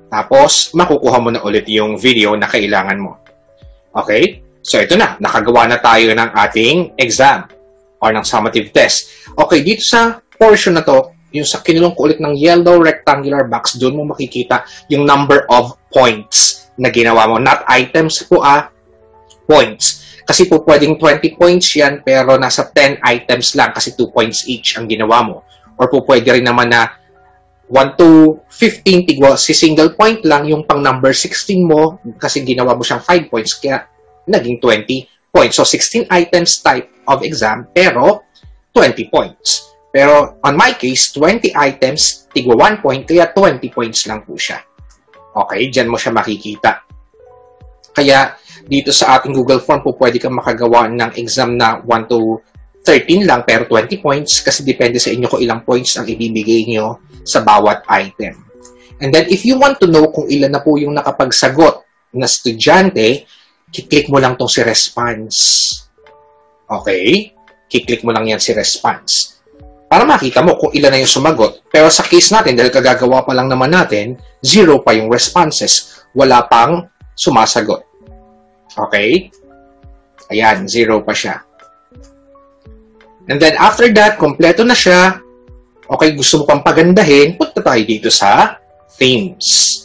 Tapos, makukuha mo na ulit yung video na kailangan mo. Okay? So, ito na. Nakagawa na tayo ng ating exam or ng summative test. Okay, dito sa portion na to, yung sa kinulong ko ulit ng yellow rectangular box, doon mo makikita yung number of points na ginawa mo. Not items po ah, points. Kasi po pwedeng 20 points yan, pero nasa 10 items lang kasi 2 points each ang ginawa mo. Or po pwede rin naman na 1 to 15 tigwa, si single point lang yung pang number 16 mo kasi ginawa mo siyang 5 points kaya naging 20 points. So 16 items type of exam pero 20 points. Pero on my case, 20 items, tigwa 1 point, kaya 20 points lang po siya. Okay, dyan mo siya makikita. Kaya dito sa ating Google Form po pwede kang makagawa ng exam na 1 to 13 lang pero 20 points kasi depende sa inyo kung ilang points ang ibibigay nyo sa bawat item. And then if you want to know kung ilan na po yung nakapagsagot na estudyante, kiklik mo lang tong si response. Okay? Kiklik mo lang yan si response. Para makita mo kung ilan na yung sumagot. Pero sa case natin, dahil kagagawa pa lang naman natin, zero pa yung responses. Wala pang sumasagot. Okay? Ayan, zero pa siya. And then after that, kompleto na siya. Okay, gusto mo pang pagandahin, punta tayo dito sa themes.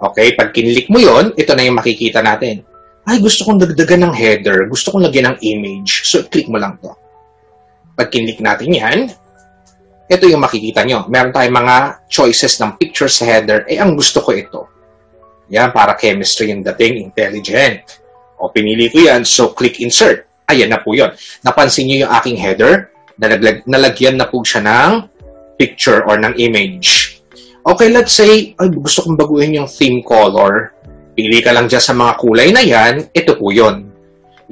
Okay, pag kinlik mo yon, ito na yung makikita natin. Ay, gusto kong dagdagan ng header. Gusto kong lagyan ng image. So, click mo lang to. Pag kinlik natin yan, ito yung makikita nyo. Meron tayong mga choices ng picture sa header. Eh, ang gusto ko ito. Yan, para chemistry yung dating, intelligent. O, pinili ko yan. So, click insert. Ayan na po yun. Napansin nyo yung aking header? Nalag nalagyan na po siya ng picture or ng image. Okay, let's say, ay, gusto kong baguhin yung theme color. Pili ka lang dyan sa mga kulay na yan. Ito po yun.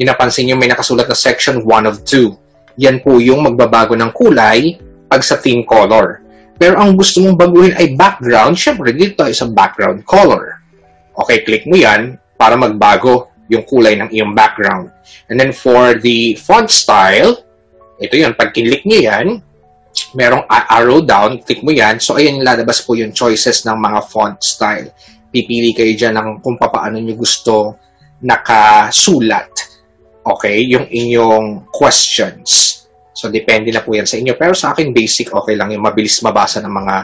Yung napansin nyo may nakasulat na section 1 of 2. Yan po yung magbabago ng kulay pag sa theme color. Pero ang gusto mong baguhin ay background, syempre dito tayo sa background color. Okay, click mo yan para magbago yung kulay ng iyong background. And then for the font style, ito yun, pag kinlik nyo yan, merong arrow down, click mo yan. So, ayan, lalabas po yung choices ng mga font style. Pipili kayo dyan ng kung paano nyo gusto nakasulat. Okay? Yung inyong questions. So, depende na po yan sa inyo. Pero sa akin, basic, okay lang yung mabilis mabasa ng mga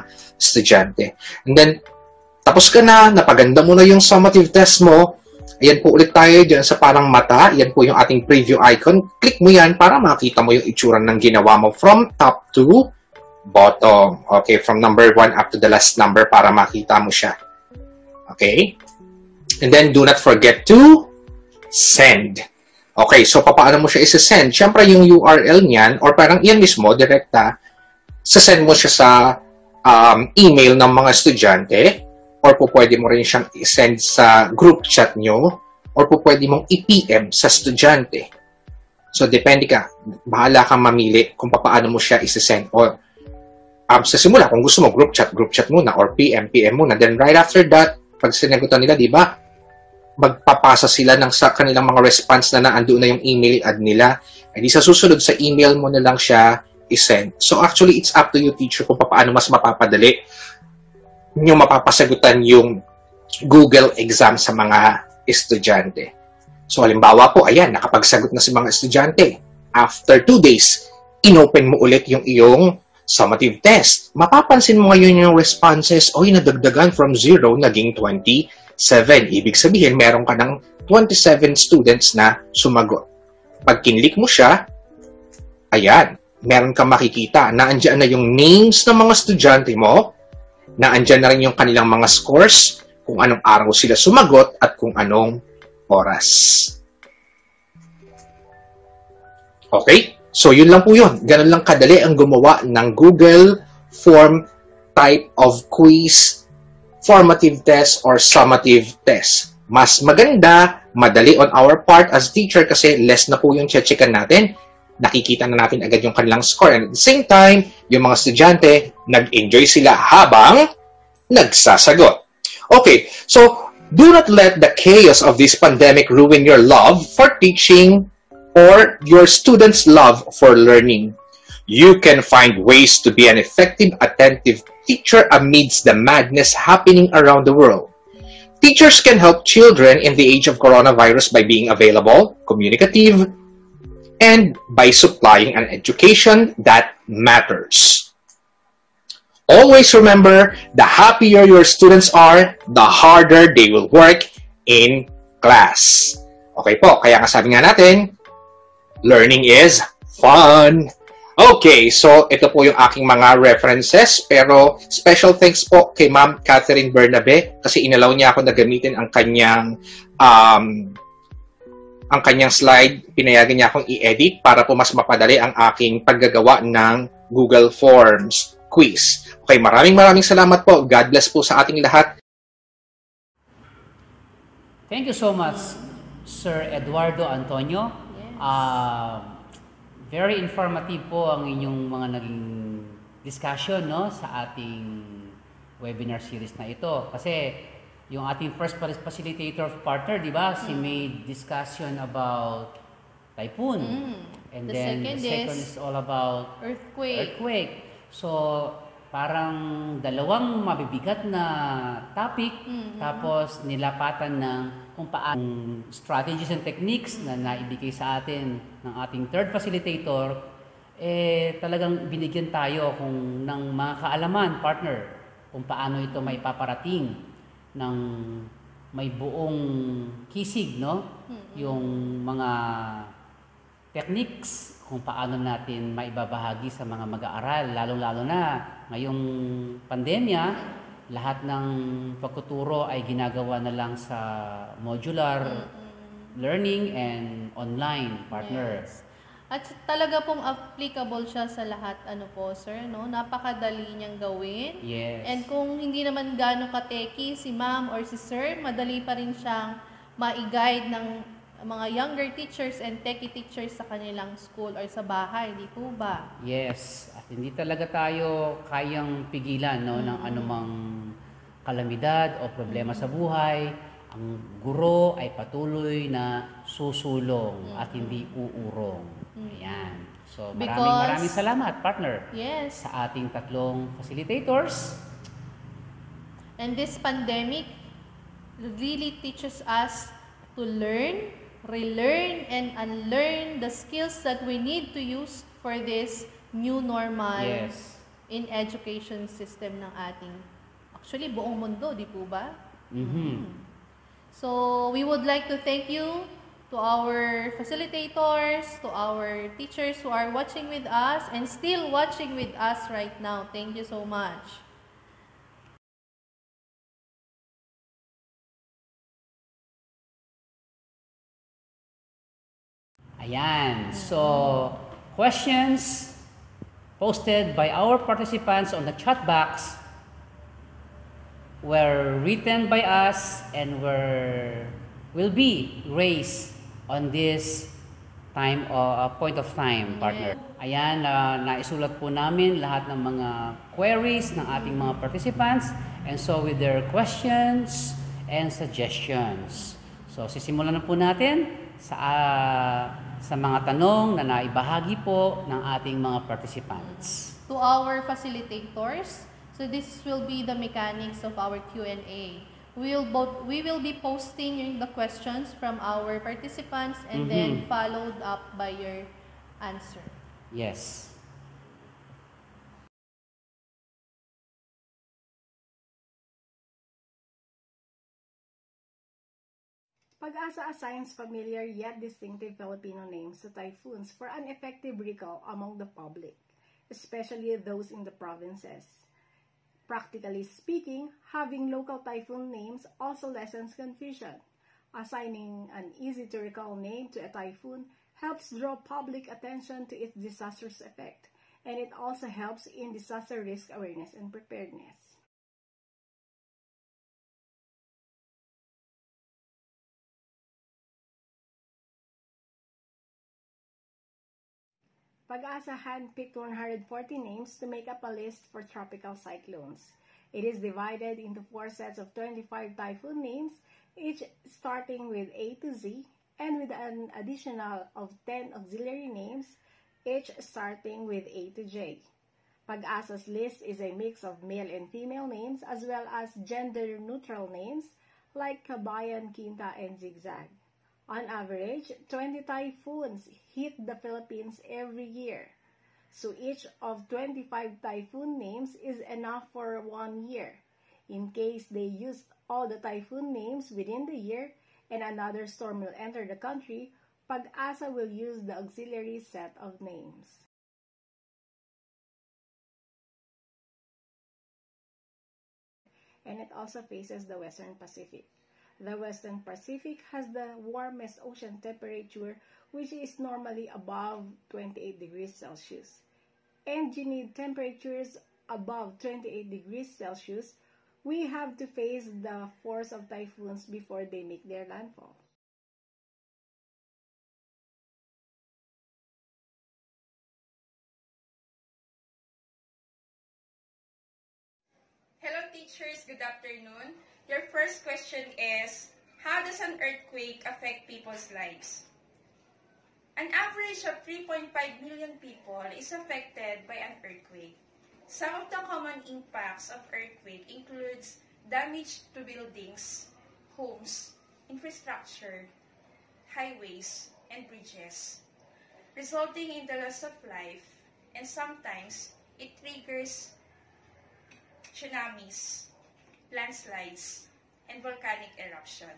estudyante. And then, tapos ka na, napaganda mo na yung summative test mo, Ayan po ulit tayo dyan sa parang mata. Yan po yung ating preview icon. Click mo yan para makita mo yung itsura ng ginawa mo from top to bottom. Okay, from number 1 up to the last number para makita mo siya. Okay? And then, do not forget to send. Okay, so paano mo siya isa-send? Siyempre, yung URL niyan, or parang yan mismo, direkta, sa-send mo siya sa um, email ng mga estudyante or po pwede mo rin siyang i-send sa group chat nyo or po pwede mong i-PM sa estudyante. So, depende ka. Bahala kang mamili kung paano mo siya i-send. Or, um, sa simula, kung gusto mo, group chat, group chat muna, or PM, PM muna. Then, right after that, pag sinagutan nila, di ba, magpapasa sila ng sa kanilang mga response na naandoon na yung email ad nila. Ay di sa susunod, sa email mo na lang siya i-send. So, actually, it's up to you, teacher, kung paano mas mapapadali nyo mapapasagutan yung Google exam sa mga estudyante. So, halimbawa po, ayan, nakapagsagot na si mga estudyante. After two days, inopen mo ulit yung iyong summative test. Mapapansin mo ngayon yung responses, oy, nadagdagan from 0, naging 27. Ibig sabihin, meron ka ng 27 students na sumagot. Pag kinlik mo siya, ayan, meron kang makikita na andyan na yung names ng mga estudyante mo, na andyan na rin yung kanilang mga scores, kung anong araw sila sumagot at kung anong oras. Okay? So, yun lang po yun. Ganun lang kadali ang gumawa ng Google Form type of quiz formative test or summative test. Mas maganda, madali on our part as teacher kasi less na po yung checkan natin. Nakikita na natin agad yung kanilang score. And at the same time, yung mga estudyante, nag-enjoy sila habang nagsasagot. Okay, so do not let the chaos of this pandemic ruin your love for teaching or your students' love for learning. You can find ways to be an effective, attentive teacher amidst the madness happening around the world. Teachers can help children in the age of coronavirus by being available, communicative, and by supplying an education that matters. Always remember, the happier your students are, the harder they will work in class. Okay po, kaya nga sabi nga natin, learning is fun. Okay, so ito po yung aking mga references pero special thanks po kay Ma'am Catherine Bernabe kasi inalaw niya ako na gamitin ang kanyang um, ang kanyang slide, pinayagan niya akong i-edit para po mas mapadali ang aking paggagawa ng Google Forms quiz. Okay, maraming maraming salamat po. God bless po sa ating lahat. Thank you so much, Sir Eduardo Antonio. Uh, very informative po ang inyong mga naging discussion no sa ating webinar series na ito. Kasi yung ating first facilitator of partner, di ba? Mm. made discussion about typhoon. Mm. And The then second the second is is all about Earthquake. earthquake. So, parang dalawang mabibigat na topic Mhm. tapos nilapatan ng kung paano strategies and techniques na naibigay sa atin ng ating third facilitator eh talagang binigyan tayo kung ng mga kaalaman partner kung paano ito may paparating ng may buong kisig no yung mga techniques kung paano natin maibabahagi sa mga mag-aaral lalong-lalo na ngayong pandemya lahat ng pagkuturo ay ginagawa na lang sa modular learning and online partner. Yes. At talaga pong applicable siya sa lahat, ano po, sir, no? Napakadali niyang gawin. Yes. And kung hindi naman gaano kateki si ma'am or si sir, madali pa rin siyang ma-guide ng mga younger teachers and techie teachers sa kanilang school or sa bahay, di po ba? Yes, at hindi talaga tayo kayang pigilan no ng Mm. anumang kalamidad o problema sa buhay. Ang guro ay patuloy na susulong at hindi uurong. Ayan. So maraming Because- maraming salamat partner Yes. sa ating tatlong facilitators. And this pandemic really teaches us to learn, relearn, and unlearn the skills that we need to use for this new normal Yes. in education system ng ating actually buong mundo, di po ba? Mhm. So, we would like to thank you to our facilitators, to our teachers who are watching with us and still watching with us right now. Thank you so much. Ayan. So, questions posted by our participants on the chat box were written by us and were will be raised on this time or point of time, partner. Ayan, na naisulat po namin lahat ng mga queries ng ating mga participants and so with their questions and suggestions. So, sisimulan na po natin sa ah, sa mga tanong na naibahagi po ng ating mga participants. To our facilitators, so this will be the mechanics of our Q&A. We will both we will be posting the questions from our participants and then Mhm. followed up by your answer. Yes. Pag-asa assigns familiar yet distinctive Filipino names to typhoons for an effective recall among the public, especially those in the provinces. Practically speaking, having local typhoon names also lessens confusion. Assigning an easy to recall name to a typhoon helps draw public attention to its disastrous effect, and it also helps in disaster risk awareness and preparedness. Pag-asa handpicked 140 names to make up a list for tropical cyclones. It is divided into four sets of 25 typhoon names, each starting with A to Z, and with an additional of 10 auxiliary names, each starting with A to J. Pag-asa's list is a mix of male and female names as well as gender-neutral names like Kabayan, Quinta, and Zigzag. On average, 20 typhoons hit the Philippines every year. So each of 25 typhoon names is enough for one year. In case they used all the typhoon names within the year and another storm will enter the country, Pag-asa will use the auxiliary set of names. And it also faces the Western Pacific. The Western Pacific has the warmest ocean temperature, which is normally above 28 degrees Celsius. And you need temperatures above 28 degrees Celsius, we have to face the force of typhoons before they make their landfall. Hello teachers, good afternoon. Your first question is, how does an earthquake affect people's lives? An average of 3.5 million people is affected by an earthquake. Some of the common impacts of earthquake includes damage to buildings, homes, infrastructure, highways, and bridges, resulting in the loss of life, and sometimes it triggers tsunamis, landslides, and volcanic eruption.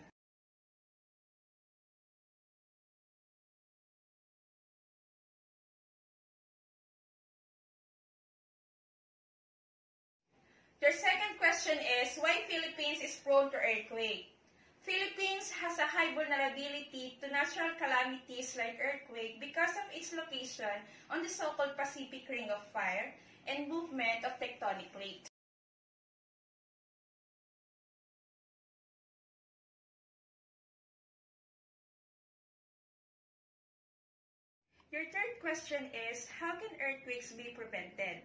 Your second question is, why Philippines is prone to earthquake? Philippines has a high vulnerability to natural calamities like earthquake because of its location on the so-called Pacific Ring of Fire and movement of tectonic plates. Your third question is, how can earthquakes be prevented?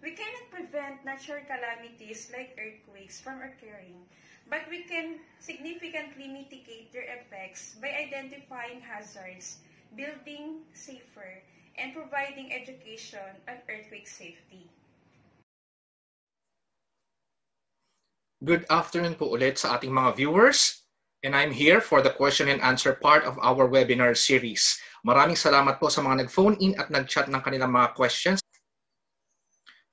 We cannot prevent natural calamities like earthquakes from occurring, but we can significantly mitigate their effects by identifying hazards, building safer, and providing education on earthquake safety. Good afternoon po ulit sa ating mga viewers. And I'm here for the question and answer part of our webinar series. Maraming salamat po sa mga nag-phone in at nag-chat ng kanilang mga questions.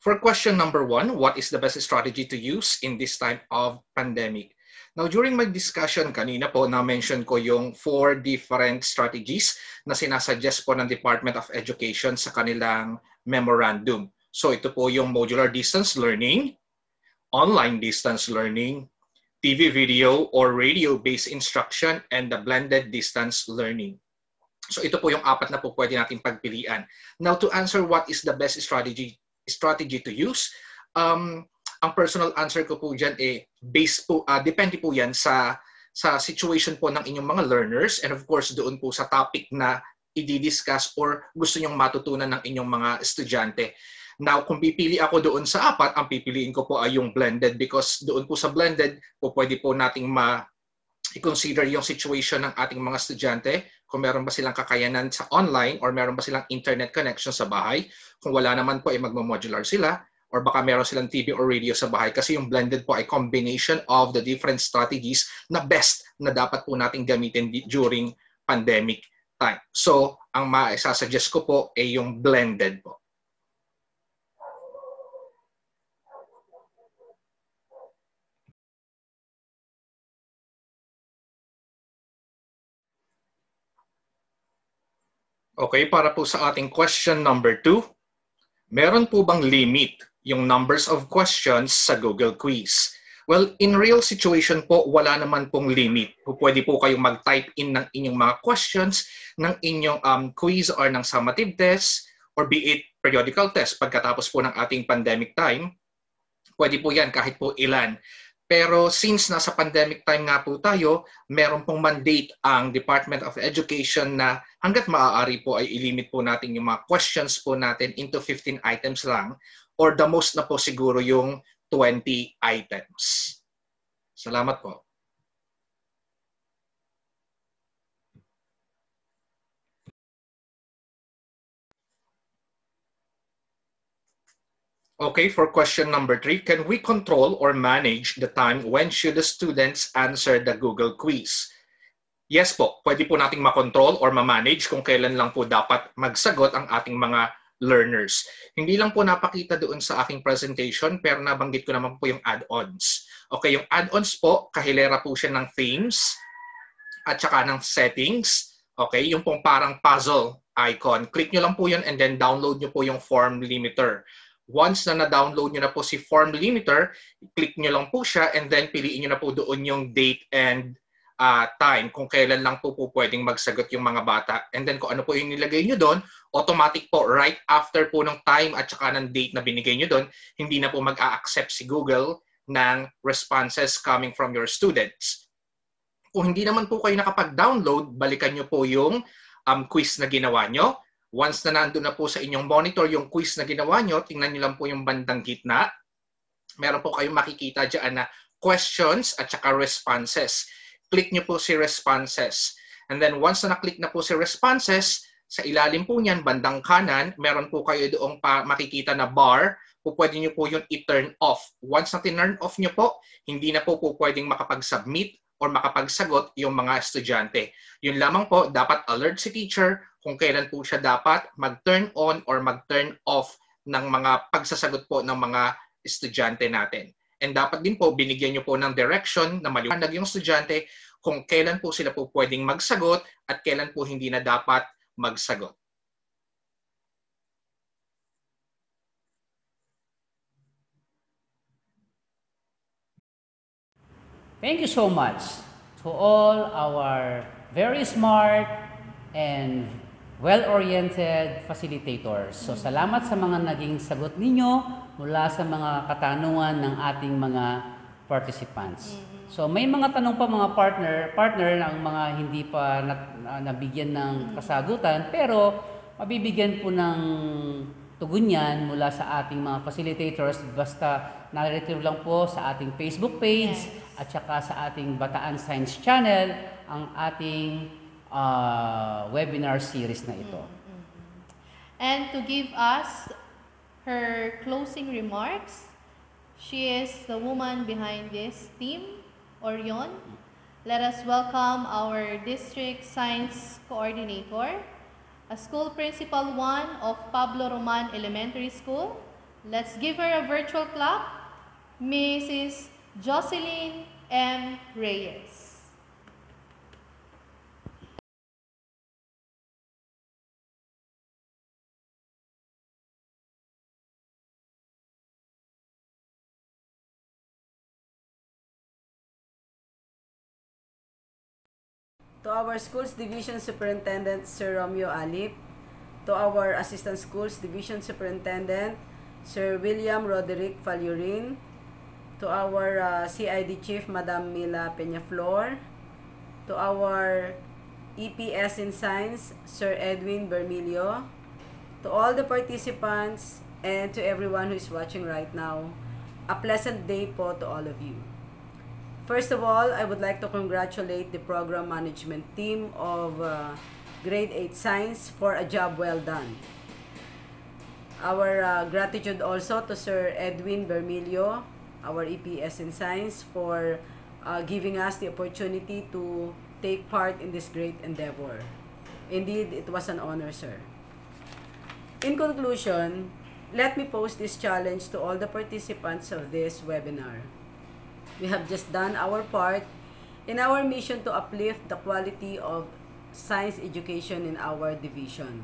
For question number one, what is the best strategy to use in this time of pandemic? Now, during my discussion kanina po, na-mention ko yung four different strategies na sinasuggest po ng Department of Education sa kanilang memorandum. So, ito po yung modular distance learning, online distance learning, TV video or radio-based instruction, and the blended distance learning. So ito po yung apat na po pwede natin pagpilian. Now to answer what is the best strategy strategy to use, um, ang personal answer ko po dyan eh, based po, uh, depende po yan sa, sa situation po ng inyong mga learners and of course doon po sa topic na i-discuss or gusto nyong matutunan ng inyong mga estudyante. Now, kung pipili ako doon sa apat, ang pipiliin ko po ay yung blended because doon po sa blended po pwede po nating ma i-consider yung situation ng ating mga estudyante, kung meron ba silang kakayanan sa online or meron ba silang internet connection sa bahay. Kung wala naman po ay magmo-modular sila or baka meron silang TV or radio sa bahay kasi yung blended po ay combination of the different strategies na best na dapat po nating gamitin during pandemic time. So, ang ma-suggest ko po ay yung blended po. Okay, para po sa ating question number two, meron po bang limit yung numbers of questions sa Google Quiz? Well, in real situation po, wala naman pong limit. Pwede po kayong mag-type in ng inyong mga questions ng inyong um, quiz or ng summative test or be it periodical test pagkatapos po ng ating pandemic time. Pwede po yan kahit po ilan. Pero since nasa pandemic time nga po tayo, meron pong mandate ang Department of Education na hanggat maaari po ay ilimit po natin yung mga questions po natin into 15 items lang or the most na po siguro yung 20 items. Salamat po. Okay, for question number three, can we control or manage the time when should the students answer the Google quiz? Yes po, pwede po nating makontrol or ma-manage kung kailan lang po dapat magsagot ang ating mga learners. Hindi lang po napakita doon sa aking presentation, pero nabanggit ko naman po yung add-ons. Okay, yung add-ons po, kahilera po siya ng themes at saka ng settings. Okay, yung pong parang puzzle icon. Click nyo lang po yun and then download nyo po yung form limiter. Once na na-download nyo na po si form limiter, click nyo lang po siya and then piliin nyo na po doon yung date and uh, time kung kailan lang po po pwedeng magsagot yung mga bata. And then kung ano po yung nilagay nyo doon, automatic po right after po ng time at saka ng date na binigay nyo doon, hindi na po mag-a-accept si Google ng responses coming from your students. Kung hindi naman po kayo nakapag-download, balikan nyo po yung um, quiz na ginawa nyo Once na nandun na po sa inyong monitor yung quiz na ginawa nyo, tingnan nyo lang po yung bandang gitna. Meron po kayong makikita dyan na questions at saka responses. Click nyo po si responses. And then once na na-click na po si responses, sa ilalim po niyan, bandang kanan, meron po kayo doong pa makikita na bar, po pwede nyo po yung i-turn off. Once na turn off nyo po, hindi na po po pwedeng makapag-submit or makapagsagot yung mga estudyante. Yun lamang po, dapat alert si teacher kung kailan po siya dapat mag-turn on or mag-turn off ng mga pagsasagot po ng mga estudyante natin. And dapat din po, binigyan nyo po ng direction na maliwanag yung estudyante kung kailan po sila po pwedeng magsagot at kailan po hindi na dapat magsagot. Thank you so much to all our very smart and well-oriented facilitators. So salamat sa mga naging sagot ninyo mula sa mga katanungan ng ating mga participants. So may mga tanong pa mga partner, partner ng mga hindi pa na, na, nabigyan ng kasagutan pero mabibigyan po ng tugon yan mula sa ating mga facilitators basta na-retrieve lang po sa ating Facebook page yes. At saka sa ating Bataan Science Channel ang ating uh, webinar series na ito. Mm-hmm. And to give us her closing remarks, she is the woman behind this team, Orion. Let us welcome our district science coordinator, a school principal one of Pablo Roman Elementary School. Let's give her a virtual clap. Mrs. Jocelyn M. Reyes. to our Schools Division Superintendent Sir Romeo Alip, to our Assistant Schools Division Superintendent Sir William Roderick Falurin, to our uh, CID Chief Madam Mila Peñaflor, to our EPS in Science Sir Edwin Bermilio, to all the participants and to everyone who is watching right now, a pleasant day po to all of you. First of all, I would like to congratulate the program management team of uh, Grade 8 Science for a job well done. Our uh, gratitude also to Sir Edwin Bermilio, our EPS in Science, for uh, giving us the opportunity to take part in this great endeavor. Indeed, it was an honor, sir. In conclusion, let me pose this challenge to all the participants of this webinar. We have just done our part in our mission to uplift the quality of science education in our division.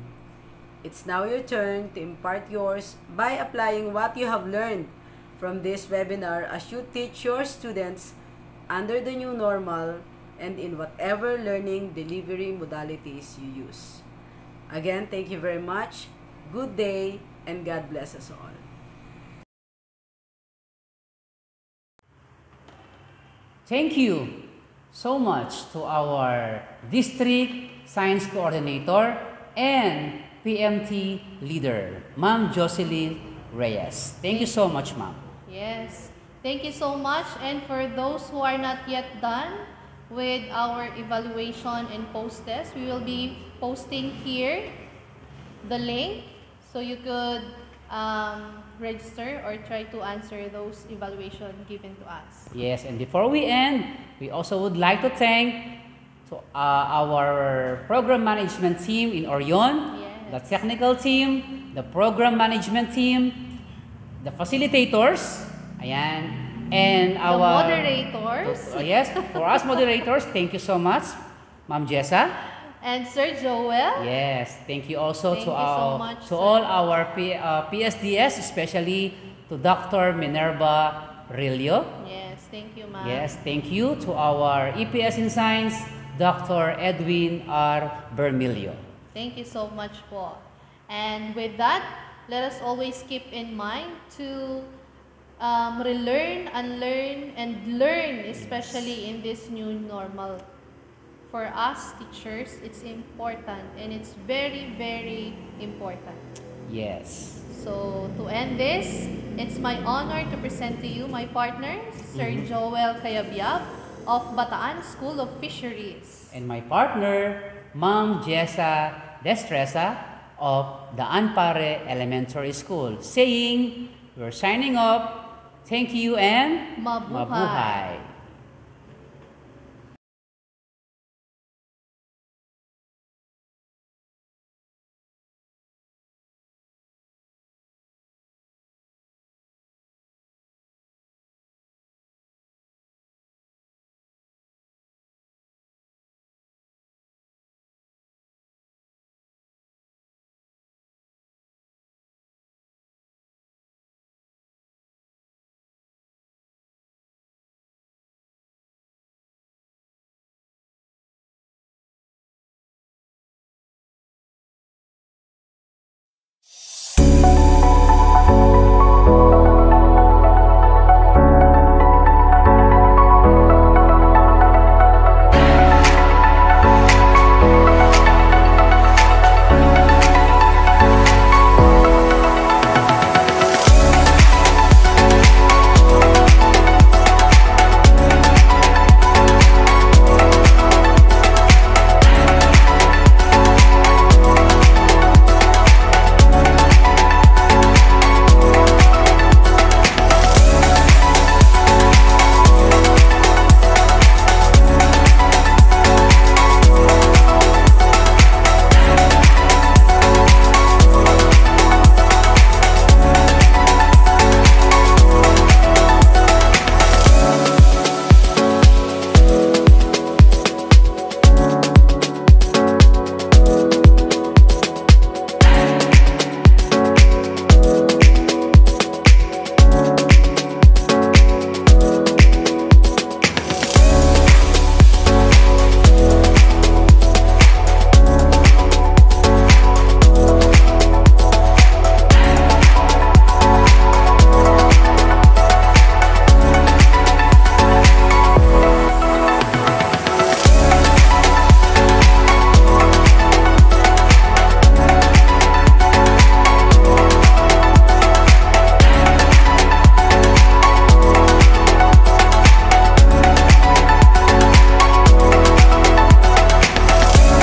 It's now your turn to impart yours by applying what you have learned from this webinar as you teach your students under the new normal and in whatever learning delivery modalities you use. Again, thank you very much. Good day and God bless us all. Thank you so much to our district science coordinator and PMT leader, Ma'am Jocelyn Reyes. Thank you so much, ma'am. Yes. Thank you so much. And for those who are not yet done with our evaluation and post test, we will be posting here the link so you could um, register or try to answer those evaluation given to us. Yes, and before we end, we also would like to thank to uh, our program management team in Orion, yes. the technical team, the program management team, the facilitators, ayan, and The our moderators. Uh, yes, for us moderators, thank you so much, Ma'am Jessa. And Sir Joel. Yes, thank you also Thank to you so our much, to sir. all our P, uh, PSDS, especially to Dr. Minerva Rillo. Yes, thank you, ma'am. Yes, thank you to our EPS in Science, Dr. Edwin R. Bermilio. Thank you so much po. And with that, let us always keep in mind to um, relearn, unlearn, and learn, especially in this new normal. For us teachers, it's important and it's very, very important. Yes. So, to end this, it's my honor to present to you my partner, Sir Mhm. Joel Cayabyab of Bataan School of Fisheries. And my partner, Ma'am Jessa Destresa of the Anpare Elementary School, saying, we're signing off. Thank you and Mabuhay. mabuhay.